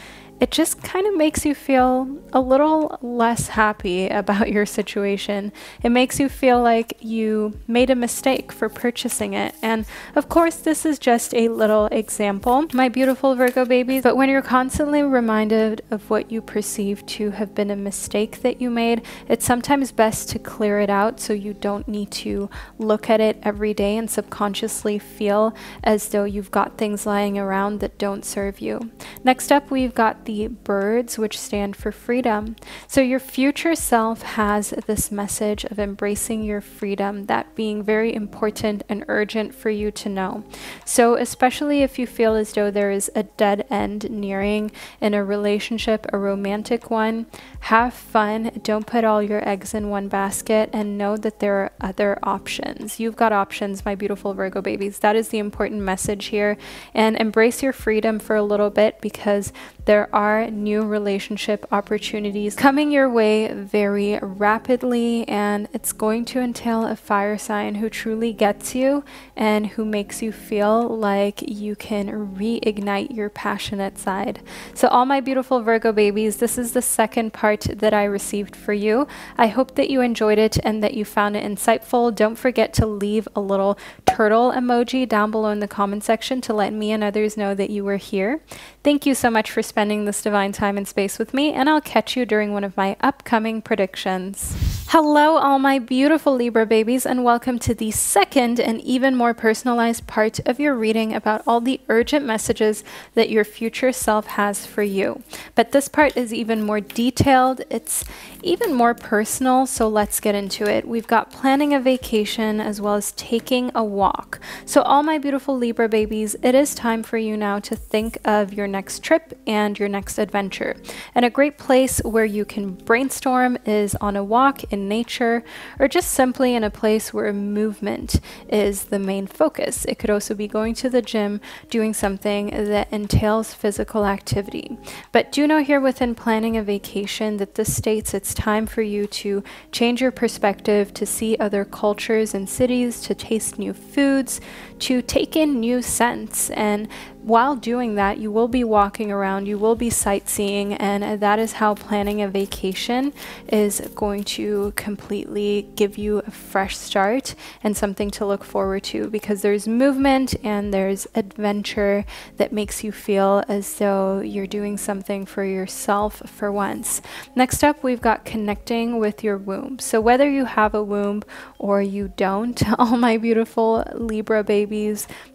it just kind of makes you feel a little less happy [LAUGHS] about your situation. It makes you feel like you made a mistake for purchasing it. And of course, this is just a little example, my beautiful Virgo babies. But when you're constantly reminded of what you perceive to have been a mistake that you made, it's sometimes best to clear it out so you don't need to look at it every day and subconsciously feel as though you've got things lying around that don't serve you. Next up, we've got the the birds, which stand for freedom. So your future self has this message of embracing your freedom, that being very important and urgent for you to know. So, especially if you feel as though there is a dead end nearing in a relationship, a romantic one, have fun. Don't put all your eggs in one basket and know that there are other options. You've got options, my beautiful Virgo babies. That is the important message here. And embrace your freedom for a little bit because there are new relationship opportunities coming your way very rapidly, and it's going to entail a fire sign who truly gets you and who makes you feel like you can reignite your passionate side. So, all my beautiful Virgo babies, this is the second part that I received for you. I hope that you enjoyed it and that you found it insightful. Don't forget to leave a little turtle emoji down below in the comment section to let me and others know that you were here. Thank you so much for spending this divine time and space with me, and I'll catch you during one of my upcoming predictions. Hello, all my beautiful Libra babies, and welcome to the second and even more personalized part of your reading about all the urgent messages that your future self has for you. But this part is even more detailed, it's even more personal, so let's get into it. We've got planning a vacation as well as taking a walk. So, all my beautiful Libra babies, it is time for you now to think of your next trip and your next adventure. And a great place where you can brainstorm is on a walk in nature or just simply in a place where movement is the main focus. It could also be going to the gym, doing something that entails physical activity. But do know here within planning a vacation that this states it's time for you to change your perspective, to see other cultures and cities, to taste new foods, to take in new scents and while doing that, you will be walking around, you will be sightseeing, and that is how planning a vacation is going to completely give you a fresh start and something to look forward to because there's movement and there's adventure that makes you feel as though you're doing something for yourself for once. Next up, we've got connecting with your womb. So, whether you have a womb or you don't, [LAUGHS] all my beautiful Libra babies,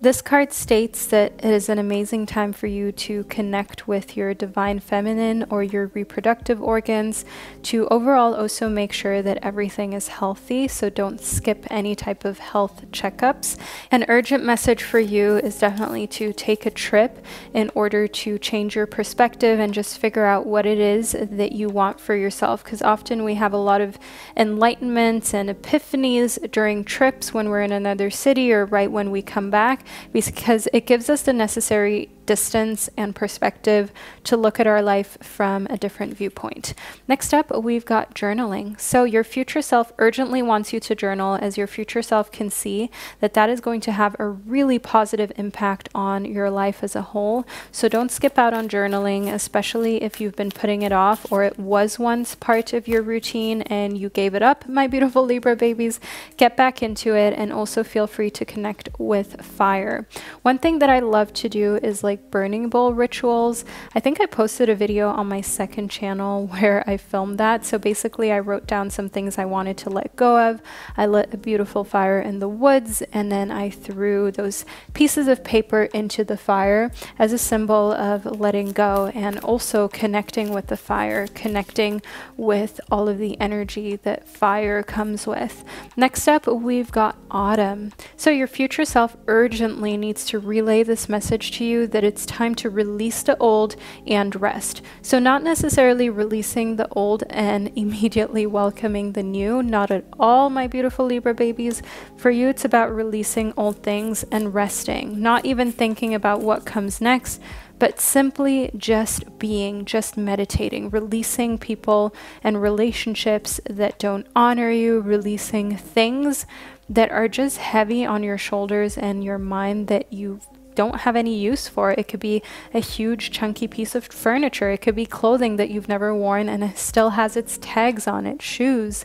this card states that it is an amazing time for you to connect with your divine feminine or your reproductive organs, to overall also make sure that everything is healthy. So, don't skip any type of health checkups. An urgent message for you is definitely to take a trip in order to change your perspective and just figure out what it is that you want for yourself. Because often we have a lot of enlightenment and epiphanies during trips when we're in another city or right when we come back because it gives us the necessary distance and perspective to look at our life from a different viewpoint. Next up, we've got journaling. So, your future self urgently wants you to journal as your future self can see that that is going to have a really positive impact on your life as a whole. So, don't skip out on journaling, especially if you've been putting it off or it was once part of your routine and you gave it up, [LAUGHS] my beautiful Libra babies. Get back into it and also feel free to connect with fire. One thing that I love to do is like like burning bowl rituals. I think I posted a video on my second channel [LAUGHS] where I filmed that. So basically, I wrote down some things I wanted to let go of. I lit a beautiful fire in the woods, and then I threw those pieces of paper into the fire as a symbol of letting go and also connecting with the fire, connecting with all of the energy that fire comes with. Next up, we've got autumn. So your future self urgently needs to relay this message to you that it's time to release the old and rest. So, not necessarily releasing the old and [LAUGHS] immediately welcoming the new, not at all, my beautiful Libra babies. For you, it's about releasing old things and resting, not even thinking about what comes next but simply just being, just meditating, releasing people and relationships that don't honor you, releasing things that are just heavy on your shoulders and your mind that you don't have any use for. It could be a huge chunky piece of furniture. It could be clothing that you've never worn and it still has its tags on it, shoes.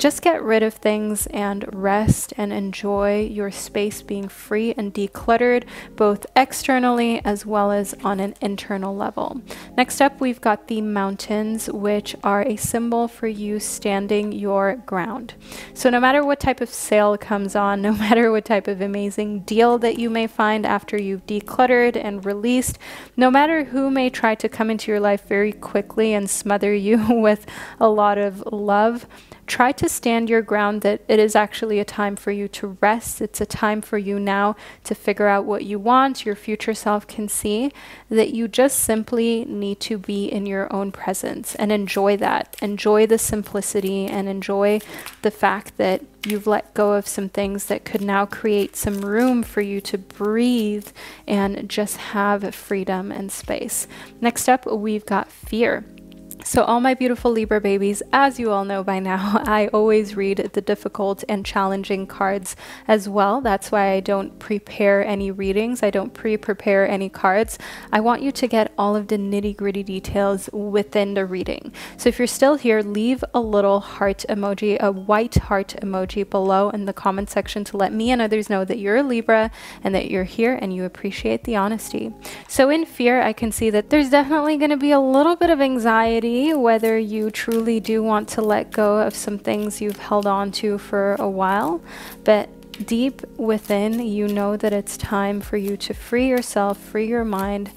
Just get rid of things and rest and enjoy your space being free and decluttered, both externally as well as on an internal level. Next up, we've got the mountains, which are a symbol for you standing your ground. So, no matter what type of sale comes on, [LAUGHS] no matter what type of amazing deal that you may find after you've decluttered and released, no matter who may try to come into your life very quickly and smother you [LAUGHS] with a lot of love, try to stand your ground that it is actually a time for you to rest. It's a time for you now to figure out what you want, your future self can see, that you just simply need to be in your own presence and enjoy that. Enjoy the simplicity and enjoy the fact that you've let go of some things that could now create some room for you to breathe and just have freedom and space. Next up, we've got fear. So, all my beautiful Libra babies, as you all know by now, [LAUGHS] I always read the difficult and challenging cards as well. That's why I don't prepare any readings, I don't pre prepare any cards. I want you to get all of the nitty gritty details within the reading. So, if you're still here, leave a little heart emoji, a white heart emoji below in the comment section to let me and others know that you're a Libra and that you're here and you appreciate the honesty. So, in fear, I can see that there's definitely going to be a little bit of anxiety whether you truly do want to let go of some things you've held on to for a while, but deep within, you know that it's time for you to free yourself, free your mind,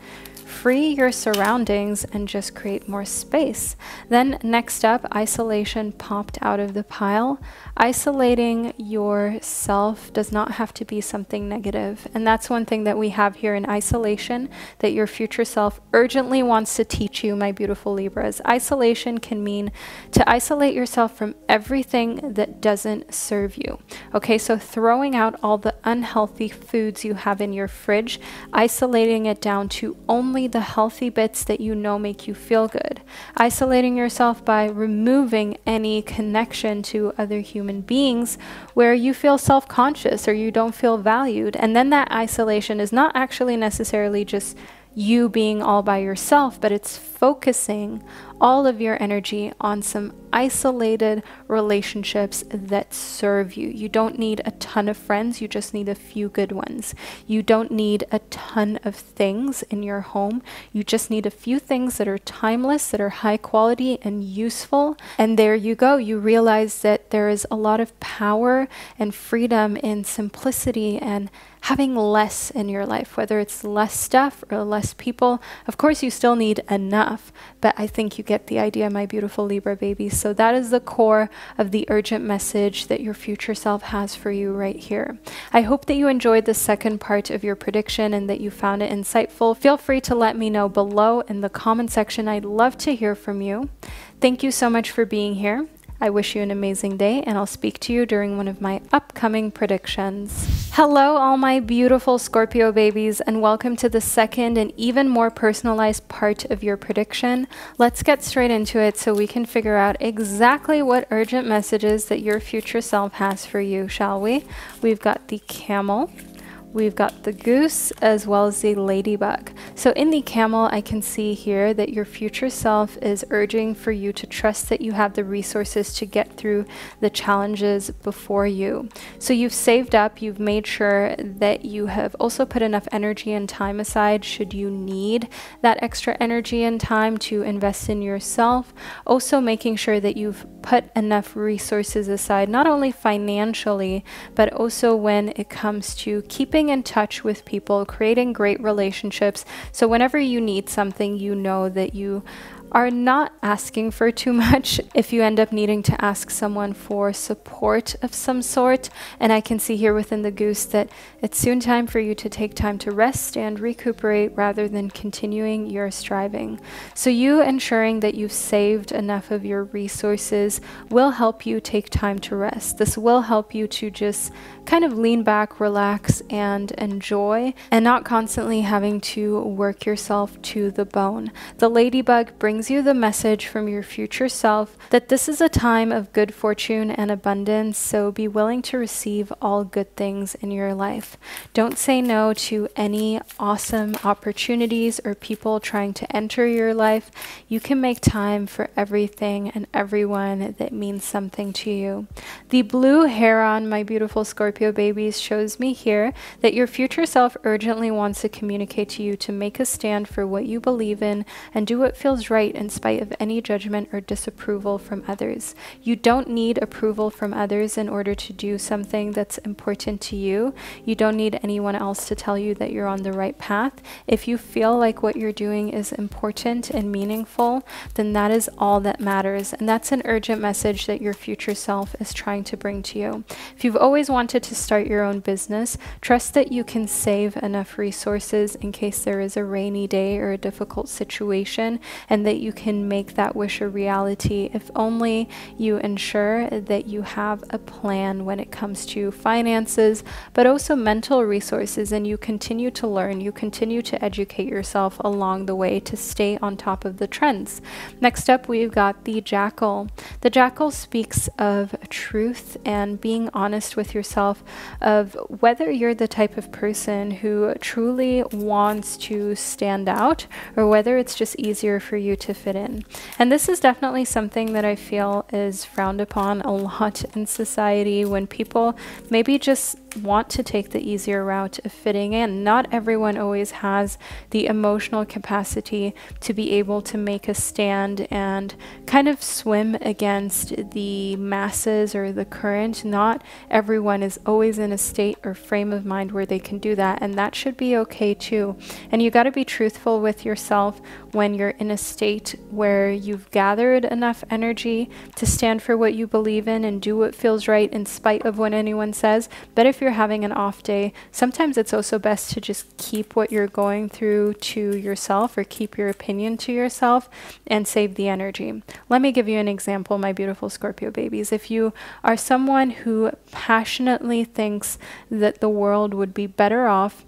free your surroundings and just create more space. Then, next up, isolation popped out of the pile. Isolating yourself does not have to be something negative. And that's one thing that we have here in isolation that your future self urgently wants to teach you, my beautiful Libras. Isolation can mean to isolate yourself from everything that doesn't serve you. Okay, so throwing out all the unhealthy foods you have in your fridge, isolating it down to only the healthy bits that you know make you feel good. Isolating yourself by removing any connection to other human beings where you feel self conscious or you don't feel valued. And then that isolation is not actually necessarily just you being all by yourself, but it's focusing all of your energy on some isolated relationships that serve you. You don't need a ton of friends, you just need a few good ones. You don't need a ton of things in your home, you just need a few things that are timeless, that are high quality and useful. And there you go. You realize that there is a lot of power and freedom in simplicity and having less in your life, whether it's less stuff or less people. Of course, you still need enough, but I think you get the idea, my beautiful Libra babies. So that is the core of the urgent message that your future self has for you right here. I hope that you enjoyed the second part of your prediction and that you found it insightful. Feel free to let me know below in the comment section. I'd love to hear from you. Thank you so much for being here. I wish you an amazing day, and I'll speak to you during one of my upcoming predictions. Hello, all my beautiful Scorpio babies, and welcome to the second and even more personalized part of your prediction. Let's get straight into it so we can figure out exactly what urgent messages that your future self has for you, shall we? We've got the camel. We've got the goose as well as the ladybug. So in the camel, I can see here that your future self is urging for you to trust that you have the resources to get through the challenges before you. So you've saved up, you've made sure that you have also put enough energy and time aside should you need that extra energy and time to invest in yourself. Also making sure that you've put enough resources aside, not only financially, but also when it comes to keeping keeping in touch with people, creating great relationships. So, whenever you need something, you know that you are not asking for too much [LAUGHS] if you end up needing to ask someone for support of some sort. And I can see here within the goose that it's soon time for you to take time to rest and recuperate rather than continuing your striving. So, you ensuring that you've saved enough of your resources will help you take time to rest. This will help you to just kind of lean back, relax, and enjoy, and not constantly having to work yourself to the bone. The ladybug brings you the message from your future self that this is a time of good fortune and abundance, so be willing to receive all good things in your life. Don't say no to any awesome opportunities or people trying to enter your life. You can make time for everything and everyone that means something to you. The blue heron, my beautiful Scorpio Scorpio babies shows me here that your future self urgently wants to communicate to you to make a stand for what you believe in and do what feels right in spite of any judgment or disapproval from others. You don't need approval from others in order to do something that's important to you. You don't need anyone else to tell you that you're on the right path. If you feel like what you're doing is important and meaningful, then that is all that matters. And that's an urgent message that your future self is trying to bring to you. If you've always wanted to start your own business, trust that you can save enough resources in case there is a rainy day or a difficult situation, and that you can make that wish a reality if only you ensure that you have a plan when it comes to finances, but also mental resources, and you continue to learn, you continue to educate yourself along the way to stay on top of the trends. Next up, we've got the jackal. The jackal speaks of truth and being honest with yourself of whether you're the type of person who truly wants to stand out or whether it's just easier for you to fit in. And this is definitely something that I feel is frowned upon a lot [LAUGHS] in society when people maybe just want to take the easier route of fitting in. Not everyone always has the emotional capacity to be able to make a stand and kind of swim against the masses or the current. Not everyone is always in a state or frame of mind where they can do that, and that should be okay too. And you got to be truthful with yourself when you're in a state where you've gathered enough energy to stand for what you believe in and do what feels right in spite of what anyone says. But if you're having an off day, sometimes it's also best to just keep what you're going through to yourself or keep your opinion to yourself and save the energy. Let me give you an example, my beautiful Scorpio babies. If you are someone who passionately thinks that the world would be better off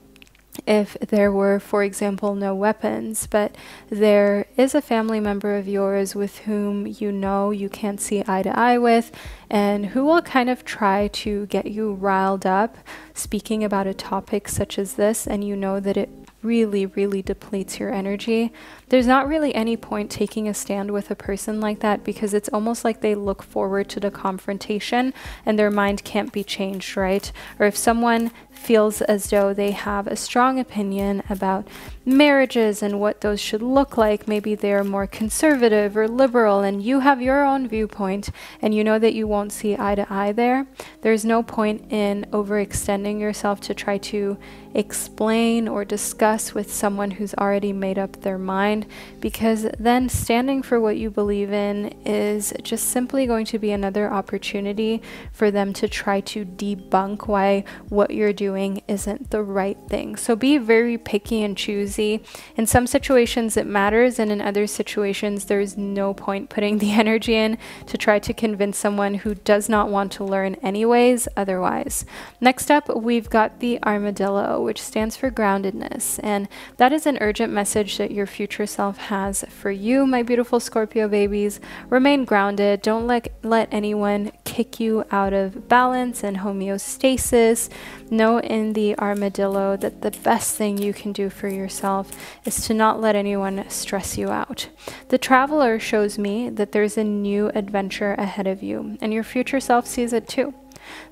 if there were, for example, no weapons, but there is a family member of yours with whom you know you can't see eye to eye with, and who will kind of try to get you riled up speaking about a topic such as this, and you know that it really, really depletes your energy. There's not really any point taking a stand with a person like that because it's almost like they look forward to the confrontation and their mind can't be changed, right? Or if someone feels as though they have a strong opinion about marriages and what those should look like. Maybe they're more conservative or liberal, and you have your own viewpoint, and you know that you won't see eye to eye there. There's no point in overextending yourself to try to explain or discuss with someone who's already made up their mind, because then standing for what you believe in is just simply going to be another opportunity for them to try to debunk why what you're doing doing isn't the right thing. So be very picky and choosy. In some situations, it matters, and in other situations, there's no point putting the [LAUGHS] energy in to try to convince someone who does not want to learn, anyways, otherwise. Next up, we've got the armadillo, which stands for groundedness, and that is an urgent message that your future self has for you, my beautiful Scorpio babies. Remain grounded, don't let, let anyone kick you out of balance and homeostasis. Know in the armadillo that the best thing you can do for yourself is to not let anyone stress you out. The traveler shows me that there's a new adventure ahead of you, and your future self sees it too.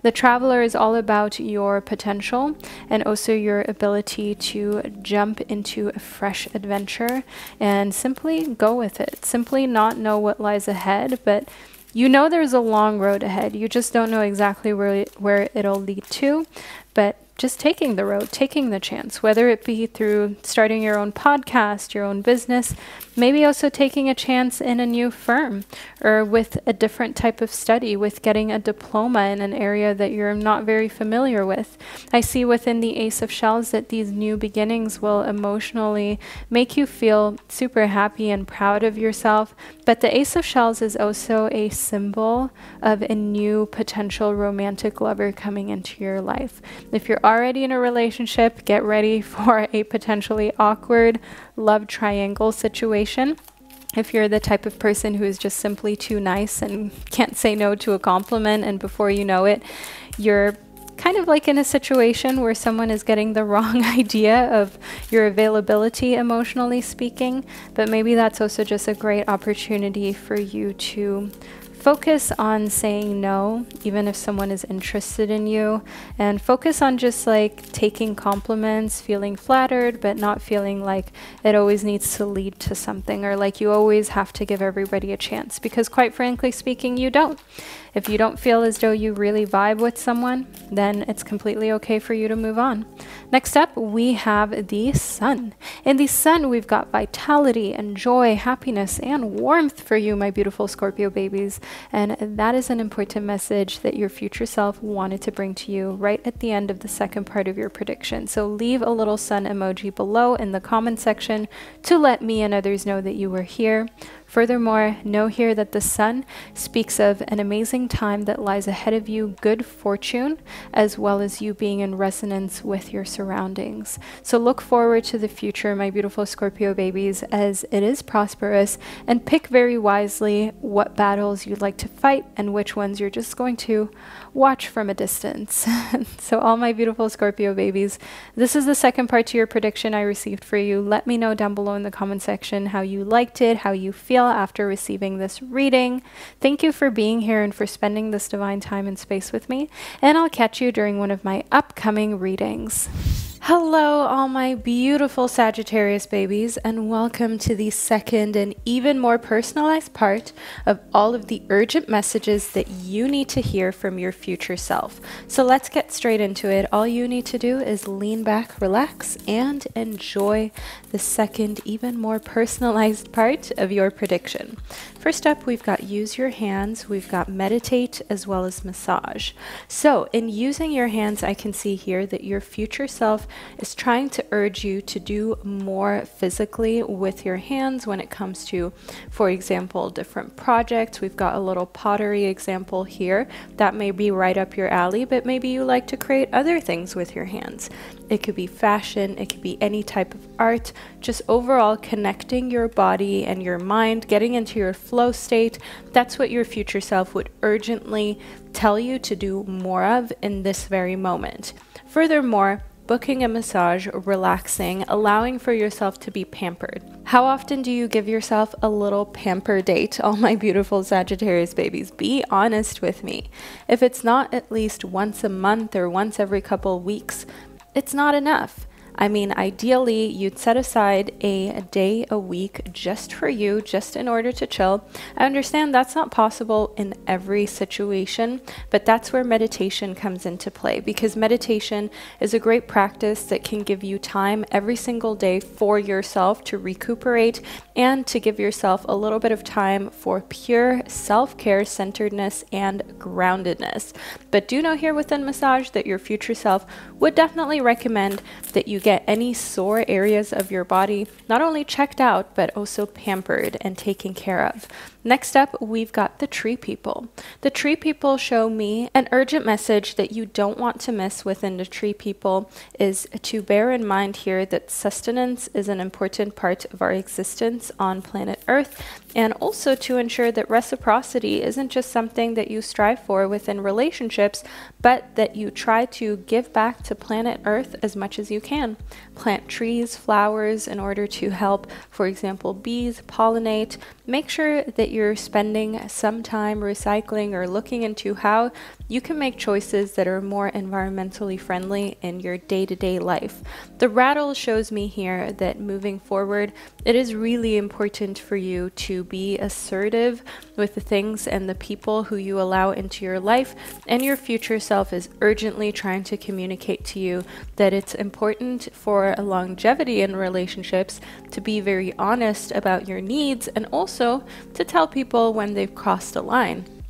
The traveler is all about your potential and also your ability to jump into a fresh adventure and simply go with it. Simply not know what lies ahead, but you know there's a long road ahead. You just don't know exactly where where it'll lead to, but just taking the road, taking the chance, whether it be through starting your own podcast, your own business, maybe also taking a chance in a new firm or with a different type of study, with getting a diploma in an area that you're not very familiar with. I see within the Ace of Shells that these new beginnings will emotionally make you feel super happy and proud of yourself. But the Ace of Shells is also a symbol of a new potential romantic lover coming into your life. If you're already in a relationship, get ready for a potentially awkward love triangle situation. If you're the type of person who is just simply too nice and can't say no to a compliment, and before you know it, you're kind of like in a situation where someone is getting the [LAUGHS] wrong idea of your availability, emotionally speaking, but maybe that's also just a great opportunity for you to focus on saying no, even if someone is interested in you, and focus on just like taking compliments, feeling flattered, but not feeling like it always needs to lead to something or like you always have to give everybody a chance. Because, quite frankly speaking, you don't. If you don't feel as though you really vibe with someone, then it's completely okay for you to move on. Next up, we have the sun. In the sun, we've got vitality and joy, happiness, and warmth for you, my beautiful Scorpio babies. And that is an important message that your future self wanted to bring to you right at the end of the second part of your prediction. So leave a little sun emoji below in the comment section to let me and others know that you were here. Furthermore, know here that the sun speaks of an amazing time that lies ahead of you, good fortune, as well as you being in resonance with your surroundings. So look forward to the future, my beautiful Scorpio babies, as it is prosperous, and pick very wisely what battles you'd like to fight and which ones you're just going to watch from a distance. [LAUGHS] so, all my beautiful Scorpio babies, this is the second part to your prediction I received for you. Let me know down below in the comment section how you liked it, how you feel after receiving this reading. Thank you for being here and for spending this divine time and space with me, and I'll catch you during one of my upcoming readings. Hello, all my beautiful Sagittarius babies, and welcome to the second and even more personalized part of all of the urgent messages that you need to hear from your future self. So let's get straight into it. All you need to do is lean back, relax, and enjoy the second, even more personalized part of your prediction. First up, we've got use your hands, we've got meditate, as well as massage. So, in using your hands, I can see here that your future self is trying to urge you to do more physically with your hands when it comes to, for example, different projects. We've got a little pottery example here that may be right up your alley, but maybe you like to create other things with your hands. It could be fashion, it could be any type of art, just overall connecting your body and your mind, getting into your flow state. That's what your future self would urgently tell you to do more of in this very moment. Furthermore, booking a massage, relaxing, allowing for yourself to be pampered. How often do you give yourself a little pamper date, [LAUGHS] all my beautiful Sagittarius babies? Be honest with me. If it's not at least once a month or once every couple weeks, it's not enough. I mean, ideally, you'd set aside a day a week just for you, just in order to chill. I understand that's not possible in every situation, but that's where meditation comes into play because meditation is a great practice that can give you time every single day for yourself to recuperate and to give yourself a little bit of time for pure self care, centeredness, and groundedness. But do know here within massage that your future self would definitely recommend that you get any sore areas of your body not only checked out, but also pampered and taken care of. Next up, we've got the tree people. The tree people show me an urgent message that you don't want to miss within the tree people is to bear in mind here that sustenance is an important part of our existence on planet Earth, and also to ensure that reciprocity isn't just something that you strive for within relationships, but that you try to give back to planet Earth as much as you can. Plant trees, flowers in order to help, for example, bees pollinate. Make sure that you're spending some time recycling or looking into how you can make choices that are more environmentally friendly in your day to day life. The rattle shows me here that moving forward, it is really important for you to be assertive with the things and the people who you allow into your life, and your future self is urgently trying to communicate to you that it's important for longevity in relationships to be very honest about your needs and also to tell people when they've crossed a line.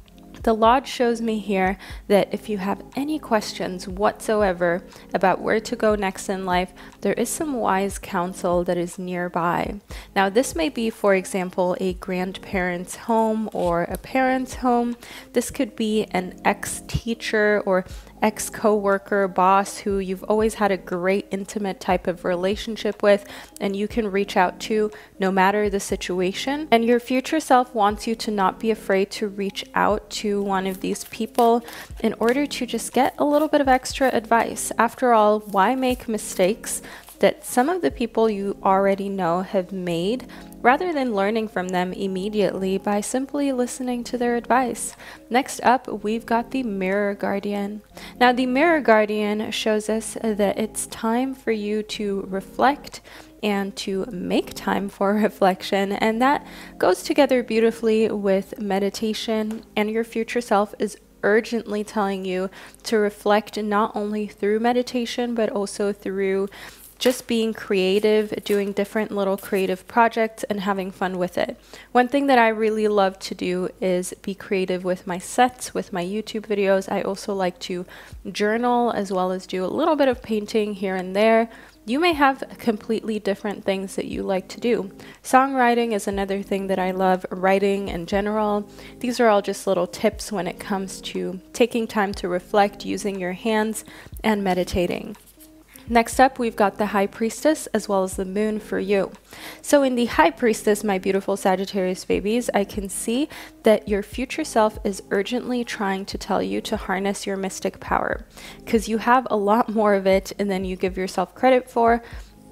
The Lodge shows me here that if you have any questions whatsoever about where to go next in life, there is some wise counsel that is nearby. Now, this may be, for example, a grandparent's home or a parent's home. This could be an ex teacher or ex coworker, boss who you've always had a great intimate type of relationship with, and you can reach out to no matter the situation. And your future self wants you to not be afraid to reach out to one of these people in order to just get a little bit of extra advice. After all, why make mistakes that some of the people you already know have made rather than learning from them immediately by simply listening to their advice. Next up, we've got the Mirror Guardian. Now, the Mirror Guardian shows us that it's time for you to reflect and to make time for [LAUGHS] reflection. And that goes together beautifully with meditation, and your future self is urgently telling you to reflect not only through meditation, but also through just being creative, doing different little creative projects, and having fun with it. One thing that I really love to do is be creative with my sets, with my YouTube videos. I also like to journal as well as do a little bit of painting here and there. You may have completely different things that you like to do. Songwriting is another thing that I love, writing in general. These are all just little tips when it comes to taking time to reflect, using your hands, and meditating. Next up, we've got the High Priestess as well as the Moon for you. So, in the High Priestess, my beautiful Sagittarius babies, I can see that your future self is urgently trying to tell you to harness your mystic power because you have a lot more of it than you give yourself credit for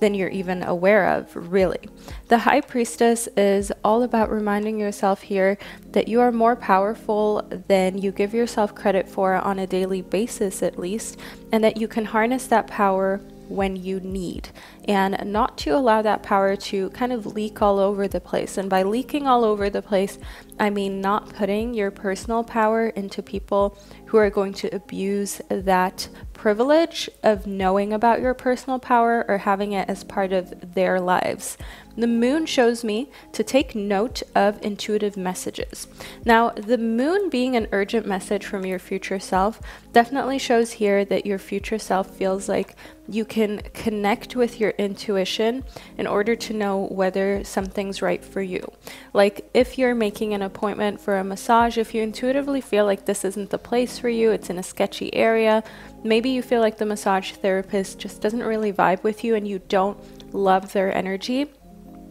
than you're even aware of, really. The High Priestess is all about reminding yourself here that you are more powerful than you give yourself credit for on a daily basis, at least, and that you can harness that power when you need. And not to allow that power to kind of leak all over the place. And by leaking all over the place, I mean not putting your personal power into people who are going to abuse that privilege of knowing about your personal power or having it as part of their lives. The moon shows me to take note of intuitive messages. Now, the moon being an urgent message from your future self definitely shows here that your future self feels like you can connect with your intuition in order to know whether something's right for you. Like if you're making an appointment for a massage, if you intuitively feel like this isn't the place for you, it's in a sketchy area, maybe you feel like the massage therapist just doesn't really vibe with you and you don't love their energy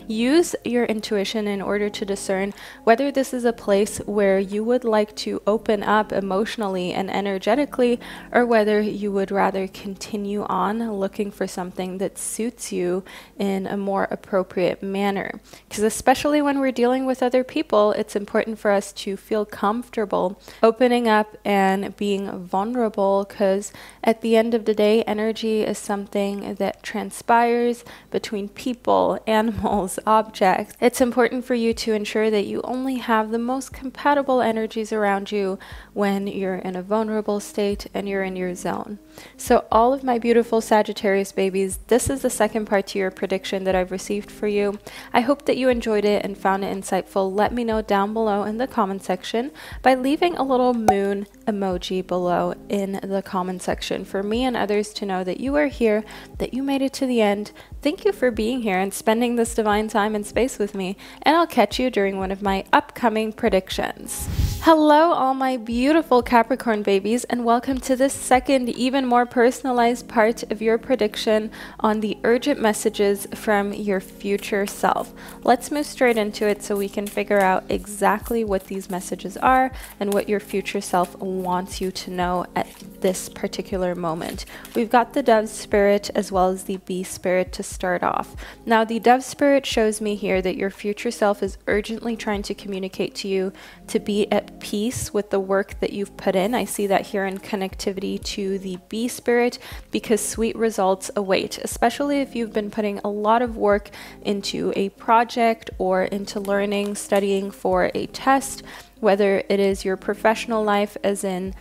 Use your intuition in order to discern whether this is a place where you would like to open up emotionally and energetically, or whether you would rather continue on looking for something that suits you in a more appropriate manner. Because, especially when we're dealing with other people, it's important for us to feel comfortable opening up and being vulnerable. Because, at the end of the day, energy is something that transpires between people, [LAUGHS] animals, object, it's important for you to ensure that you only have the most compatible energies around you when you're in a vulnerable state and you're in your zone. So, all of my beautiful Sagittarius babies, this is the second part to your prediction that I've received for you. I hope that you enjoyed it and found it insightful. Let me know down below in the comment section by leaving a little moon emoji below in the comment section for me and others to know that you are here, that you made it to the end. Thank you for being here and spending this divine time and space with me, and I'll catch you during one of my upcoming predictions. Hello, all my beautiful Capricorn babies, and welcome to this second, even more personalized part of your prediction on the urgent messages from your future self. Let's move straight into it so we can figure out exactly what these messages are and what your future self wants you to know at this particular moment. We've got the dove spirit as well as the bee spirit to start off. Now, the dove spirit shows me here that your future self is urgently trying to communicate to you to be at peace with the work that you've put in. I see that here in connectivity to the bee spirit because sweet results await, especially if you've been putting a lot of work into a project or into learning, studying for a test, whether it is your professional life, as in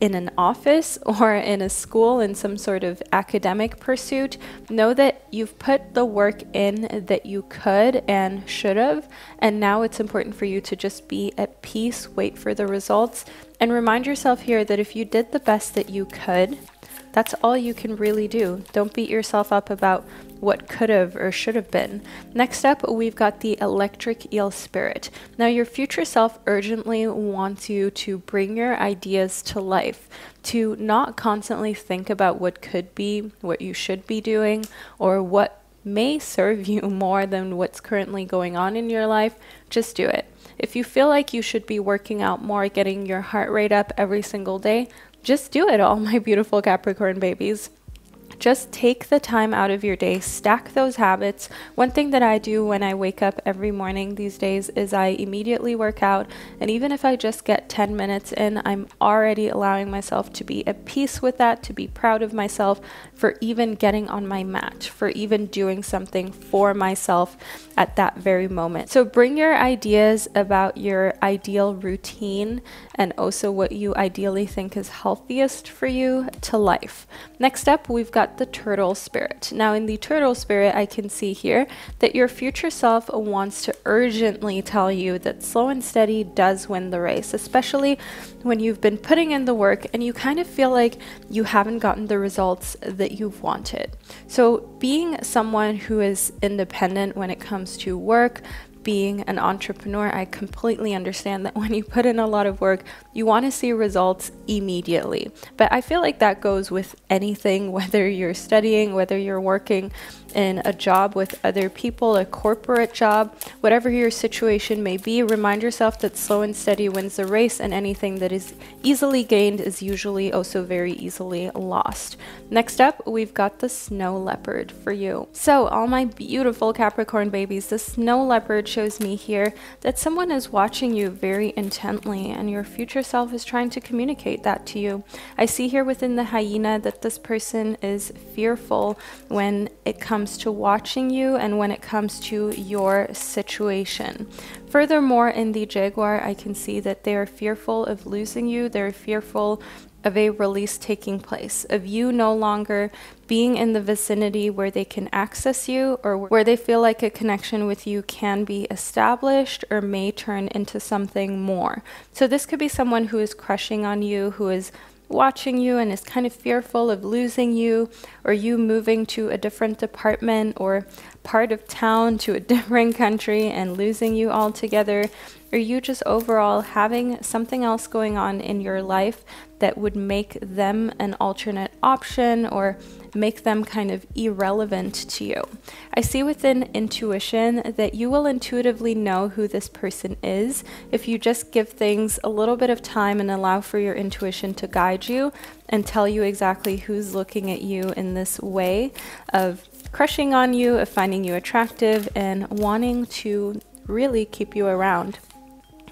in an office [LAUGHS] or in a school in some sort of academic pursuit, know that you've put the work in that you could and should have. And now it's important for you to just be at peace, wait for the results, and remind yourself here that if you did the best that you could, that's all you can really do. Don't beat yourself up about what could have or should have been. Next up, we've got the electric eel spirit. Now, your future self urgently wants you to bring your ideas to life, to not constantly think about what could be, what you should be doing, or what may serve you [LAUGHS] more than what's currently going on in your life. Just do it. If you feel like you should be working out more, getting your heart rate up every single day, just do it, all my [LAUGHS] beautiful Capricorn babies. Just take the time out of your day, stack those habits. One thing that I do when I wake up every morning these days is I immediately work out. And even if I just get 10 minutes in, I'm already allowing myself to be at peace with that, to be proud of myself for even getting on my mat, for even doing something for myself at that very moment. So bring your ideas about your ideal routine and also what you ideally think is healthiest for you to life. Next up, we've got the turtle spirit. Now, in the turtle spirit, I can see here that your future self wants to urgently tell you that slow and steady does win the race, especially when you've been putting in the work and you kind of feel like you haven't gotten the results that you've wanted. So, being someone who is independent when it comes to work, being an entrepreneur, I completely understand that [LAUGHS] when you put in a lot of work, you want to see results immediately. But I feel like that goes with anything, [LAUGHS] whether you're studying, whether you're working in a job with other people, a corporate job, whatever your situation may be, remind yourself that slow and steady wins the race, and anything that is easily gained is usually also very easily lost. Next up, we've got the snow leopard for you. So, all my beautiful Capricorn babies, the snow leopard shows me here that someone is watching you very intently and your future self is trying to communicate that to you. I see here within the hyena that this person is fearful when it comes to watching you and when it comes to your situation. Furthermore, in the jaguar, I can see that they are fearful of losing you. They're fearful of a release taking place, of you no longer being in the vicinity where they can access you or where they feel like a connection with you can be established or may turn into something more. So, this could be someone who is crushing on you, who is watching you and is kind of fearful of losing you or you moving to a different department or part of town to a [LAUGHS] different country and losing you altogether or you just overall having something else going on in your life that would make them an alternate option or make them kind of irrelevant to you. I see within intuition that you will intuitively know who this person is if you just give things a little bit of time and allow for your intuition to guide you and tell you exactly who's looking at you in this way of crushing on you, of finding you attractive, and wanting to really keep you around.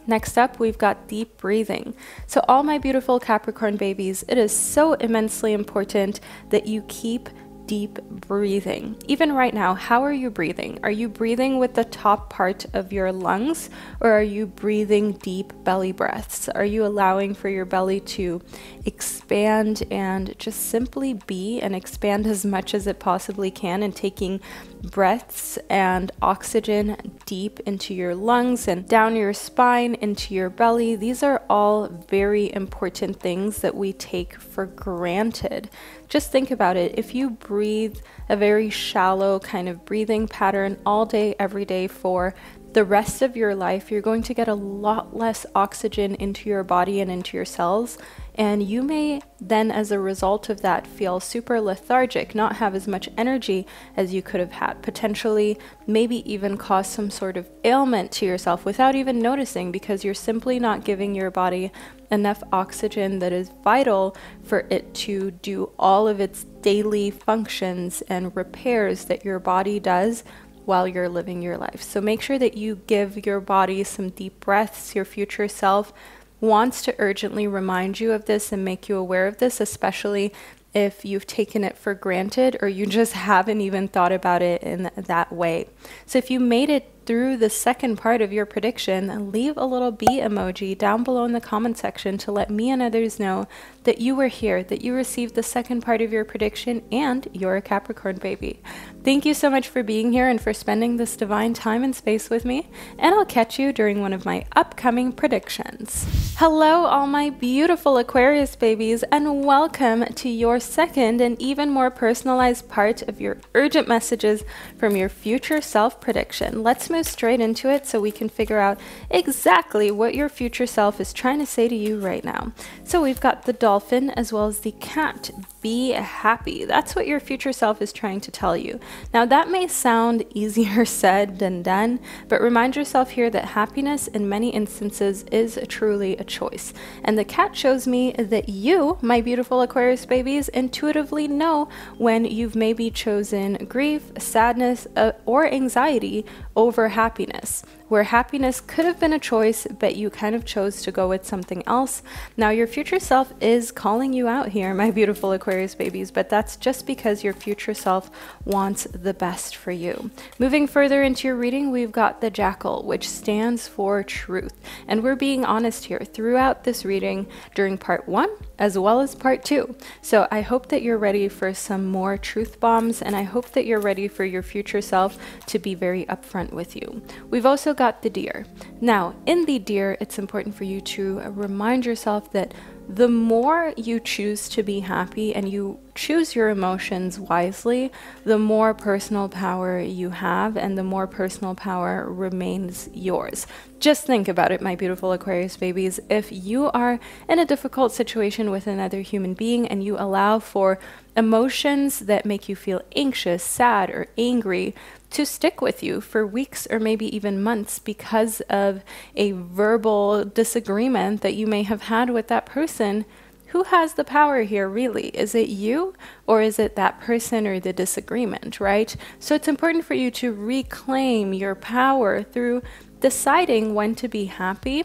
Next up, we've got deep breathing. So, all my beautiful Capricorn babies, it is so immensely important that you keep deep breathing. Even right now, how are you breathing? Are you breathing with the top part of your lungs or are you breathing deep belly breaths? Are you allowing for your belly to expand and just simply be and expand as much as it possibly can and taking breaths and oxygen deep into your lungs and down your spine into your belly. These are all very important things that we take for granted. Just think about it. If you breathe a very shallow kind of breathing pattern all day, every day for the rest of your life, you're going to get a lot less oxygen into your body and into your cells. And you may then, as a result of that, feel super lethargic, not have as much energy as you could have had, potentially, maybe even cause some sort of ailment to yourself without even noticing because you're simply not giving your body enough oxygen that is vital for it to do all of its daily functions and repairs that your body does while you're living your life. So make sure that you give your body some deep breaths. Your future self wants to urgently remind you of this and make you aware of this, especially if you've taken it for granted or you [LAUGHS] just haven't even thought about it in that way. So if you made it through the second part of your prediction, leave a little bee emoji down below in the comment section to let me and others know that you were here, that you received the second part of your prediction, and you're a Capricorn baby. Thank you so much for being here and for spending this divine time and space with me, and I'll catch you during one of my upcoming predictions. Hello, all my beautiful Aquarius babies, and welcome to your second and even more personalized part of your urgent messages from your future self prediction. Let's move straight into it so we can figure out exactly what your future self is trying to say to you right now. So we've got the dolphin as well as the cat. Be happy. That's what your future self is trying to tell you. Now, that may sound [LAUGHS] easier said than done, but remind yourself here that happiness in many instances is truly a choice. And the cat shows me that you, my beautiful Aquarius babies, intuitively know when you've maybe chosen grief, sadness, uh, or anxiety over happiness where happiness could have been a choice, but you kind of chose to go with something else. Now, your future self is calling you out here, my beautiful Aquarius babies, but that's just because your future self wants the best for you. Moving further into your reading, we've got the jackal, which stands for truth. And we're being honest here throughout this reading during part one as well as part two. So I hope that you're ready for some more truth bombs, and I hope that you're ready for your future self to be very upfront with you. We've also got the deer. Now, in the deer, it's important for you to remind yourself that the more you choose to be happy and you choose your emotions wisely, the more personal power you have and the more personal power remains yours. Just think about it, my beautiful Aquarius babies. If you are in a difficult situation with another human being and you allow for emotions that make you feel anxious, sad, or angry, to stick with you for weeks or maybe even months because of a verbal disagreement that you may have had with that person, who has the power here really? Is it you or is it that person or the disagreement, right? So it's important for you to reclaim your power through deciding when to be happy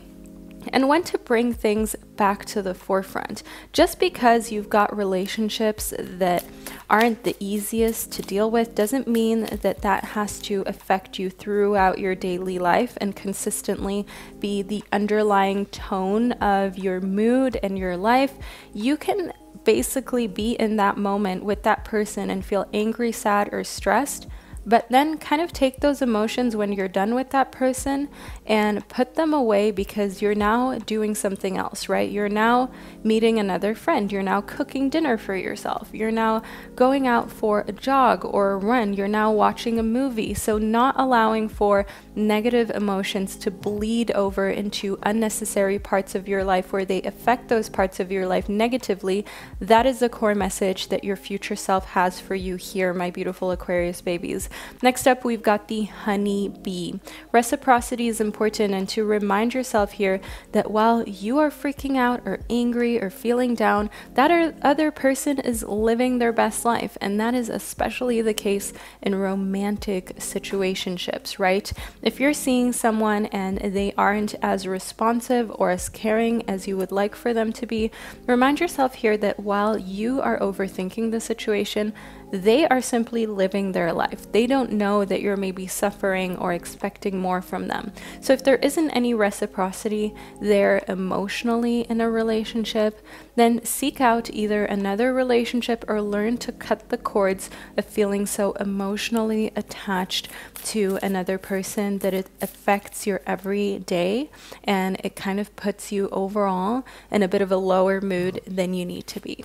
and when to bring things back to the forefront. Just because you've got relationships that aren't the easiest to deal with doesn't mean that that has to affect you throughout your daily life and consistently be the underlying tone of your mood and your life. You can basically be in that moment with that person and feel angry, sad, or stressed but then kind of take those emotions when you're done with that person and put them away because you're now doing something else, right? You're now meeting another friend. You're now cooking dinner for yourself. You're now going out for a jog or a run. You're now watching a movie. So, not allowing for negative emotions to bleed over into unnecessary parts of your life where they affect those parts of your life negatively. That is the core message that your future self has for you here, my beautiful Aquarius babies. Next up, we've got the honey bee. Reciprocity is important, and to remind yourself here that while you are freaking out or angry or feeling down, that other person is living their best life, and that is especially the case in romantic situationships, right? If you're seeing someone and they aren't as responsive or as caring as you would like for them to be, remind yourself here that while you are overthinking the situation, they are simply living their life. They don't know that you're maybe suffering or expecting more from them. So if there isn't any reciprocity there emotionally in a relationship, then seek out either another relationship or learn to cut the cords of feeling so emotionally attached to another person that it affects your everyday and it kind of puts you overall in a bit of a lower mood than you need to be.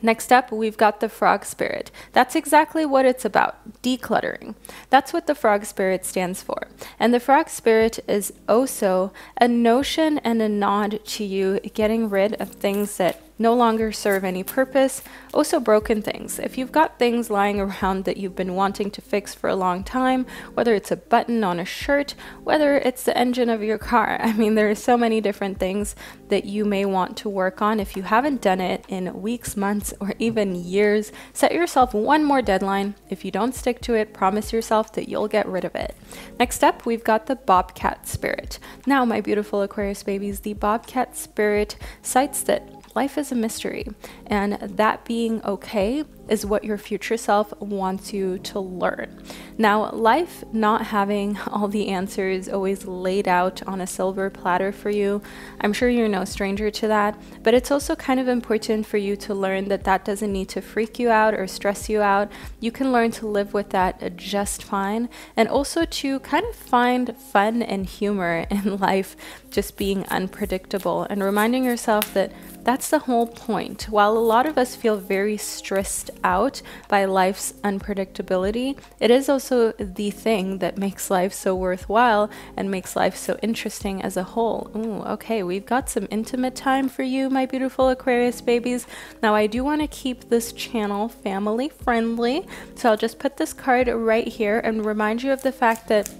Next up, we've got the frog spirit. That's exactly what it's about decluttering. That's what the frog spirit stands for. And the frog spirit is also a notion and a nod to you getting rid of things that no longer serve any purpose. Oh, also, broken things. If you've got things lying [LAUGHS] around that you've been wanting to fix for a long time, whether it's a button on a shirt, whether it's the engine of your car, [LAUGHS] I mean, there are so many different things that you may want to work on. If you haven't done it in weeks, months, or even years, set yourself one more deadline. If you don't stick to it, promise yourself that you'll get rid of it. Next up, we've got the Bobcat Spirit. Now, my beautiful Aquarius babies, the Bobcat Spirit cites that life is a mystery, and that being okay is what your future self wants you to learn. Now, life not having [LAUGHS] all the answers always laid out on a silver platter for you, I'm sure you're no stranger to that, but it's also kind of important for you to learn that that doesn't need to freak you out or stress you out. You can learn to live with that just fine, and also to kind of find fun and humor [LAUGHS] in life just being unpredictable and reminding yourself that that's the whole point. While a lot of us feel very stressed out by life's unpredictability, it is also the thing that makes life so worthwhile and makes life so interesting as a whole. Ooh, okay, we've got some intimate time for you, my beautiful Aquarius babies. Now, I do want to keep this channel family friendly, so I'll just put this card right here and remind you of the fact that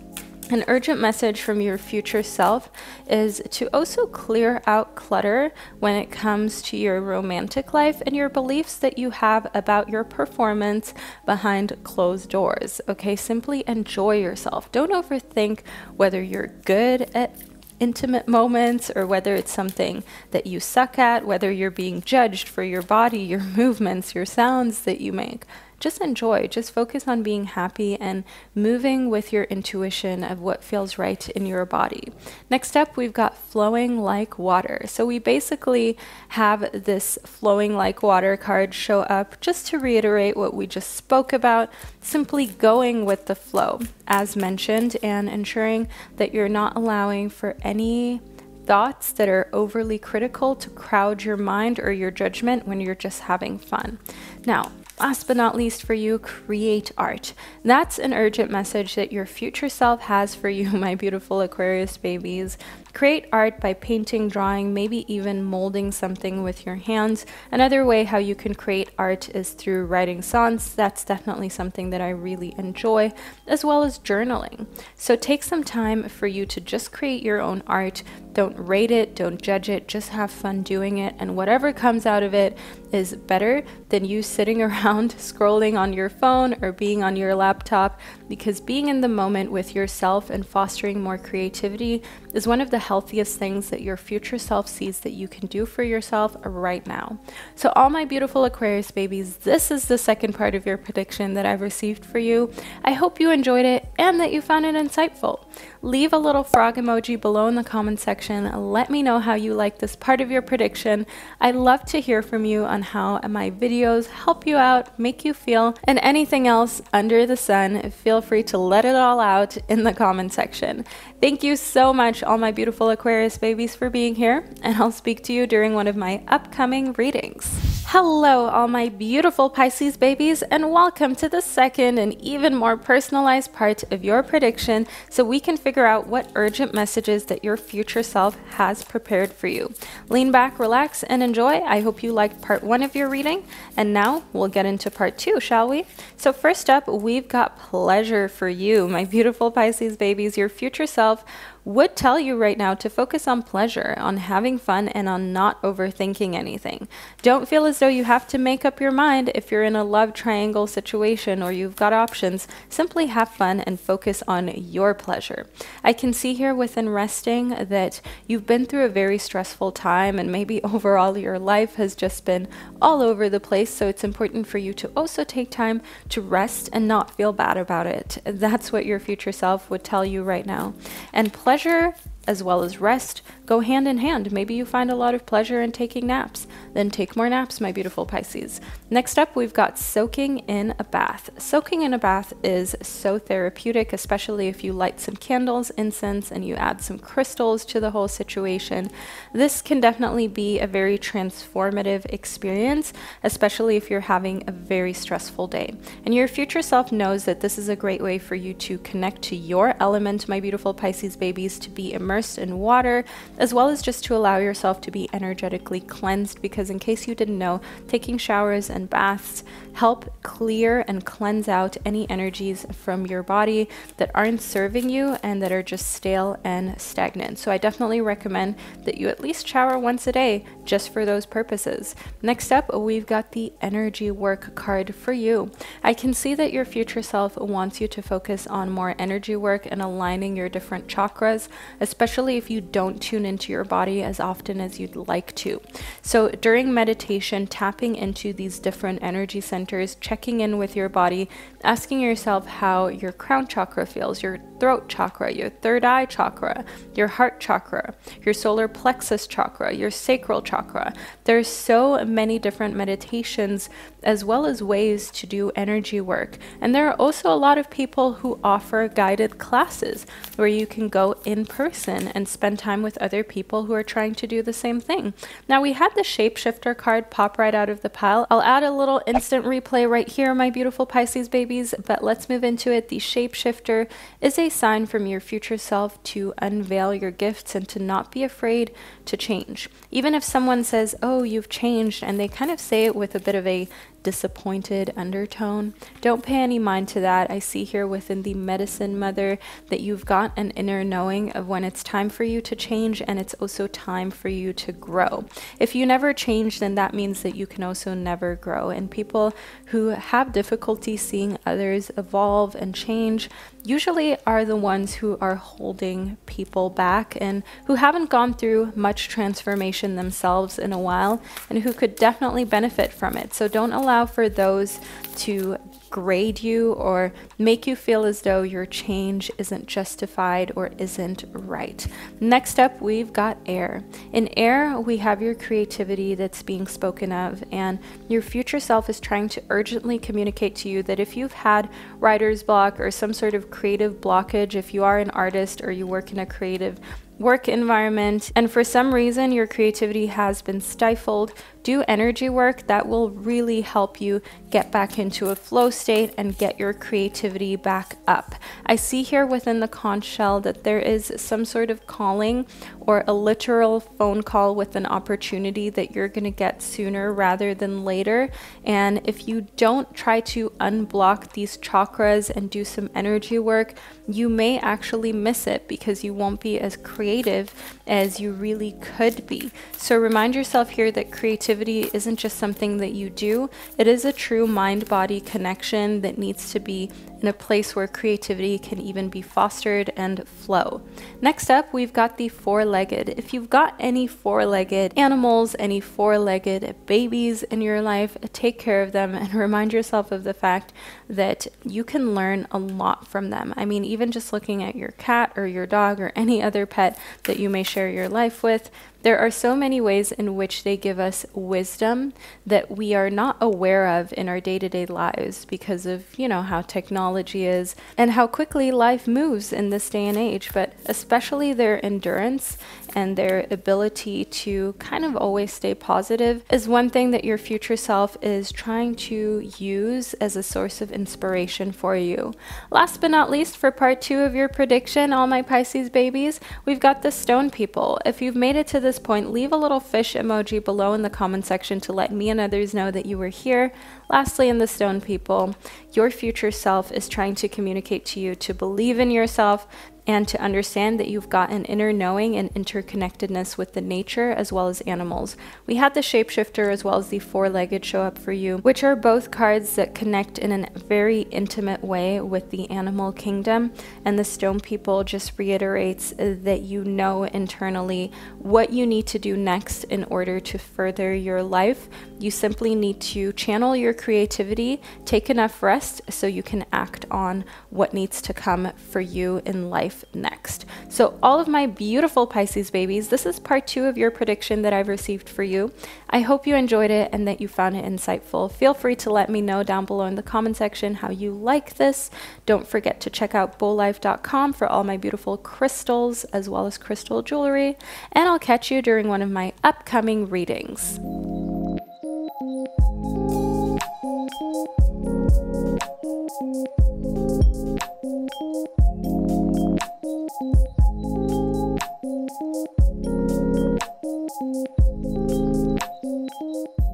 an urgent message from your future self is to also clear out clutter when it comes to your romantic life and your beliefs that you have about your performance behind closed doors. Okay, simply enjoy yourself. Don't overthink whether you're good at intimate moments or whether it's something that you suck at, whether you're being judged for your body, your [LAUGHS] movements, your sounds that you make just enjoy, just focus on being happy and moving with your intuition of what feels right in your body. Next up, we've got flowing like water. So we basically have this flowing like water card show up just to reiterate what we just spoke about, simply going with the flow, as mentioned, and ensuring that you're not allowing for any thoughts that are overly critical to crowd your mind or your judgment when you're just having fun. Now, Last but not least, for you, create art. That's an urgent message that your future self has for you, [LAUGHS] my beautiful Aquarius babies. Create art by painting, drawing, maybe even molding something with your hands. Another way how you can create art is through writing songs. That's definitely something that I really enjoy, as well as journaling. So take some time for you to just create your own art. Don't rate it, don't judge it, just have fun doing it, and whatever comes out of it is better than you sitting [LAUGHS] around scrolling on your phone or being on your laptop because being in the moment with yourself and fostering more creativity is one of the healthiest things that your future self sees that you can do for yourself right now. So, all my beautiful Aquarius babies, this is the second part of your prediction that I've received for you. I hope you enjoyed it and that you found it insightful. Leave a little frog emoji below in the comment section. Let me know how you like this part of your prediction. I love to hear from you on how my videos help you out, make you feel, and anything else under the sun. Feel free to let it all out in the comment section. Thank you so much, all my beautiful Aquarius babies, for being here, and I'll speak to you during one of my upcoming readings. Hello, all my beautiful Pisces babies, and welcome to the second and even more personalized part of your prediction so we can figure out what urgent messages that your future self has prepared for you. Lean back, relax, and enjoy. I hope you liked part one of your reading, and now we'll get into part two, shall we? So, first up, we've got pleasure for you, my beautiful Pisces babies, your future self would tell you right now to focus on pleasure, on having fun, and on not overthinking anything. Don't feel as though you have to make up your mind if you're in a love triangle situation or you've got options. Simply have fun and focus on your pleasure. I can see here within resting that you've been through a very stressful time and maybe [LAUGHS] overall your life has just been all over the place. So it's important for you to also take time to rest and not feel bad about it. That's what your future self would tell you right now. And pleasure as well as rest go hand in hand. Maybe you find a lot of pleasure in taking naps. Then take more naps, my beautiful Pisces. Next up, we've got soaking in a bath. Soaking in a bath is so therapeutic, especially if you light some candles, incense, and you add some crystals to the whole situation. This can definitely be a very transformative experience, especially if you're having a very stressful day. And your future self knows that this is a great way for you to connect to your element, my beautiful Pisces babies, to be immersed in water as well as just to allow yourself to be energetically cleansed. Because, in case you didn't know, taking showers and baths help clear and cleanse out any energies from your body that aren't serving you and that are just stale and stagnant. So, I definitely recommend that you at least shower once a day just for those purposes. Next up, we've got the energy work card for you. I can see that your future self wants you to focus on more energy work and aligning your different chakras, especially if you don't tune into your body as often as you'd like to. So during meditation, tapping into these different energy centers, checking in with your body, asking yourself how your crown chakra feels, your throat chakra, your third eye chakra, your heart chakra, your solar plexus chakra, your sacral chakra. There's so many different meditations as well as ways to do energy work. And there are also a lot of people who offer guided classes where you can go in person and spend time with other people who are trying to do the same thing. Now, we had the shapeshifter card pop right out of the pile. I'll add a little instant replay right here, my beautiful Pisces babies, but let's move into it. The shapeshifter is a sign from your future self to unveil your gifts and to not be afraid to change. Even if someone says, Oh, you've changed, and they kind of say it with a bit of a disappointed undertone. Don't pay any mind to that. I see here within the medicine mother that you've got an inner knowing of when it's time for you to change and it's also time for you to grow. If you never change, then that means that you can also never grow. And people who have difficulty seeing others evolve and change usually are the ones who are holding people back and who haven't gone through much transformation themselves in a while and who could definitely benefit from it. So don't allow for those to grade you or make you feel as though your change isn't justified or isn't right. Next up, we've got air. In air, we have your creativity that's being spoken of, and your future self is trying to urgently communicate to you that if you've had writer's block or some sort of creative blockage, if you are an artist or you work in a creative work environment, and for some reason your creativity has been stifled, do energy work that will really help you get back into a flow state and get your creativity back up. I see here within the conch shell that there is some sort of calling or a literal phone call with an opportunity that you're going to get sooner rather than later. And if you don't try to unblock these chakras and do some energy work, you may actually miss it because you won't be as creative as you really could be. So remind yourself here that creativity isn't just something that you do, it is a true mind body connection that needs to be in a place where creativity can even be fostered and flow. Next up, we've got the four legged. If you've got any four legged animals, any four legged babies in your life, take care of them and [LAUGHS] remind yourself of the fact that you can learn a lot from them. I mean, even just looking at your cat or your dog or any other pet that you may share your life with, there are so many ways in which they give us wisdom that we are not aware of in our day to day lives because of, you know, how technology is and how quickly life moves in this day and age, but especially their endurance and their ability to kind of always stay positive is one thing that your future self is trying to use as a source of inspiration for you. Last but not least, for part two of your prediction, all my Pisces babies, we've got the stone people. If you've made it to this point, leave a little fish emoji below in the comment section to let me and others know that you were here. Lastly, in the stone people, your future self is trying to communicate to you to believe in yourself, and to understand that you've got an inner knowing and interconnectedness with the nature as well as animals. We had the shapeshifter as well as the four legged show up for you, which are both cards that connect in a very intimate way with the animal kingdom. And the stone people just reiterates that you know internally what you need to do next in order to further your life. You simply need to channel your creativity, take enough rest so you can act on what needs to come for you in life next. So, all of my beautiful Pisces babies, this is part two of your prediction that I've received for you. I hope you enjoyed it and that you found it insightful. Feel free to let me know down below in the comment section how you like this. Don't forget to check out beau-life.com for all my beautiful crystals as well as crystal jewelry. And I'll catch you during one of my upcoming readings. Thank you. Thank you.